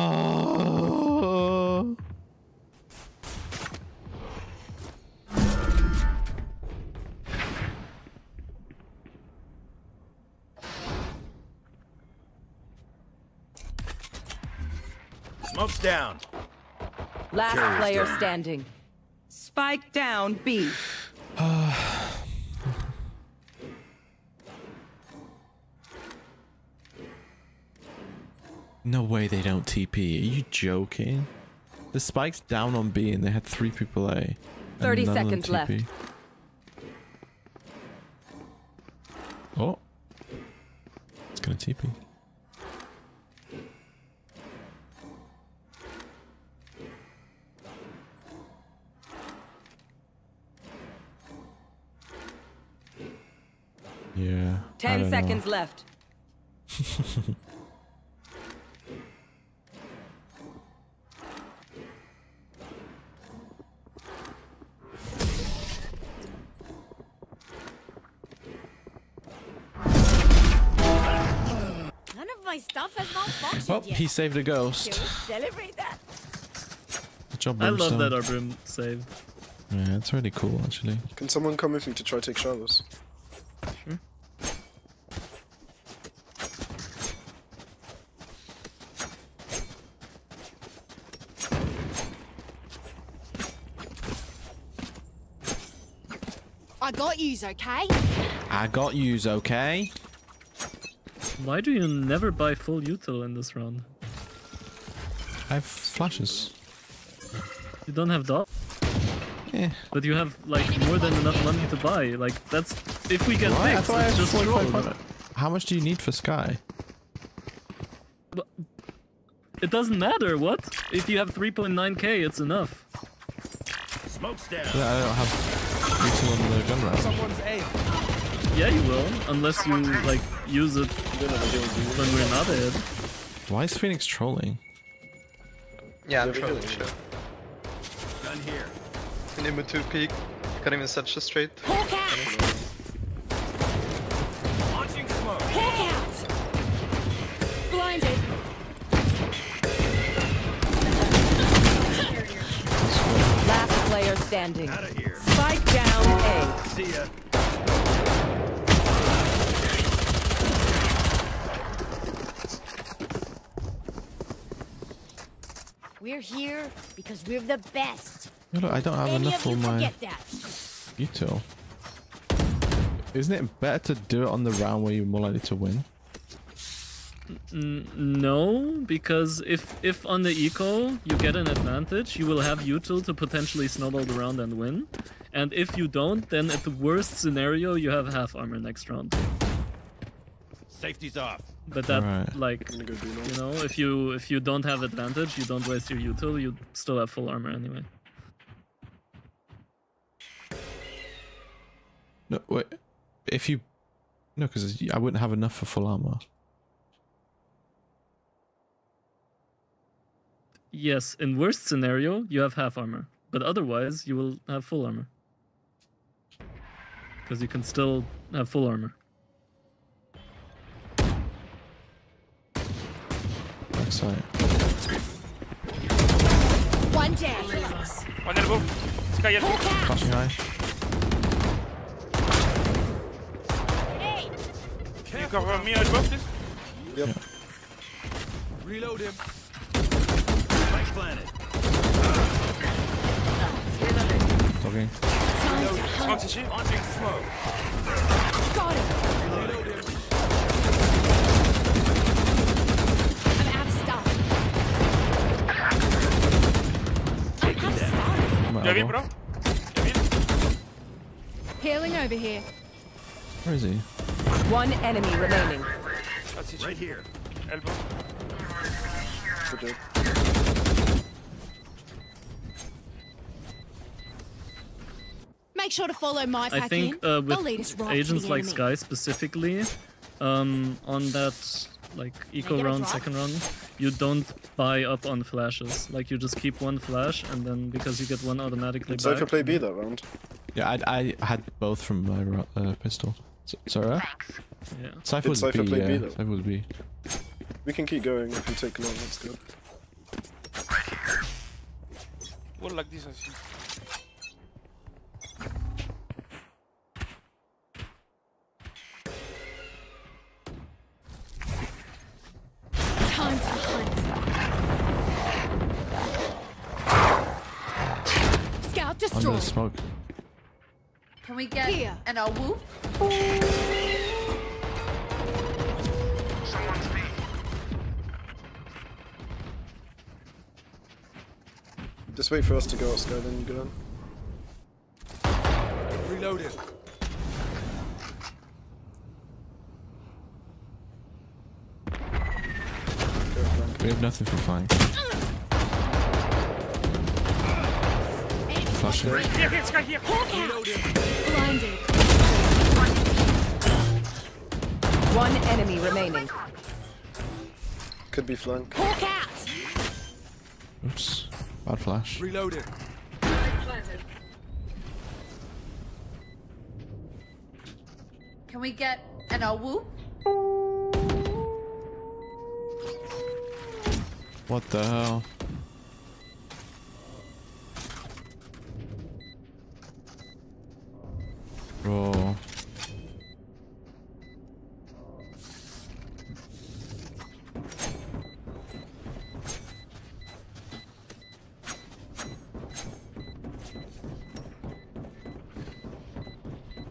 Smoke's down. Last Carrier's player down. standing. Spike down B. No way they don't TP. Are you joking? The spike's down on B and they had three people A. 30 none of them seconds left. Oh. It's gonna TP. Yeah. I 10 don't know. seconds left. None of my stuff has malfunctioned oh, Well, yet. he saved a Shall ghost. celebrate that? Good job, I love that our brim saved. Yeah, it's really cool actually. Can someone come with me to try to take showers? Got yous, okay? I got yous, okay? Why do you never buy full util in this round? I have flashes. You don't have dot? Yeah. But you have like more than enough money to buy. Like that's if we get Right, I fixed, thought I it's just 45 troll. hundred. How much do you need for Skye? It doesn't matter, what? If you have 3.9k, it's enough. Smoke's down. Yeah, I don't have util on the gun round. Someone's A. Yeah, you will, unless you like use it when we're not ahead. Why is Phoenix trolling? Yeah, I'm trolling shit. Gun here. Nemo 2 peek. Can't even set shit straight. Launching smoke. Hawk out! Blinded. Last player standing. Here because we're the best. No, look, I don't have Any enough of you for my forget that. util. Isn't it better to do it on the round where you're more likely to win? No, because if if on the eco you get an advantage, you will have util to potentially snowball the round and win. And if you don't, then at the worst scenario, you have half armor next round. Safety's off. But that, Alright. like, you know, if you if you don't have advantage, you don't waste your util, you still have full armor anyway. No, wait. If you, no, because I wouldn't have enough for full armor. Yes, in worst scenario, you have half armor, but otherwise you will have full armor. Because you can still have full armor. Backside. One day. One elbow. Skye elbow. Flashing eye. Can you cover me elbow, please? Yep. Reload him. Spike planted. Talking. Smoke CC. Launching smoke. Got him. I'm You have it, elbow. bro? You? Healing over here. Where is he? One enemy remaining. That's CC. Right here. Elbow. Good job. Make sure to follow my pack I think in. uh, They'll lead us with agents like enemy. Skye specifically, um, on that like eco get a round, second round, you don't buy up on flashes. Like you just keep one flash, and then because you get one automatically Did Cypher back. play B that round? Yeah, I, I had both from my uh, pistol. S- sorry? uh? Yeah. Cypher Did was Cypher B, play B yeah. though? Cypher was B. We can keep going if you take long, that's good. What like this, I see. Scout Under destroyed. the smoke. Can we get Here. an a whoop? Just wait for us to go out, Skye, then you go in. Reload him. We have nothing for flying. Oh, Flashing. Here, here, Skye, here. Him. Blinded. One enemy remaining. Could be flank. Hawk out. Oops. Bad flash. Reloaded. Can we get an a whoop? What the hell? Bro.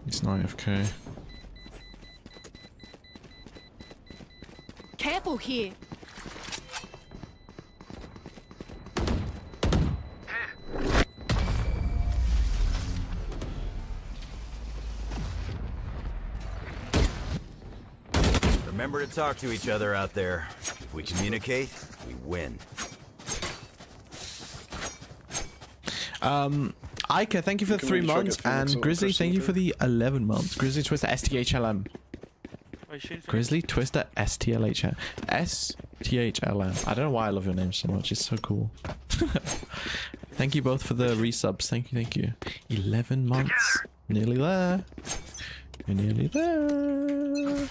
He's not AFK. Careful here. Remember to talk to each other out there. If we communicate, we win. Um, Ika, thank you for You the three maybe months, and Grizzly, Christian thank you for the 11 months. Grizzly Twister STHLM. Grizzly Twister STLHM. STHLM. I don't know why I love your name so much. It's so cool. thank you both for the resubs. Thank you, thank you. 11 months. Nearly there. You're nearly there.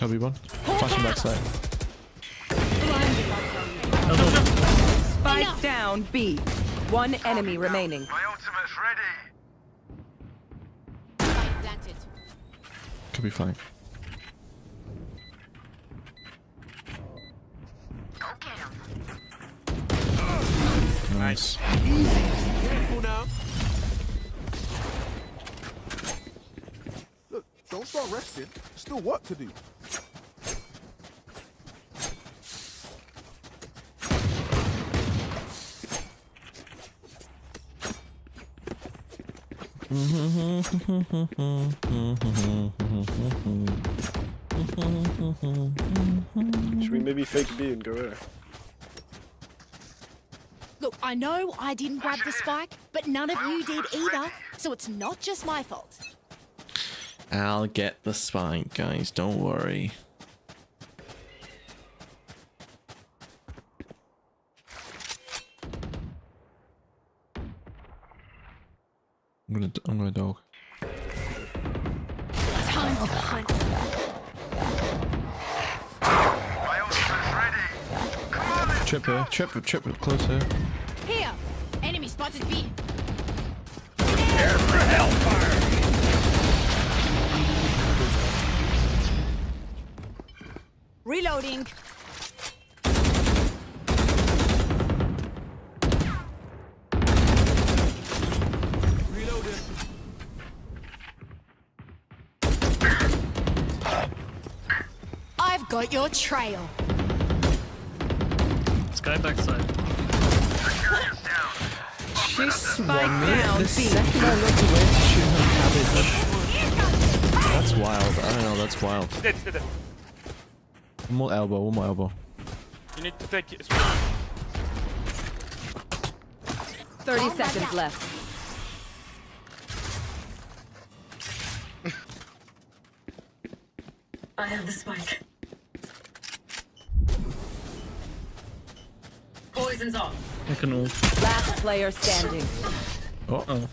Copy one. Flashing backside. Spike down B. One enemy remaining. My ultimate's ready. Planted. Could be fine. Nice. Easy. Careful now. Look, don't start resting. Still work to do. Should we maybe fake B and go A? Look, I know I didn't grab the spike, but none of you did either, so it's not just my fault. I'll get the spike, guys. Don't worry. I'm gonna, I'm gonna dog. Time to hunt. Trip her, trip her, trip her, close her. Here! Enemy spotted B. Reloading. Reload him. I've got your trail. Skye backside. She Spike swung me down the second I looked away to shoot cabbage. That's wild. I don't know, that's wild. He's dead, he's dead. dead. One more elbow, one more elbow. You need to take it. 30 seconds left. I have the spike. Poison's off. I can ult. Last player standing. Uh oh.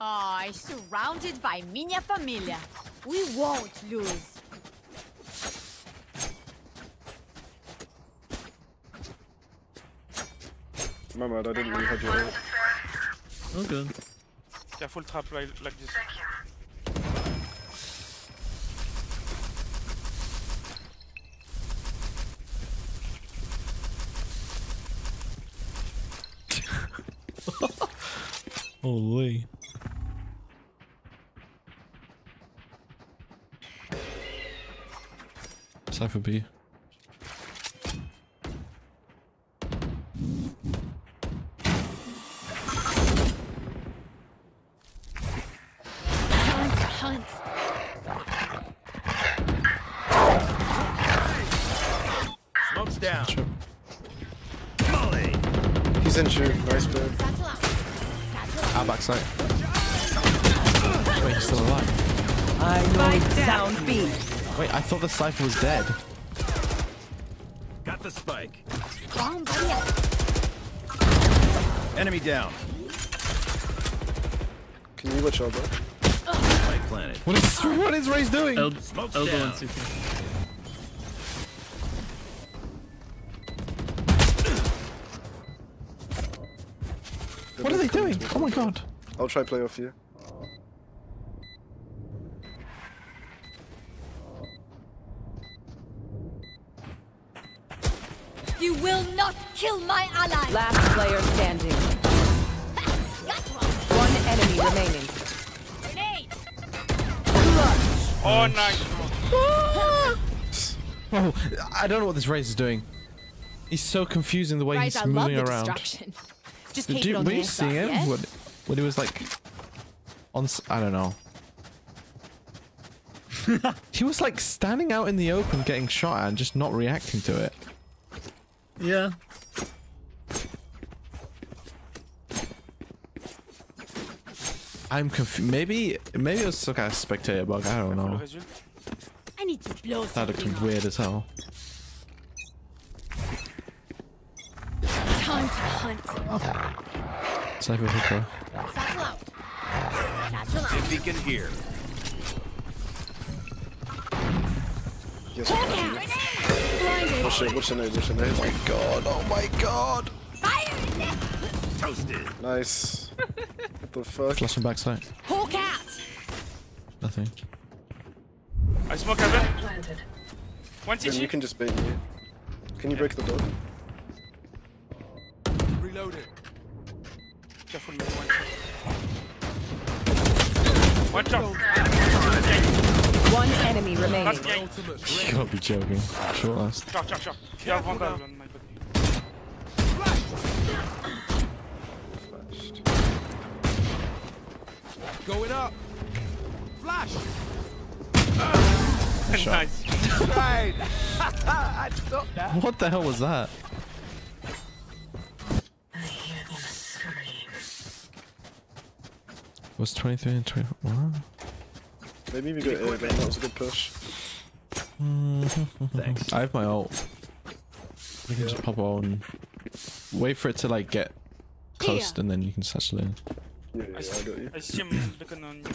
Oh, surrounded by minha família. We won't lose. My bad, I didn't really have your ult. Oh, good. Careful trap like, like this. Holy. Cypher B. the Cypher was dead. Got the spike. Bomb. Enemy down. Can you watch elbow? Spike planted. What is what is Raze doing? El Smoke's elbow down. and CT. What are they doing? Oh my god. I'll try play off you. You will not kill my ally. Last player standing. One enemy remaining. Oh, nice. Oh, I don't know what this Raze is doing. He's so confusing the way Guys, he's I moving the around. distraction. Just Did keep you, it on were you seeing him? yeah? When, when he was like on, s- I don't know. he was like standing out in the open, getting shot at, and just not reacting to it. Yeah. I'm confused. Maybe, maybe it was some kind of spectator bug. I don't know. I need to blow That looked up. weird as hell. Time to hunt. Cypher hooker. Satchel out. Satchel out. Beacon here. Yes, Hawk I What's your, what's your name? What's your name? Oh my god, oh my god. Toasted. Nice. What the fuck? Flashing backside. Hawk out. Nothing. I smoke heaven. One Then you TG. can just bait me. Can you break the door? Reloaded. Careful, man. One shot. One shot. One enemy remaining. Last game. You gotta be joking. Short last. Shot, shot, shot. You have one guy on my body. Going up. Flash. nice. Right. I stopped that. What the hell was that? Was 23 and 24. What? Maybe we go A then, that was a good push. Thanks. I have my ult. You can just pop on. Wait for it to like get close and then you can satchel in. Yeah, yeah, I got you. I see him looking on your.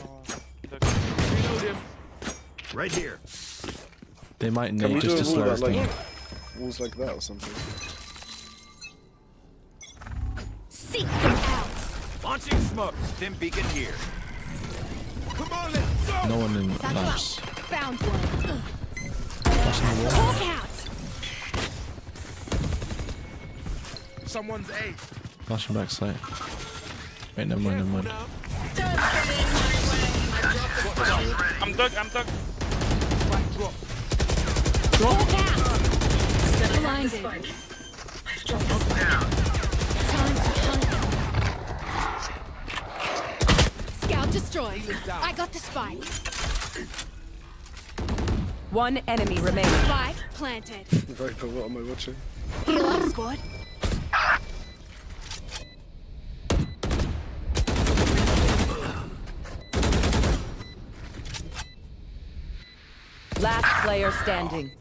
Reload him. Right here. They might Can we nade just to slow us like, down. walls like that or something? Seek them out. Launching smoke. Stim beacon here. Come on, let's go. No one in Satchel out. lamps. Found one. Flashing the wall. Hawk out. Someone's A. Flashing backside. Wait, never mind, never mind. I'm dug, I'm dug. Hawk out. Blinded. Time to hunt. Scout destroyed. I got the spike. One enemy remaining. Spike planted. Viper, what am I watching? Heal up, squad. Last player standing.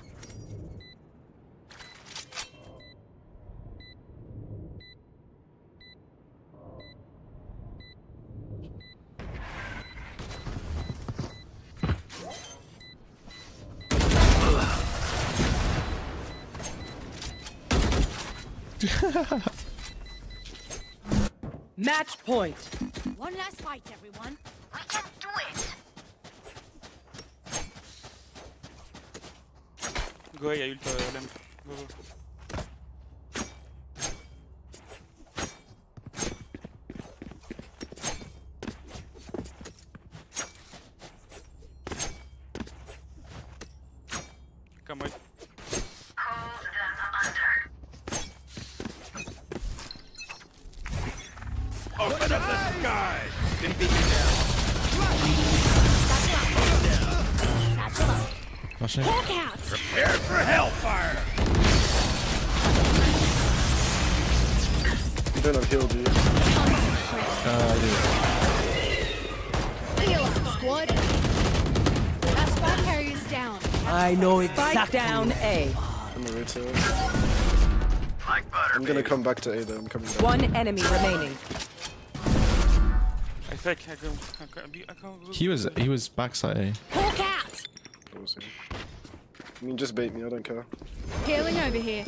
Match point. One last fight, everyone. Go, il y a ult euh. Go, go. Spike down A. I'm a rotate. I'm gonna come back to A though, I'm coming back. One enemy remaining. I fake, I go. I go, I. He was he was backside A. Hawk out. Closing. I mean, just bait me, I don't care. Healing over here.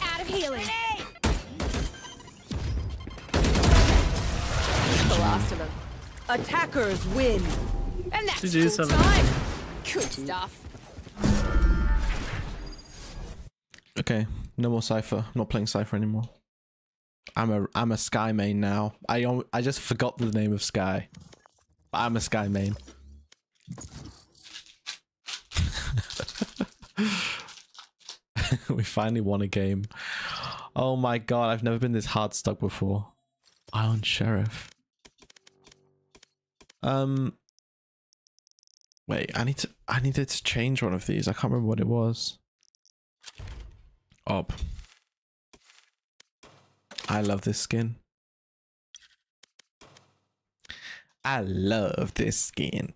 Out of healing. That's the last of them. Attackers win. And that's GG's, full seven. time. Good stuff. Okay, no more Cypher. I'm not playing Cypher anymore. I'm a I'm a Skye main now. I I just forgot the name of Skye. But I'm a Skye main. we finally won a game. Oh my god, I've never been this hard stuck before. Iron Sheriff. Um Wait, I need to I needed to change one of these. I can't remember what it was. Up. I love this skin. I love this skin.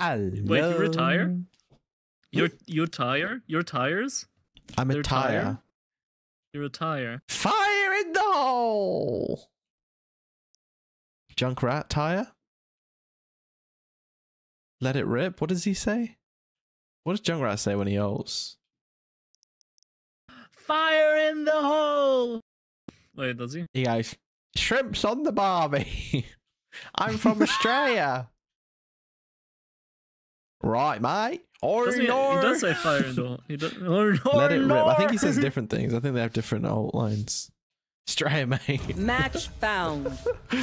I love. Wait, you retire? You're you tire? Your tires? I'm a They're tire. tire? You retire. Fire in the hole! Junkrat tire? Let it rip? What does he say? What does Junkrat say when he owls? Fire in the hole. Wait, does he? He goes, Shrimps on the barbie. I'm from Australia. right, mate. Or Doesn't he, he does say fire in the hole. He does. Or, Let it rip. I think he says different things. I think they have different outlines. Australia, mate. Match found.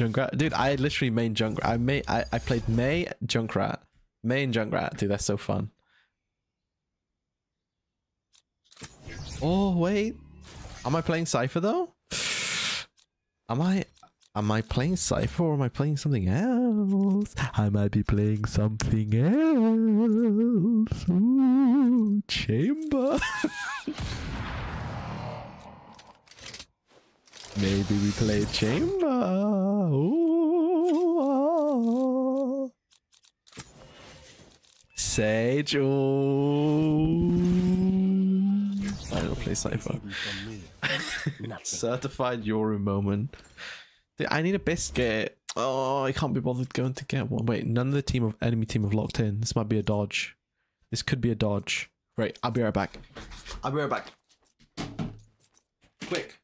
Junkrat, dude. I literally made Junkrat. I made. I, I played Mei Junkrat, Mei and Junkrat. Dude, that's so fun. Oh wait, am I playing Cypher though? Am I? Am I playing Cypher or am I playing something else? I might be playing something else. Ooh, chamber. Maybe we play chamber. Ooh. Sage. Ooh. I don't play Cypher. Certified Yoru moment. I need a biscuit. Oh, I can't be bothered going to get one. Wait, none of the team of enemy team have locked in. This might be a dodge. This could be a dodge. Right, I'll be right back. I'll be right back. Quick.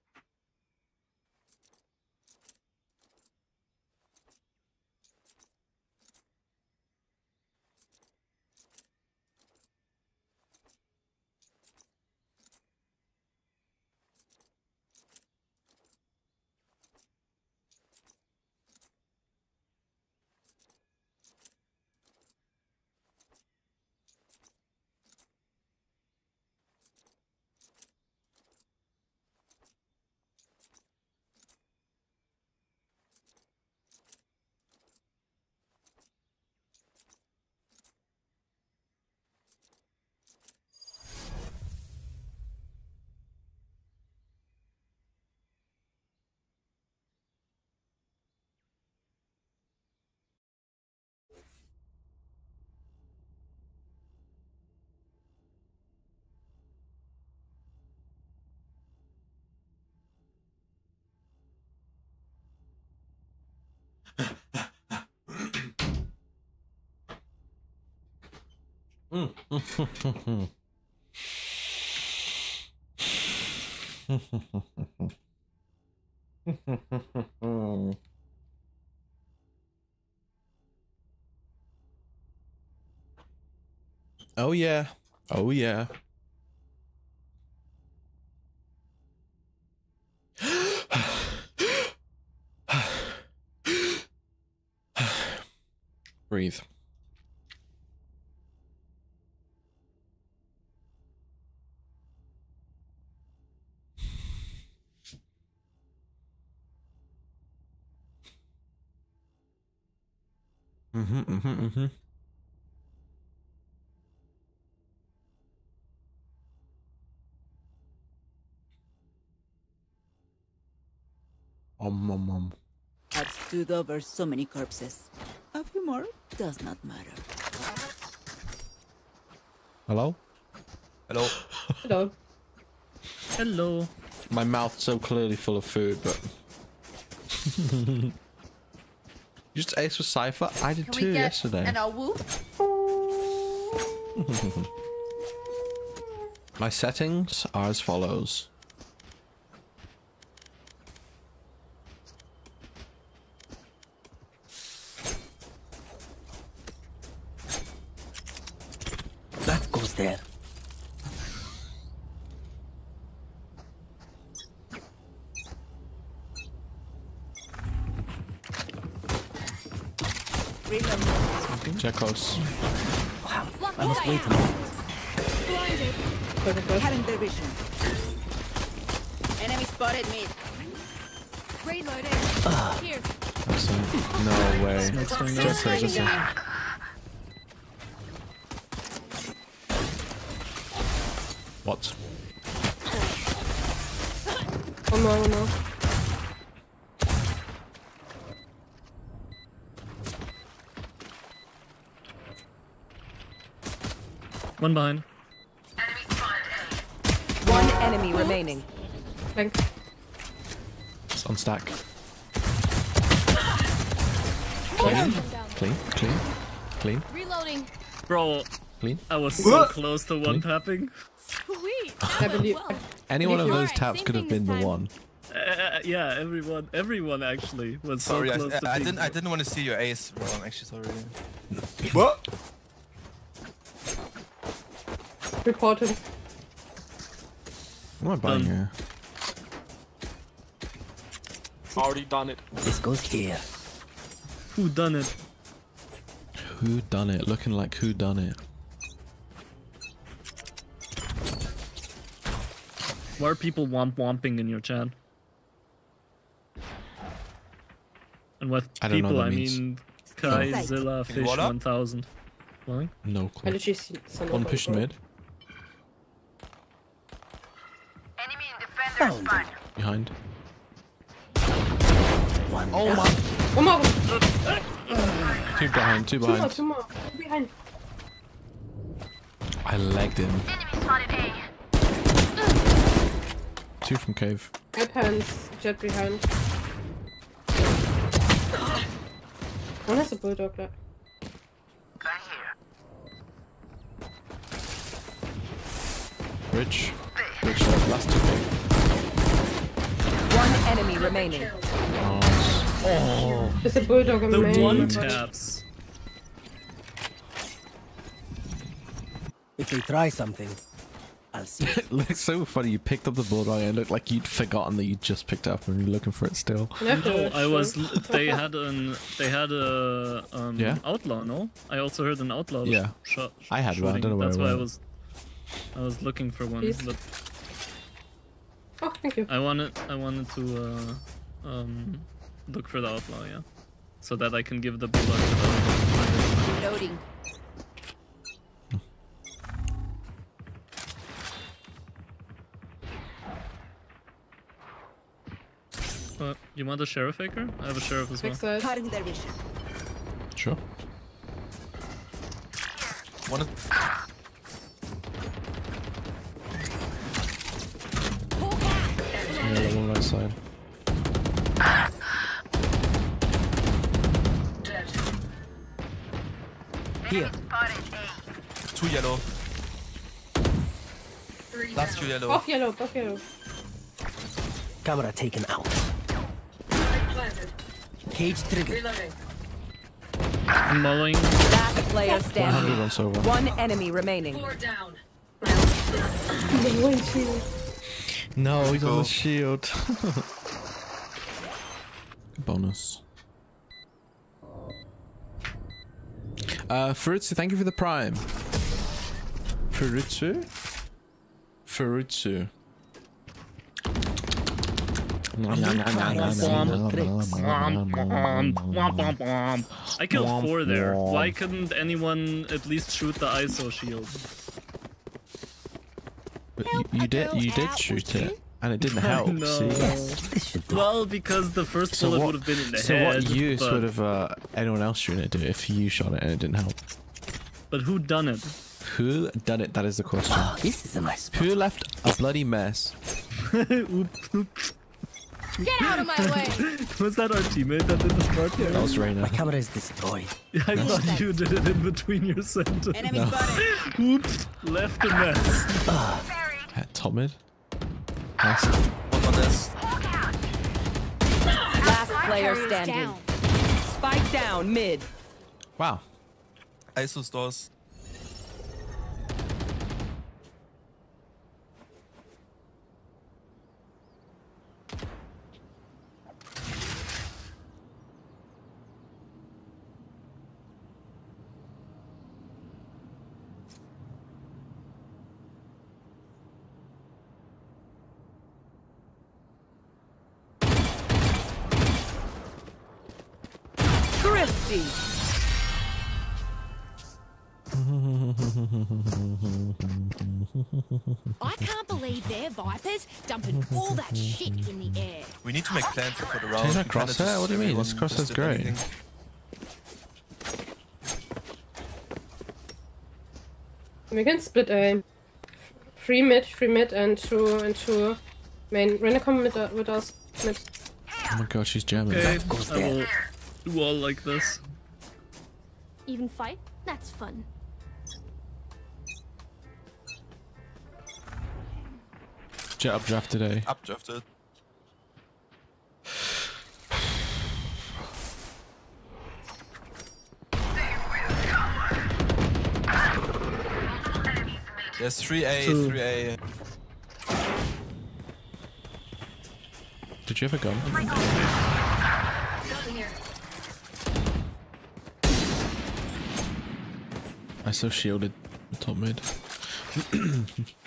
Oh yeah. Oh yeah. Breathe. Mm-hmm, mm-hmm, mm-hmm. Um, um, um. I've stood over so many corpses. A few more does not matter. Hello? Hello. Hello. Hello. My mouth's so clearly full of food, but. you just ace with Cypher? I did Can too yesterday. an awu? My settings are as follows. That goes there. Close. I must wait One behind. One enemy remaining. Blink. It's on stack. Clean. Clean. Clean. Clean. Reloading. Bro, Clean. I was so What? close to one tapping. Sweet. I believe. Any one of those Alright, taps same could have been the one. Uh, yeah, everyone, everyone actually was Sorry, so close I, to I being didn't. I didn't want to see your ace, bro. I'm actually sorry. What? Reported. What am I buying Done. here? Already done it. This goes here. Who done it? Who done it? Looking like who done it? Why are people womp womping in your chat? And with I don't know people, what I means. mean Kaizilla In Fish what up? 1000. What? No I clue. literally One of push mid. In defender. Behind. One Oh down. my! One more. Two behind. Two behind. Two more, two more. Two behind. I legged him. Enemy spotted A. Two from cave. Red hands, Jett behind. Oh, One has a bulldog left. Rich. Rich left. Last two cave. One enemy remaining. Nice. Oh, There's a bulldog on the main. one taps. If they try something, I'll see. it looks so funny. You picked up the bulldog and it looked like you'd forgotten that you just picked it up and you're looking for it still. No, I was. They had an. They had a um, Yeah? outlaw. No, I also heard an outlaw. Yeah. sh- I had one, I don't know where That's it why I was. I was looking for one, Please. but Oh, thank you. I wanted. I wanted to uh, um, look for the outlaw. Yeah, so that I can give the bulldog. To the Loading. uh, you want a sheriff faker? I have a sheriff as well. Big side. Cutting their vision. Sure. One is Yeah, the right side. Here. two yellow. Three Last two yellow. Both yellow, both yellow. Camera taken out. Cage triggered. I'm mulling. Last player 100 standing. One enemy remaining. down. One, two. No, he's on the shield. Bonus. Uh, Furutsu, thank you for the prime. Furutsu? Furutsu. I killed four there. Why couldn't anyone at least shoot the ISO shield? But you, you did, you did shoot it, and it didn't help. know. See? Well, because the first So bullet what, would have been in the so head. what use but, would have uh, anyone else shooting it do if you shot it and it didn't help? But who done it? Who done it? That is the question. This is a nice. Who left a bloody mess? Oops, oops. Get out of my way. Was that our teammate that did the smart That play? was Reyna. My camera is destroyed. I thought you did it in between your sentence. Enemy spotted. Oops, left a mess. Top mid. Nice. One on this. Last player standing. down. Spike down mid. Wow. ISO stores. I can't believe they're Vipers dumping all that shit in the air. We need to make plans for the round. Change that We kinda crosshair? What do you mean? This everyone crosshair's just great. anything. We can split A. Free mid, free mid, and two and two main. Reyna, come with, uh, with us. Mid. Oh my god, she's German. Okay, I will do all like this. Even fight? That's fun. Jett updraft today. Updrafted. There's 3A, Two. 3A. Did you have a gun? I still shielded top mid.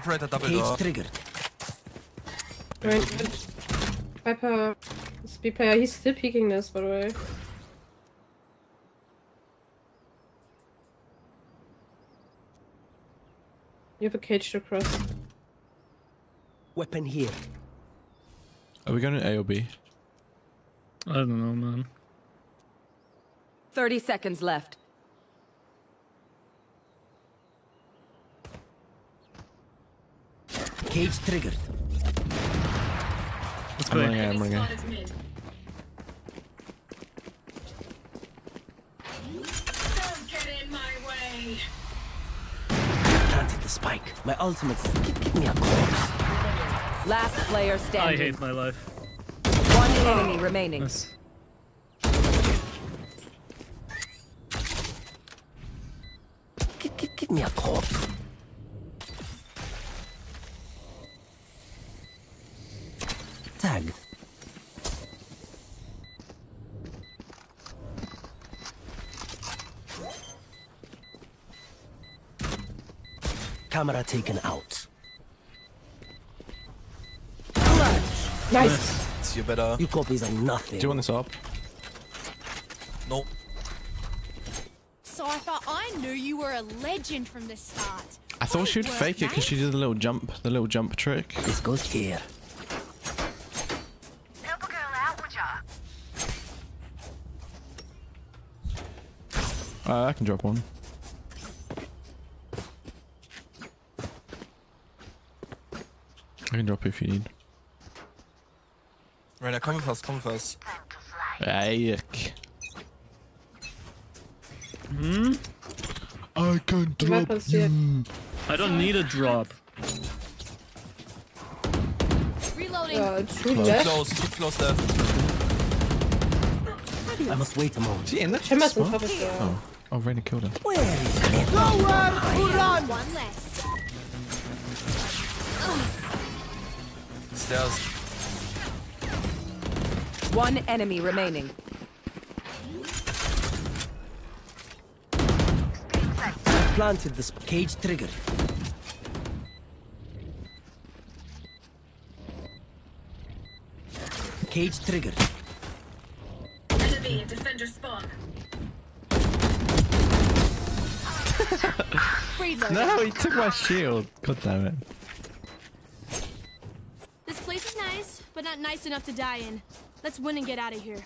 Operator double Cage door. triggered. Right. Viper. Speed player, he's still peeking this, by the way. You have a cage to cross. Weapon here. Are we going to A or B? I don't know, man. 30 seconds left. Cage triggered. Let's I'm go. running A, I'm running A. Get my. Planted the spike. My ultimate. Give, give me a corpse. Last player standing. I hate my life. One enemy remaining. Yes. Give, give, give me a corpse. Tag. Camera taken out. Nice. It's you better. You copies are nothing. Do you want this up? No. Cypher, I thought I knew you were a legend from the start. I thought she'd Work, fake it because she did the little jump, the little jump trick. This goes here. Help a girl out, would ya? Uh, I can drop one. I can drop if you need. Reyna, come with us, come with us. Ayek. Hmm? I can drop you. I don't need a drop. Reloading. Uh, two Too close, too close left. I must wait a moment. She in that Chimmer's on top of the. Oh, oh, Reyna killed her. Where is it? Nowhere to run. One less. Stairs. One enemy remaining. Planted the sp- cage trigger. Cage trigger. Enemy defender spawn. Reloading. No, he took my shield. God damn it. This place is nice, but not nice enough to die in. Let's win and get out of here.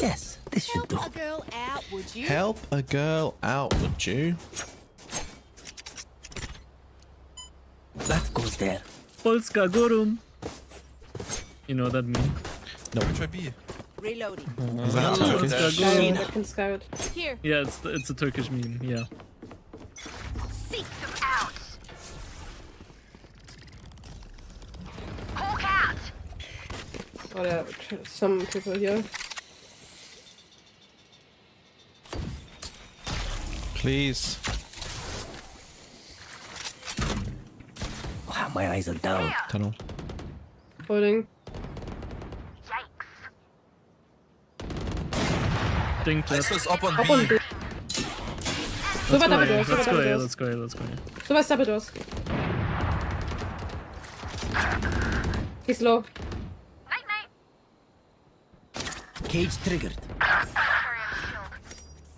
Yes, this should do. Help A girl out, would you? Help a girl out, would you? That goes there. Polska Gorum. You know what that means? No. Which way B? Reloading. Is that Polska Turkish? I Gorum. can scout. Here. Yeah, it's it's a Turkish meme. Yeah. Seek them out. Hawk out. Oh, there are some people here. Please. Wow, my eyes are down. Tunnel. Holding. Ding This was up on Up B. on B. Super Let's go double A, doors, super let's go double A, doors. let's go A, let's go A. Super double doors. He's low. Cage triggered.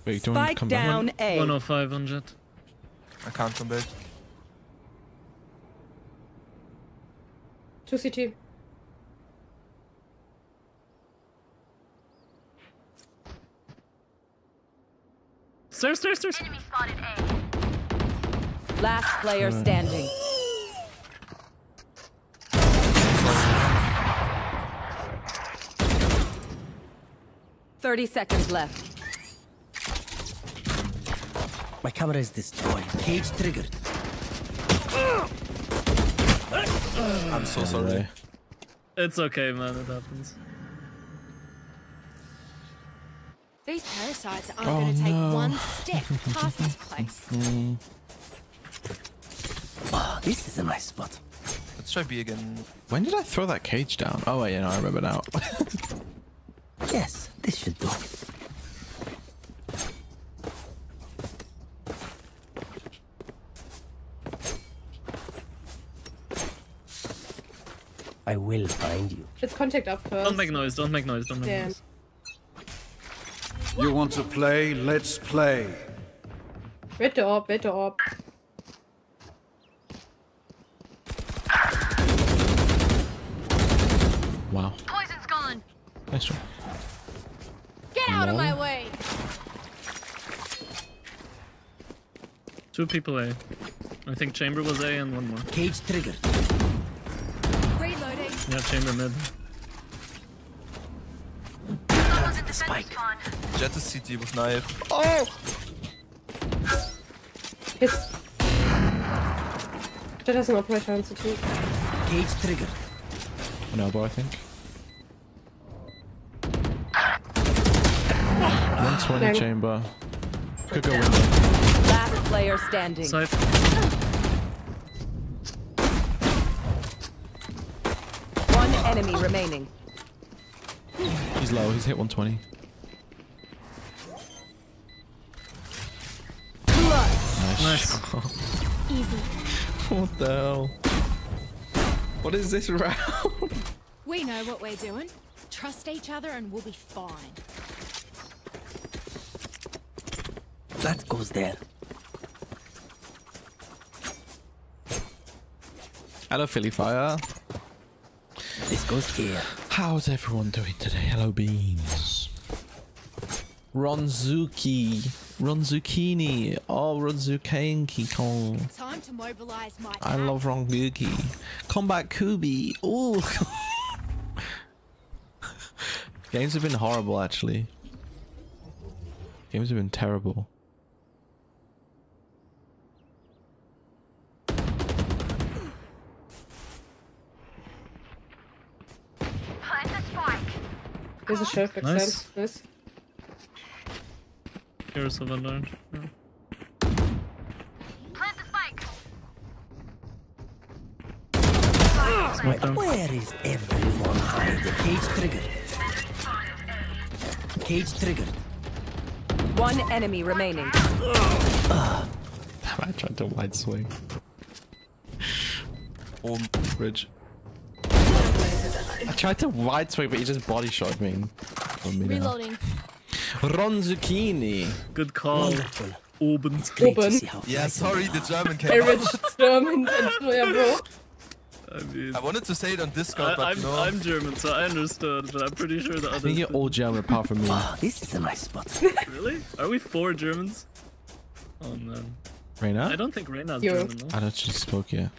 Wait, do you want to Spike come back? down A. 105 on Jett. I can't come back. Two CT. Stairs, stairs, stairs. Last player standing. Thirty seconds left. My camera is destroyed. Cage triggered. I'm so sorry. It's okay, man. It happens. These parasites aren't Oh, going to take no. one step past this place. Mm. Oh, this is a nice spot. Let's try B again. When did I throw that cage down? Oh, wait, yeah, no, I remember now. Yes, this should do. I will find you. Let's contact up first. Don't make noise, don't make noise, don't make Yeah. noise. You want to play? Let's play. Wait the orb, wait the orb. wow. Poison's gone. Nice try. Get out of my way. Two people A. I think chamber was A and one more. Cage triggered. Reloading. Yeah, chamber mid. Planted the spike. Jett is CT with knife. Oh! His... That has an operator on CT. Cage trigger. An elbow, I think. 120 Bang. chamber. Could go window. Last player standing. Side. One enemy remaining. He's low, he's hit 120. Nice. Easy. what the hell? What is this round? We know what we're doing. Trust each other and we'll be fine. That goes there. Hello, Philly Fire. This goes here. How's everyone doing today? Hello, Beans. Ronzuki. Ronzukini. Oh, Ronzukanki Kong. Time to mobilize my I love Ronguki. Combat Kubi. Ooh. Games have been horrible, actually. Games have been terrible. There's a sheriff backside. Nice. Nice. Here's a Vanguard. Yeah. Plant the spike. Smoke down. Where is everyone hiding? Cage triggered. Cage triggered. One enemy remaining. I tried to wide swing. Um, Bridge. I tried to wide swing, but he just body shot me. on me now. Reloading. Ronzucchini. Good call. Wonderful. Oben. Great to Open. see how Yeah, sorry, the. German came Very out. rich German and yeah, bro. I mean, I wanted to say it on Discord, I, but I'm, no. I'm German, so I understood, but I'm pretty sure the I others. think you're all German apart from me. Oh, this is a nice spot. Really? Are we four Germans? Oh man. I don't think Reyna's Yo. German, though. I don't she spoke yet.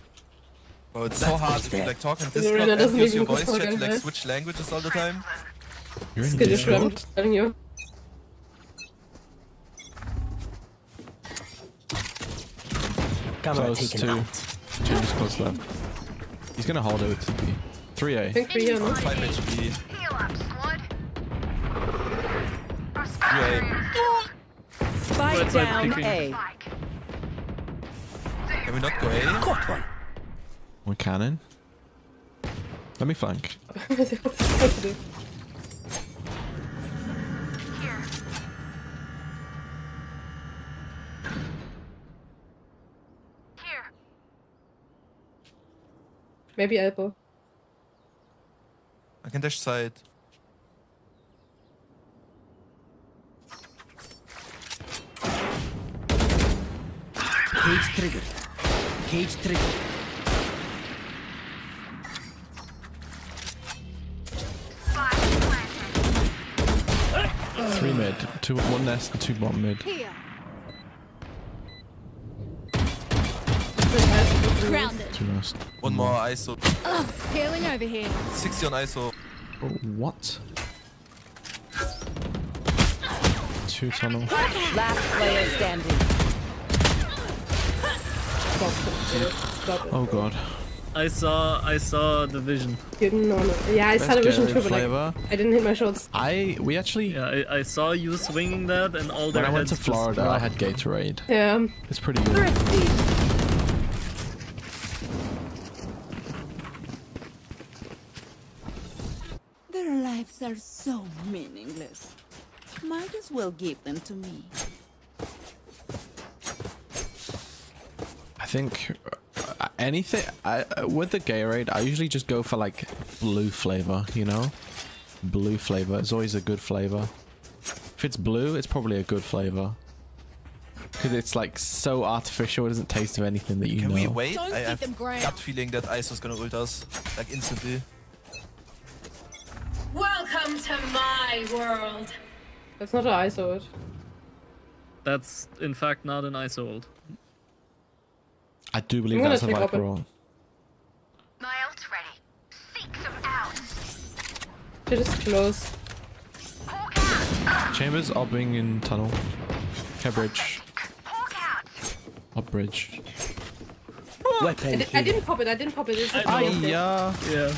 Oh, it's so hard goes if you like talk on Discord and use your voice chat to like switch languages all the time. You're in Skittish ram, Discord? telling you. Camera Close taken to. out. James close left. He's gonna hold it with TP. 3A. I think three here, no? 5 HP. Heal up, squad. Spike down. A. Can we not go A? Caught one. One cannon. Let me flank. What the fuck to? Here. Maybe elbow. I can dash side. Cage triggered. Cage triggered. Mid, two one nest and two bottom mid. Here. Grounded. Two nest. One more ISO. Ugh, healing over here. 60 on ISO. Oh, what? Two tunnel. Last player standing. Oh god. I saw I saw the vision. You no, no. Yeah, I saw the vision too, but flavor. like, I didn't hit my shots. I we actually Yeah, I, I saw you swinging that and all their when I went to Florida, I dropped. had Gatorade. Yeah. It's pretty good. Their lives are so meaningless. Might as well give them to me. I think uh, anything I, uh, with the Gatorade, I usually just go for like blue flavor. You know, blue flavor is always a good flavor. If it's blue, it's probably a good flavor. Because it's like so artificial, it doesn't taste of anything that you Can know. we wait? Don't I have them ground. gut feeling that ISO's gonna ult us. Like instantly. Welcome to my world. That's not an ISO. That's in fact not an ISO ult. I do believe I'm that's a take Viper open. roll. My ult's ready. Seek some out. Shit is close. Chambers obbing in tunnel. Okay, bridge. Up bridge. I, Weapon di- I didn't pop it. I didn't pop it. It's a Ay, yeah. Yeah.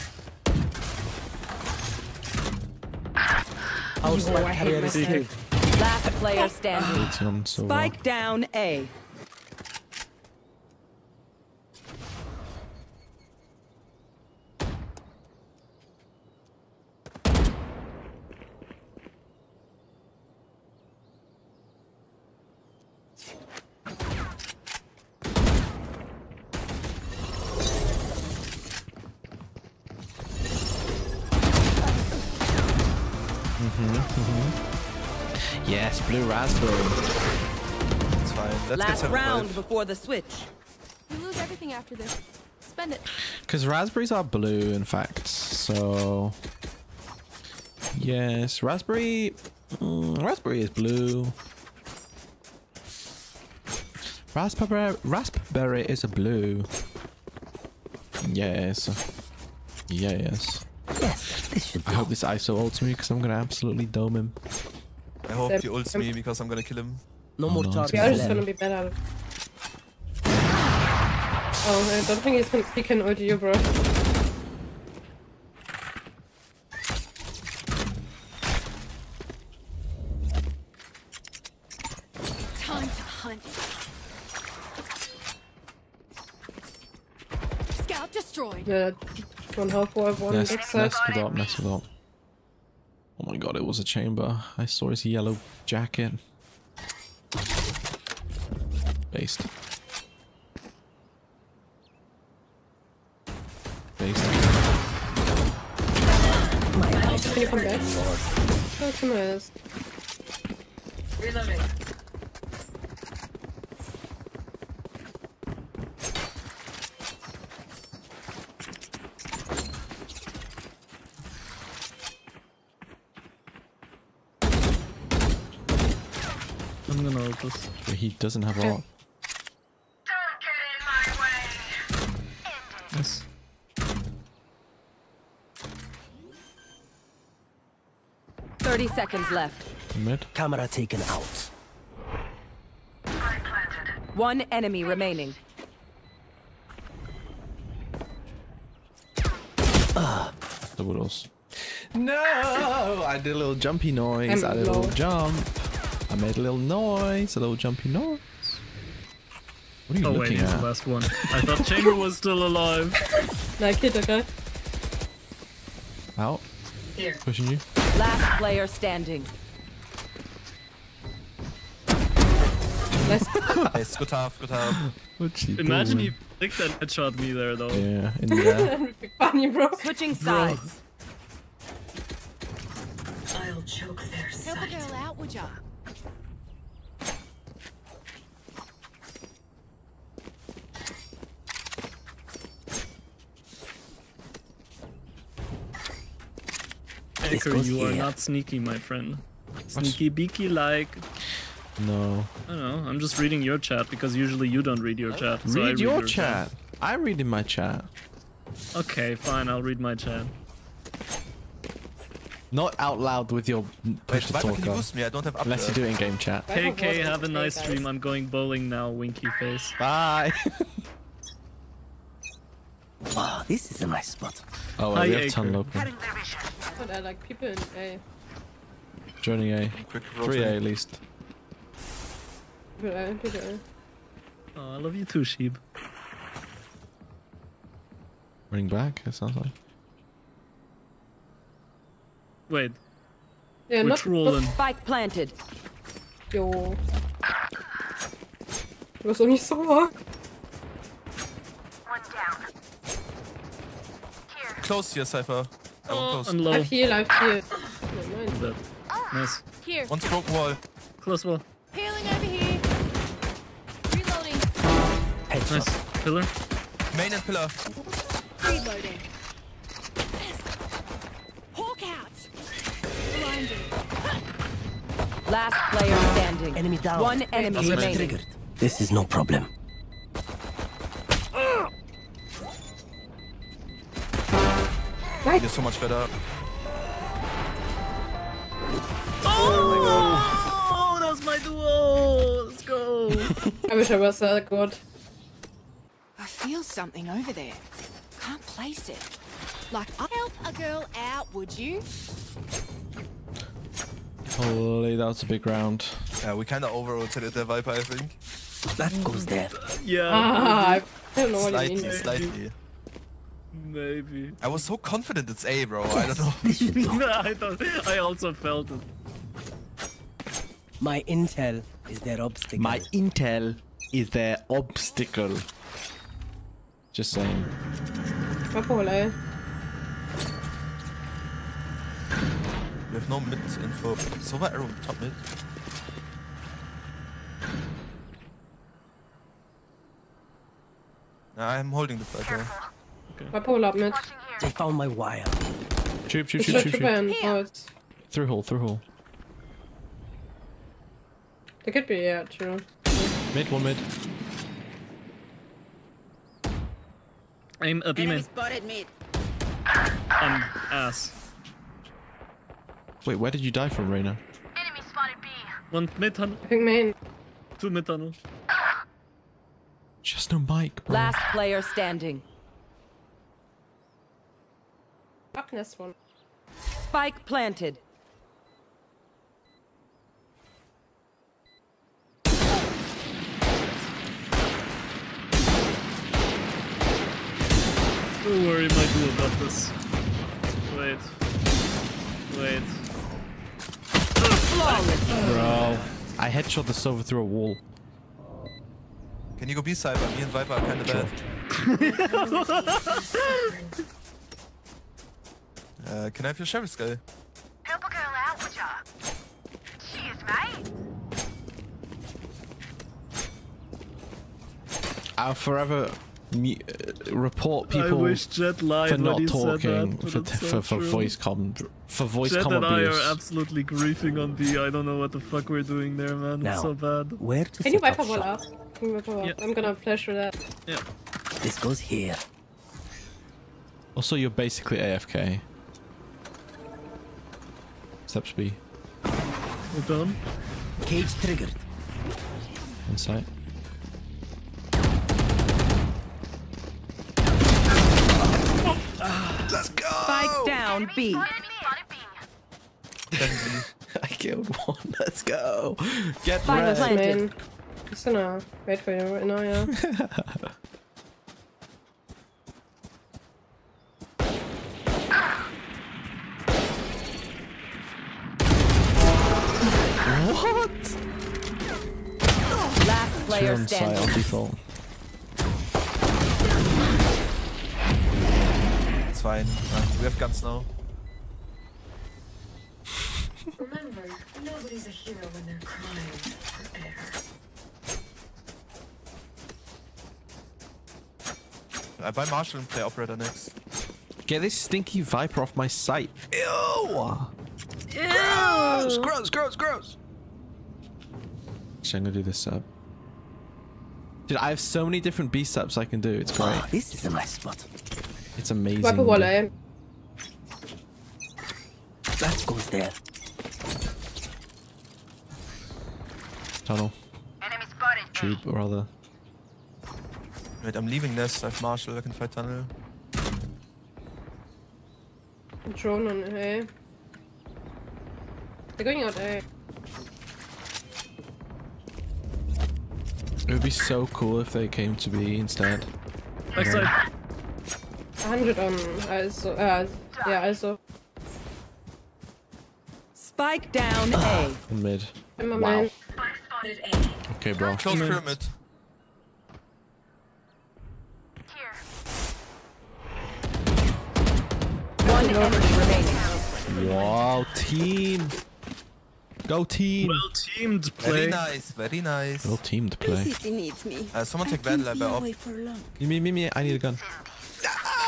Our Oh, spike I hate carrier is myself. killed. Last player standing. 80 on silver. Spike down A. raspberry. It's fine. Let's get Last 75. round before the switch. You lose everything after this. Spend it. Because raspberries are blue, in fact. So yes, raspberry. mm, raspberry is blue. Raspberry. Raspberry is a blue. Yes. Yes. Yes, this should I hope this ISO ults me because I'm gonna absolutely dome him. I hope Same. he ults me because I'm gonna kill him. No more no, charges Yeah, I'm just gonna be better. Oh, I don't think he's can, he can ult you, bro. Time to hunt. Scout destroyed. Yeah, one half wall, one Nest, backside. without, nest without. Oh my god, it was a chamber. I saw his yellow jacket. Based. Based. Can you come back? Oh, two minutes. Reloading. I'm gonna ult this. But he doesn't have a lot. Yes. Thirty seconds left. Mid. Camera taken out. One enemy remaining. Double doors. No! I did a little jumpy noise. I'm I did a little jump. I made a little noise. A little jumpy noise. What are you Oh wait, looking he's at? the last one. I thought Chamber was still alive. Like hit, okay? Out. Here. Pushing you. Last player standing. nice, good half, good half. What's she Imagine doing? he flicked that headshot me there though. Yeah, in there. Funny, bro. Switching Bro. sides. I'll choke their Help a girl out, would ya? Anchor, goes you are not sneaky, my friend. Sneaky beaky like. No. I don't know. I'm just reading your chat because usually you don't read your chat. so I read your chat. chat. I read in my chat. Okay, fine. I'll read my chat. Not out loud with your push to Viper, talk you boost me? I don't have up Unless you do it in game chat. KK, have a nice stream. I'm going bowling now. Winky face. Bye. Wow, this is a nice spot. Oh, Hi, well, we have Acre. Tunnel open. But I like people in A. Joining A. Quick 3A at least. People A, people A. Oh, I love you too, sheep. Running back, it sounds like. Wait. Yeah, We're not, trolling. Spike planted. Jo. Du warst doch nicht sauer. One down. Close here, Cypher. I won't close. And low. Live heal, live heal. Nein, nein. Dead. Nice. Here. One's broken wall. Close wall. Healing over here. Reloading. Nice. Pillar. Main and pillar. Reloading. Hawk out. Blinded. Last player standing. Enemy down. One enemy Cage remaining. triggered. This is no problem. You're so much better. Oh, my god! that was my duo. Let's go. I wish I was that good. I feel something over there. Can't place it. Like, I'll help a girl out, would you? Holy, that was a big round. Yeah, we kind of over rotated the Viper, I think. That goes there. Yeah. Ah, I don't know what you Slightly, mean. slightly. Maybe. I was so confident it's A, bro. I don't know. I thought. I also felt it. My intel is their obstacle. My intel is their obstacle. Just saying. Apple, ey. We have no mid info. Sova arrow top mid. Nah, I'm holding the Viper. pull up mit. They found my wire. Shoot, shoot, Ist shoot, shoot, shoot. ein Holz? Through hole, through hole. Der could be, yeah, true. Mid, one mid. Aim a B main. spotted mid. Um, ass. Wait, where did you die from, Reyna? Enemy spotted B. One mid tunnel. I think main. Two mid tunnel. Just no mic, bro. Last player standing. Up this one. Spike planted. Don't worry, my duo got this. Wait. Wait. Bro. I headshot the Sova through a wall. Can you go B side? Me and Viper are kind of bad. uh, can I have your sheriff's guy? Help a girl out, would ya? Cheers, mate. I'll forever mu- uh, report I people wish Jett for not talking that, for, it's so for, for voice com for voice Jett com and I are absolutely griefing on B. I don't know what the fuck we're doing there, man. Now, It's so bad. Where to Can you wipe up up all shop? up? Can you wipe up? Yeah. I'm gonna flash for that. Yeah. This goes here. Also, you're basically AFK. Steps B. We're done. Cage triggered. Insight. Let's go! Spike down B. I killed one. Let's go. Get Spike red. planted. Main. Just gonna wait for you right now, yeah. What? Last player on site on standing. default. It's fine. Uh, we have guns now. Remember, nobody's a hero when they're crying for air. I buy Marshal and play Operator next. Get this stinky viper off my site. Ew. Gross, gross, gross, gross. Actually, I'm gonna do this sub. Dude, I have so many different B subs I can do. It's ah, great. this is a nice spot. It's amazing. Wipe a wall, ey. That goes there. Tunnel. Tube, or rather. Wait, I'm leaving this. I have Marshal. I can fight tunnel. Drone on A. They're going out A. It would be so cool if they came to B instead. Backside. 100 on also. Äh, uh, ja, also. Spike down A. In mid. Immer Wow. mein. Spotted A. Okay, bro. Close pyramid. One enemy remaining. Wow, team. Go team. Well teamed Very nice, very nice. Well teamed play. City needs me. Uh, someone take Vandal, can't I be up. Me, me, me, me. I need a gun.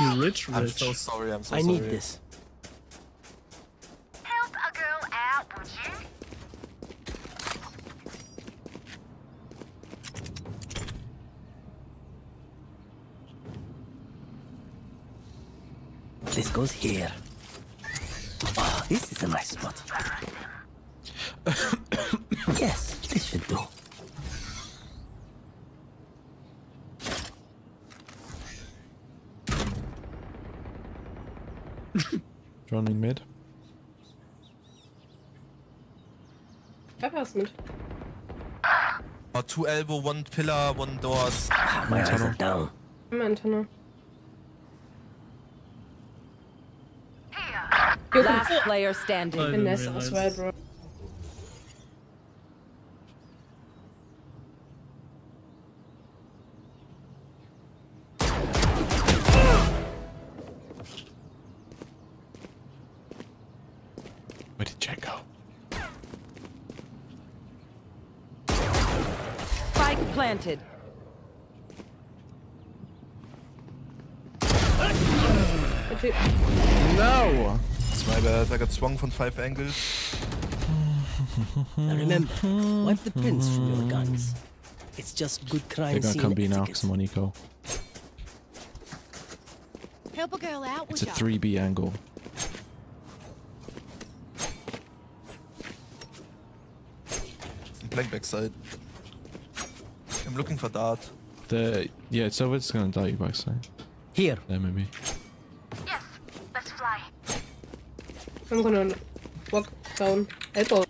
You rich, I'm rich. so sorry, I'm so I sorry. need this. Help a girl out, would you? This goes here. Ah, this is a nice spot. Yes, this should do. Running mid. Pepper ist mit. Uh, two elbow, one pillar, one doors. My eyes are down. Immer Antenne. You can Last player standing. I didn't Finesse as well, bro. Where did Jett go? Spike planted. No. It's my bad. I got swung from five angles. Now remember, wipe the prints from your guns. It's just good crime They're gonna scene come B now etiquette. because I'm on eco. Help a girl out, It's a 3B angle. I'm playing backside. I'm looking for dart. The yeah, it's over. It's gonna die you backside. Here. There maybe. Yes, let's fly. I'm gonna walk down. Elbow.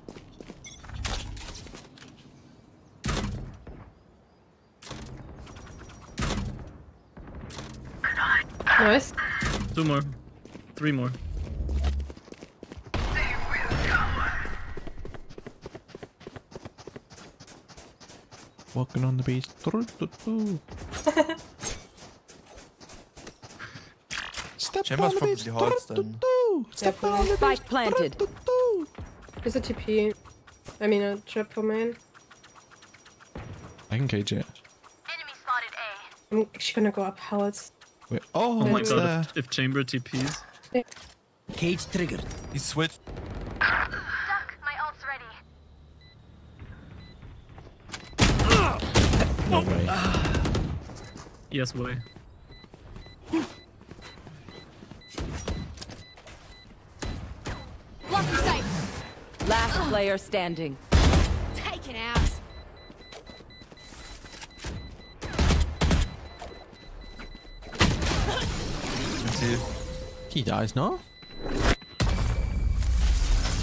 Nice. Two more. Three more. Walking on the beach. Step Chamber's on the beach. probably hard then. Step on the Spike planted. There's a TP. I mean a trap for main. I can cage it. Enemy spotted A. I'm actually gonna go up Howard's. Wait. Oh, Oh my god, there. if, if chamber TPs. Cage triggered. He switched. Duck, my ult's ready. No way. Yes, way. Block the sight. Last player standing. Taken out. He dies, no?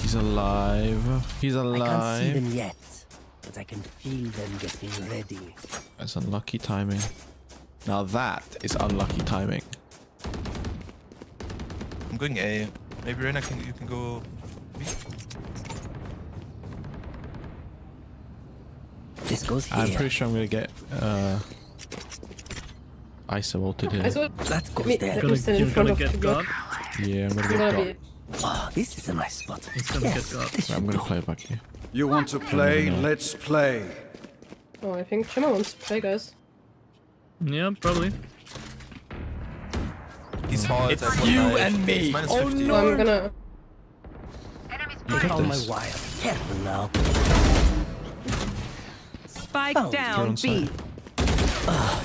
He's alive. He's I can't see alive. them yet, but I can feel them getting ready. That's unlucky timing. Now that is unlucky timing. I'm going A. Maybe Reyna can you can go B. This goes here. I'm pretty sure I'm gonna get uh Iso ulted here. I saw. That goes Me, there. let me stand in You're gonna get the God? block. Yeah, I'm gonna I'm get gonna got. be. Oh, this is a nice spot. He's gonna Yes, get God. this I'm gonna play back here. You want to play? Let's play. Oh, I think Shimmer wants to play, guys. Yeah, probably. He's hard. It's that's you knife. and me. It's minus Oh, 50. So I'm gonna. Look at all oh, my this. wire. Careful now. Spike Oh, down B.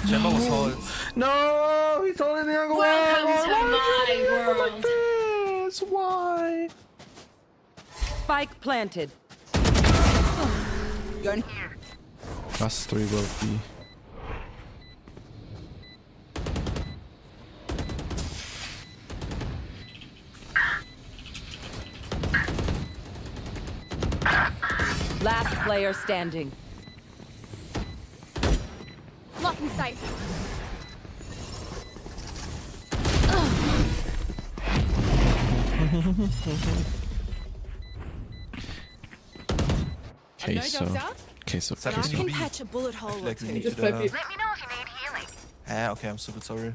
Chamber was hold. No, he's holding the young Welcome to my world. Yes, why? Spike planted. Last three will be. Last player standing. Locking sight. Okay, no so. dogs out? Okay, so. Sag okay, es so- nur Can B. patch a bullet hole or Like, two. Just to might da- be. Let me know if you need healing. Ah, okay, I'm super sorry.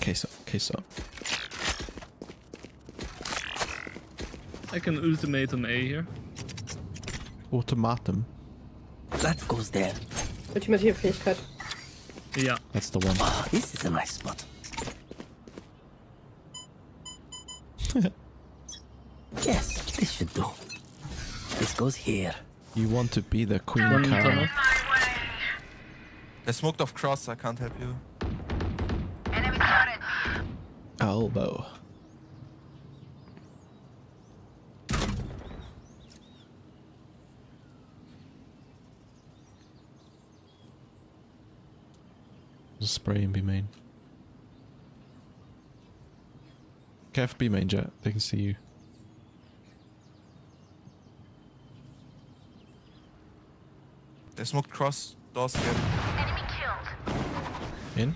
Okay, so. Okay, so. I can ultimatum A here. Ultimatum. That goes there. Ultimative Fähigkeit. Yeah. That's the one. Oh, this is a nice spot. yes, this should do. This goes here. You want to be the queen One cow. tunnel. They smoked off cross, I can't help you. Enemy spotted. Elbow. Just spray and be main. Careful, be main Jett. They can see you. They smoked cross doors again. Enemy killed. In.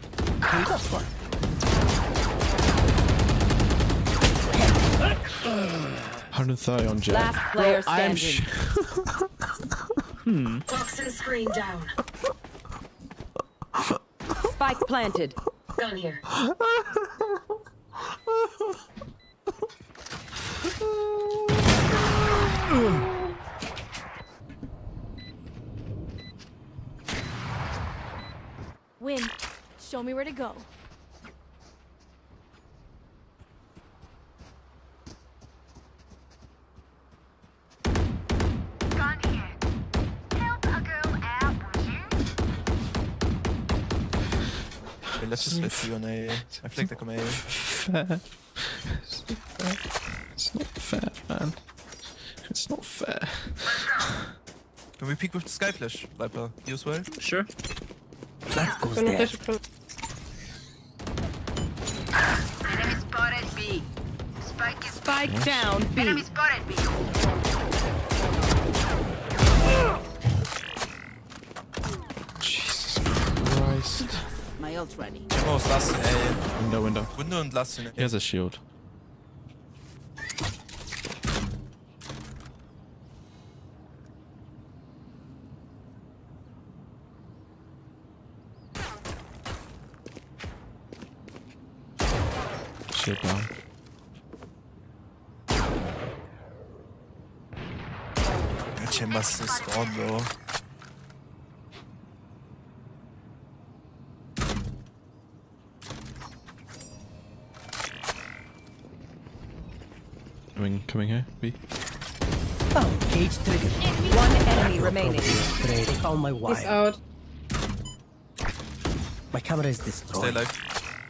Hundred thirty on Jett. Last player Bro, I am standing. Hmm. Toxin screen down. Spike planted. Gun here. Win. Show me where to go. Gun here. Help a girl out, would you? Okay, let's just let you on A. I flicked the come A. fair. It's not fair, man. It's not fair. Can we peek with the Skye flash, Viper? You as well? Sure. That goes Gonna there. Enemy spotted B. Spike is Spike down Enemy B. spotted B. Jesus Christ. My ult ready. Chamber was last in A. Window, window. Window and last. He has a shield. Shield down. Yeah, Chambers is gone, bro. Coming, coming here. B. Oh, cage triggered. One enemy remaining. They found my He's wire. out. My camera is destroyed. Stay destroyed. alive.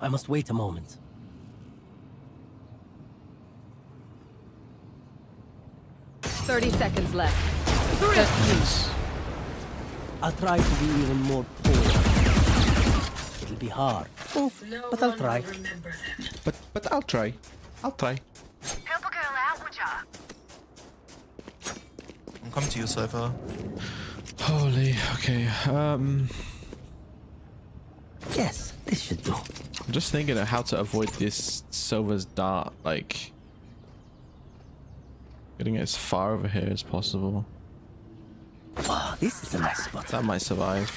I must wait a moment. Thirty seconds left. I'll try to be even more poor. It'll be hard. No but I'll try. will remember them. But but I'll try. I'll try. Help a girl out, would ya? I'm coming to you, Cypher. Holy. Okay. Um. Yes, this should do. I'm just thinking of how to avoid this Sova's dart. Like. Getting it as far over here as possible. this is a nice spot. That might survive.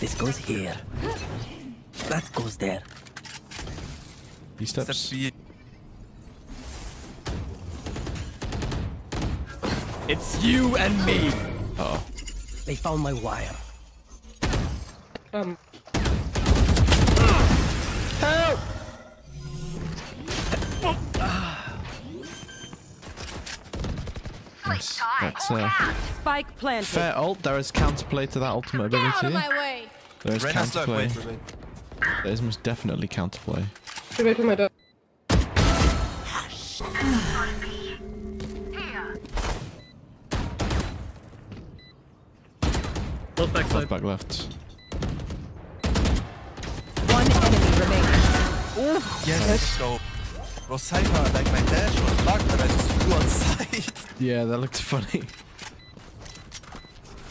This goes here. That goes there. He steps. Steps B. It's you and me. Oh. They found my wire. Um. Help! That's uh, Spike planted. fair ult. There is counterplay to that ultimate Get out of ability. my way. There is Reyna's low. counterplay. There is most definitely counterplay. Should wait for my dog. Both backside. Left back left. One enemy remaining. Yes, let's go. Bro, Cypher, like my dash was bugged and I just flew on side. Yeah, that looked funny.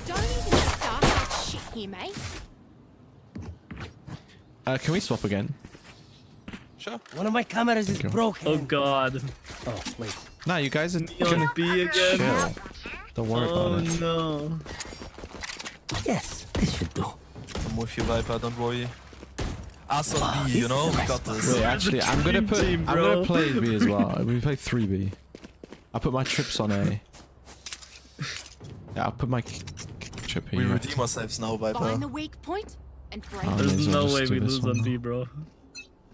Don't even start that shit here, mate. Uh, can we swap again? Sure. One of my cameras is you. broken. Oh god. Oh, wait. No, you guys are Neon gonna B again. chill. Don't worry Oh about it. Oh no. Yes, this should do. I'm with you, Viper, don't worry. Us on B, you know? We got this. Wait, actually, I'm gonna put. team, I'm gonna play B as well. We play three B. I'll put my trips on A. Yeah, I'll put my k- k- trip We here. redeem ourselves now, Find Viper. the weak point and break Oh, it. There's no way we lose one on. B, bro.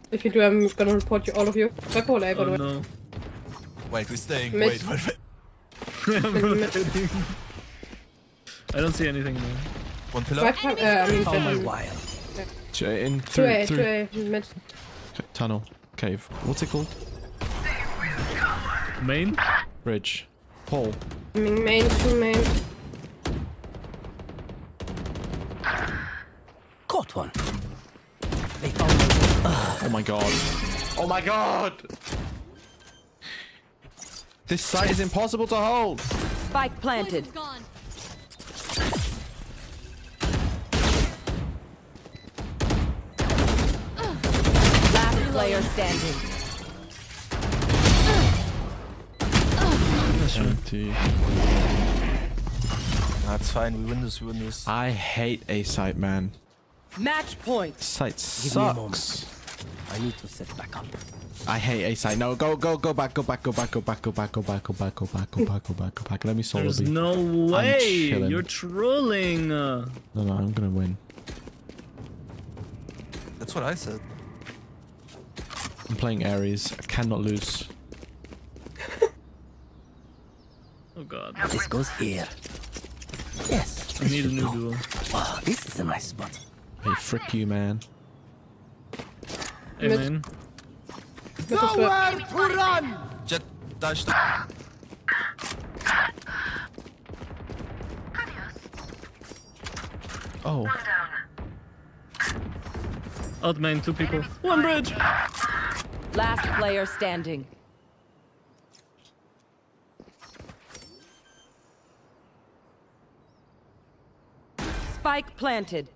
If you do, I'm gonna report you all of you. Bipolar, by Oh the way. no. Wait, we're staying. Mid. Wait, wait, wait. I don't see anything there. One pillar. Right, uh, I mean, Found my uh, wire. J- In two through, 2A, mid. tunnel, cave. What's it called? Main? Bridge. Hole. I mean, main, two main. Caught one. They found my Oh my god. Oh my god. This site is impossible to hold. Spike planted. Last player standing. Empty. That's fine, we win this, we win this. I hate A site, man. Match point. Site Give me a moment. sucks. I need to set back up. I hate A site. No, go, go, go back, go back, go back, go back, go back, go back, go back, go back, go back, go back, go back. Let me solo There's no way. You're trolling. Uh, No, no, I'm gonna win. That's what I said. I'm playing Ares. I cannot lose. Oh god. This goes here. Yes, I need a new do. duel. Wow, this is a nice spot. Hey, frick you, man. Hey Mid. man. Mid as well. Jett, dash. Oh. Out main, two people. One bridge. Last player standing. Spike planted.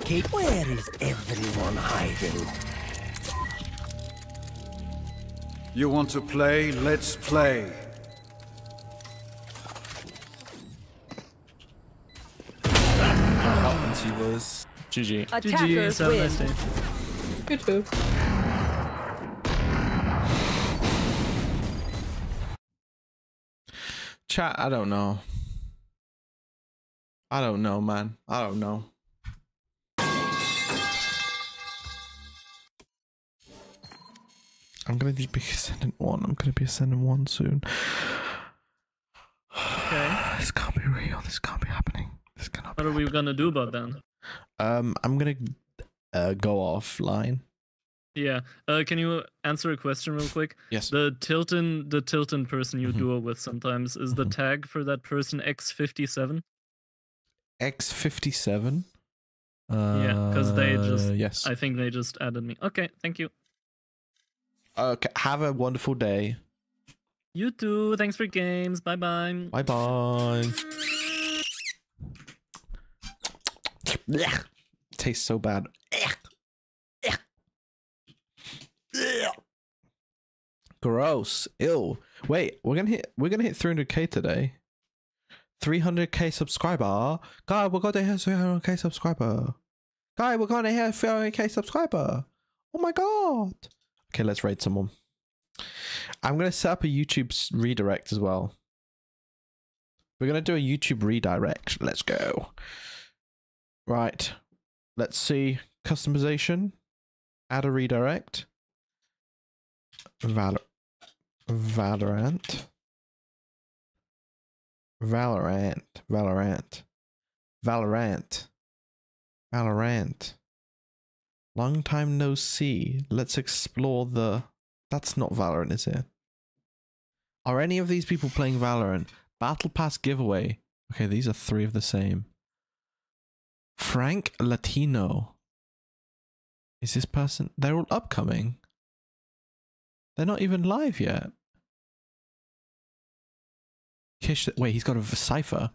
Kate, where is everyone hiding? You want to play? Let's play. happens, he was. GG. GG. Attackers Have win. nice day. You. Chat, I don't know. I don't know, man. I don't know. I'm gonna be ascendant one. I'm gonna be ascendant one soon. Okay. This can't be real. This can't be happening. This cannot. What are we gonna do about that? Um, I'm gonna uh, go offline. Yeah. Uh, can you answer a question real quick? Yes. The Tilton, the Tilton person you Mhm. duel with sometimes is the Mhm. tag for that person X57. X57. yeah, because they Uh, just. yes. I think they just added me. Okay, thank you. Okay. Have a wonderful day. You too. Thanks for games. Bye bye. Bye bye. Tastes so bad. Gross. Ew. Wait, we're gonna hit we're gonna hit 300k today. 300k subscriber. Guy, we're gonna hit 300k subscriber. Guy, we're gonna hit 300k subscriber. Oh my god. Okay, let's raid someone. I'm gonna set up a YouTube redirect as well. We're gonna do a YouTube redirect. Let's go. Right. Let's see. Customization. Add a redirect. Valor Valorant. Valorant. Valorant. Valorant. Valorant. Long time no see. Let's explore the. That's not Valorant, is it? Are any of these people playing Valorant? Battle Pass giveaway. Okay, these are three of the same. Frank Latino. Is this person? They're all upcoming. They're not even live yet. Kish. Wait, he's got a Cypher.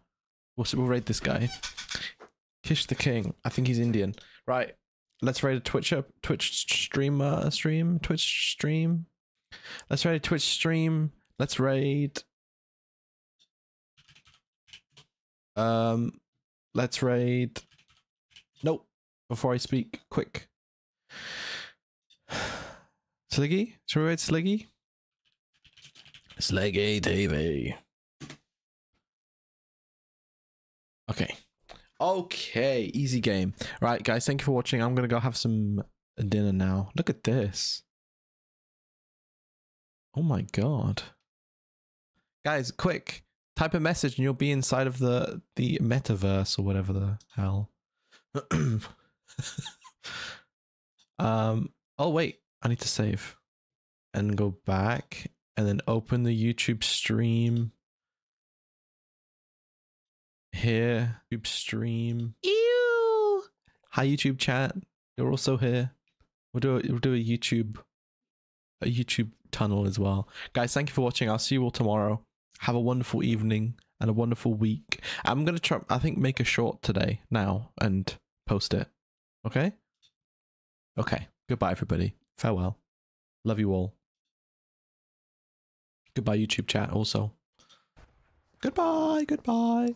We'll, we'll raid this guy. Kish the King. I think he's Indian. Right. Let's raid a Twitch up. Twitch stream. Uh, stream. Twitch stream. Let's raid a Twitch stream. Let's raid. Um. Let's raid. Nope. Before I speak, quick. Sliggy? Should we raid Sliggy? Sliggy TV. Okay. Okay, easy game. Right, guys, thank you for watching. I'm gonna go have some dinner now. Look at this. Oh my god. Guys, quick. Type a message and you'll be inside of the the metaverse or whatever the hell. um oh wait, I need to save. And go back and then open the YouTube stream here. YouTube stream. Ew. Hi YouTube chat. You're also here. We'll do a, we'll do a YouTube a YouTube tunnel as well. Guys, thank you for watching. I'll see you all tomorrow. Have a wonderful evening and a wonderful week. I'm gonna try I think make a short today now and post it. Okay? Okay. Goodbye everybody. Farewell. Love you all. Goodbye YouTube chat also. Goodbye, goodbye.